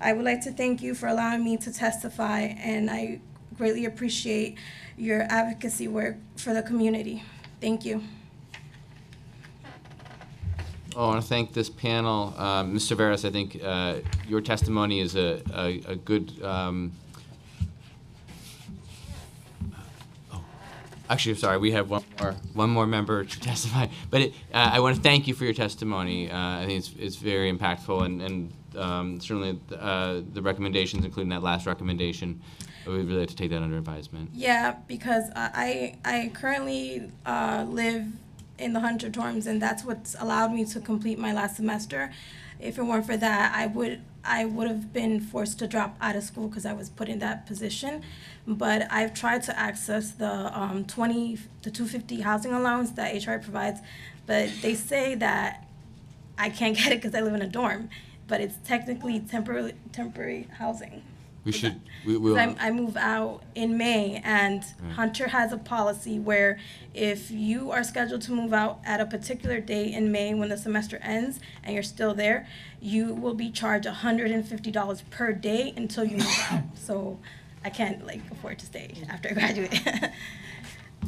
I would like to thank you for allowing me to testify, and I greatly appreciate your advocacy work for the community. Thank you. Oh, I want to thank this panel. Um, Mr. Veras, I think uh, your testimony is a, a, a good. Um, oh, actually, sorry, we have one more one more member to testify. But it, uh, I want to thank you for your testimony. Uh, I think it's, it's very impactful, and, and um, certainly uh, the recommendations, including that last recommendation, we really have to take that under advisement. Yeah, because I I currently uh, live in the Hunter dorms, and that's what's allowed me to complete my last semester. If it weren't for that, I would I would have been forced to drop out of school because I was put in that position. But I've tried to access the um, 20 the 250 housing allowance that HR provides, but they say that I can't get it because I live in a dorm, but it's technically temporary temporary housing. We should. We will. I, I move out in May, and Right. Hunter has a policy where if you are scheduled to move out at a particular date in May when the semester ends and you're still there, you will be charged $150 per day until you move out. So I can't like afford to stay after I graduate.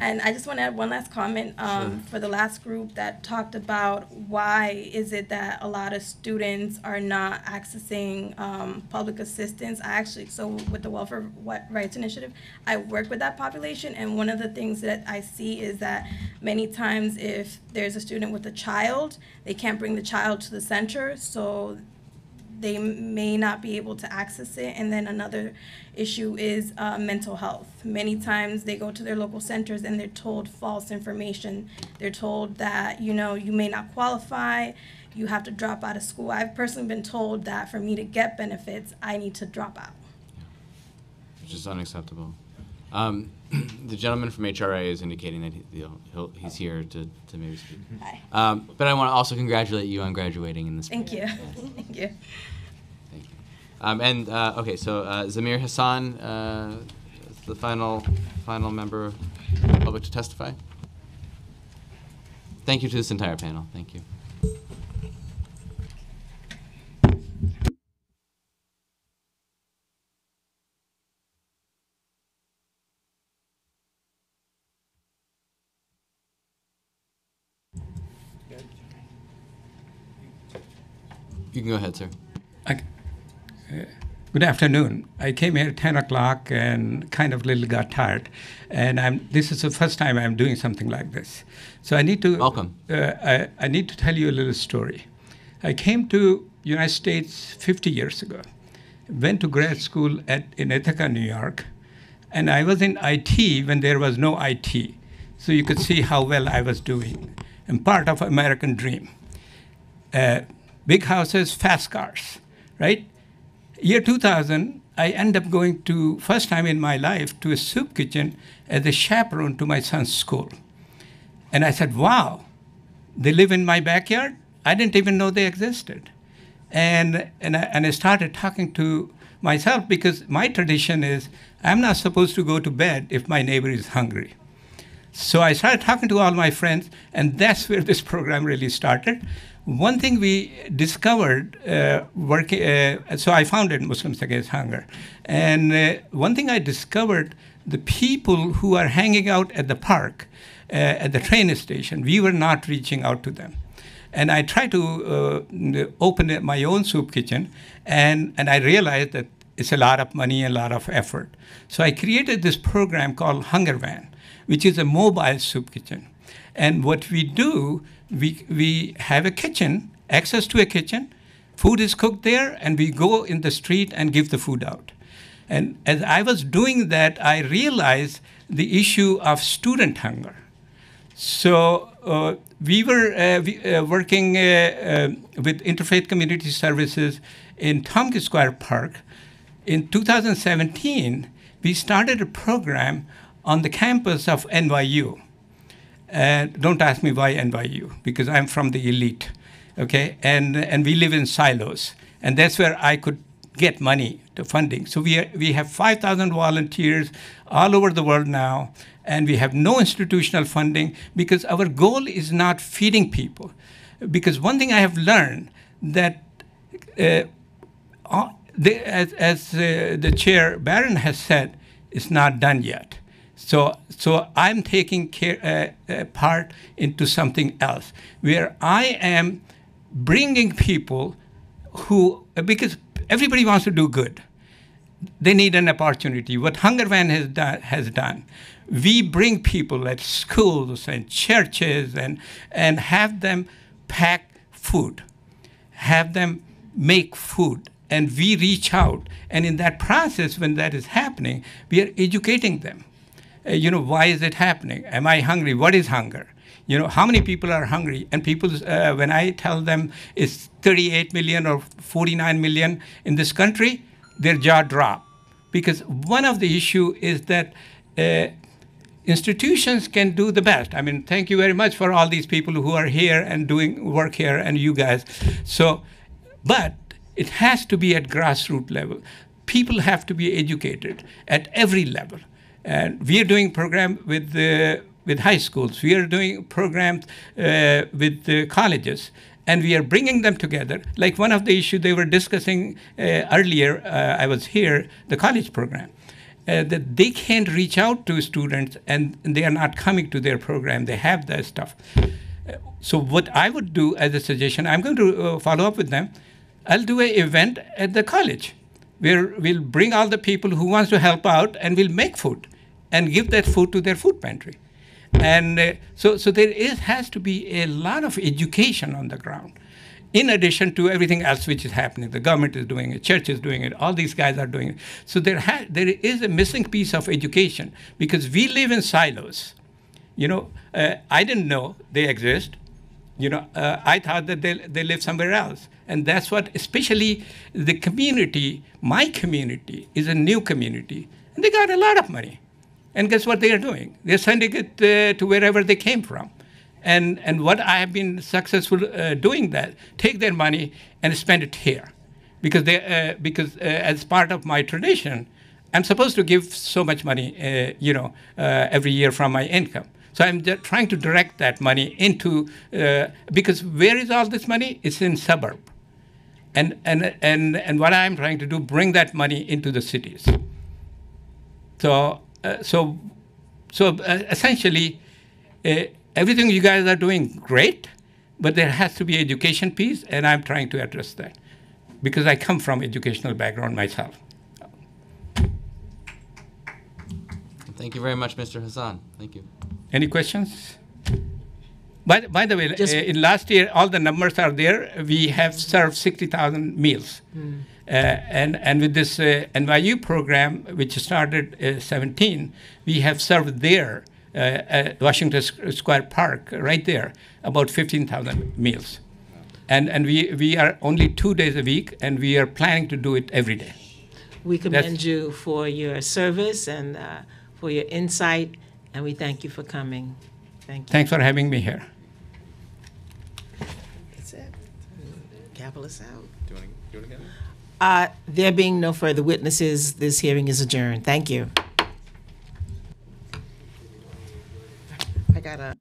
And I just want to add one last comment um, for the last group that talked about why is it that a lot of students are not accessing um, public assistance. I actually, so with the Welfare Rights Initiative, I work with that population, and one of the things that I see is that many times if there's a student with a child, they can't bring the child to the center, so they may not be able to access it. And then another issue is uh, mental health. Many times they go to their local centers and they're told false information. They're told that, you know, you may not qualify, you have to drop out of school. I've personally been told that for me to get benefits, I need to drop out. which is unacceptable. Um, the gentleman from HRA is indicating that he, he'll, he'll, he's here to, to maybe speak. Hi. Um, but I want to also congratulate you on graduating in this. Thank you. Thank you. Um, and uh, okay, so uh, Zamir Hassan uh, is the final final member of the public to testify. Thank you to this entire panel. Thank you. You can go ahead, sir. I- uh, Good afternoon. I came here at 10 o'clock and kind of little got tired. And I'm, this is the first time I'm doing something like this. So I need to Welcome. Uh, I, I need to tell you a little story. I came to United States 50 years ago. Went to grad school at, in Ithaca, New York. And I was in IT when there was no IT. So you could see how well I was doing. And part of American dream. Uh, big houses, fast cars, right? Year 2000, I end up going to, first time in my life, to a soup kitchen as a chaperone to my son's school. And I said, wow, they live in my backyard? I didn't even know they existed. And, and, I, and I started talking to myself because my tradition is I'm not supposed to go to bed if my neighbor is hungry. So I started talking to all my friends, and that's where this program really started. One thing we discovered uh, working, uh, so I founded Muslims Against Hunger, and uh, one thing I discovered: the people who are hanging out at the park, uh, at the train station, we were not reaching out to them. And I tried to uh, open my own soup kitchen, and, and I realized that it's a lot of money and a lot of effort. So I created this program called Hunger Van, which is a mobile soup kitchen. And what we do, we, we have a kitchen, access to a kitchen, food is cooked there, and we go in the street and give the food out. And as I was doing that, I realized the issue of student hunger. So uh, we were uh, we, uh, working uh, uh, with Interfaith Community Services in Tompkins Square Park. In 2017, we started a program on the campus of NYU. And don't ask me why NYU, because I'm from the elite, okay? And, and we live in silos. And that's where I could get money to funding. So we, are, we have 5,000 volunteers all over the world now, and we have no institutional funding because our goal is not feeding people. Because one thing I have learned that uh, uh, the, as, as uh, the chair Barron has said, it's not done yet. So, so I'm taking care, uh, uh, part into something else where I am bringing people who, because everybody wants to do good. They need an opportunity. What Hunger Van has done, has done, we bring people at schools and churches and, and have them pack food, have them make food, and we reach out. And in that process, when that is happening, we are educating them. Uh, you know, why is it happening? Am I hungry? What is hunger? You know, how many people are hungry? And people, uh, when I tell them it's 38 million or 49 million in this country, their jaw drop. Because one of the issue is that uh, institutions can do the best. I mean, thank you very much for all these people who are here and doing work here and you guys. So, but it has to be at grassroots level. People have to be educated at every level. And we are doing program with the with high schools. We are doing programs uh, with the colleges, and we are bringing them together. Like one of the issues they were discussing uh, earlier, uh, I was here, the college program. Uh, that they can't reach out to students and they are not coming to their program. They have that stuff. Uh, so what I would do as a suggestion, I'm going to uh, follow up with them. I'll do an event at the college where we'll bring all the people who wants to help out and we'll make food and give that food to their food pantry. And uh, so, so there is, has to be a lot of education on the ground, in addition to everything else which is happening. The government is doing it, church is doing it, all these guys are doing it. So there, ha- there is a missing piece of education because we live in silos. You know, uh, I didn't know they exist. You know, uh, I thought that they, they live somewhere else. And that's what, especially the community, my community is a new community, and they got a lot of money. And guess what they are doing? They're sending it uh, to wherever they came from. And, and what I have been successful uh, doing that, take their money and spend it here. because they uh, because uh, as part of my tradition, I'm supposed to give so much money, uh, you know, uh, every year from my income. So I'm trying to direct that money into because where is all this money? It's in suburb, and and and and what I'm trying to do bring that money into the cities. So uh, so so uh, essentially, uh, everything you guys are doing great, but there has to be education piece, and I'm trying to address that because I come from educational background myself. Thank you very much, Mr. Hassan. Thank you. Any questions? By, by the way, uh, in last year, all the numbers are there. We have served 60,000 meals. Mm. Uh, and, and with this uh, NYU program, which started uh, 17, we have served there uh, at Washington Square Park, right there, about 15,000 meals. And, and we, we are only two days a week, and we are planning to do it every day. We That's- commend you for your service and uh, for your insight, and we thank you for coming. Thank you. Thanks for having me here. That's it. Gavel us out. Do you want to do it again? Uh, There being no further witnesses, this hearing is adjourned. Thank you. I got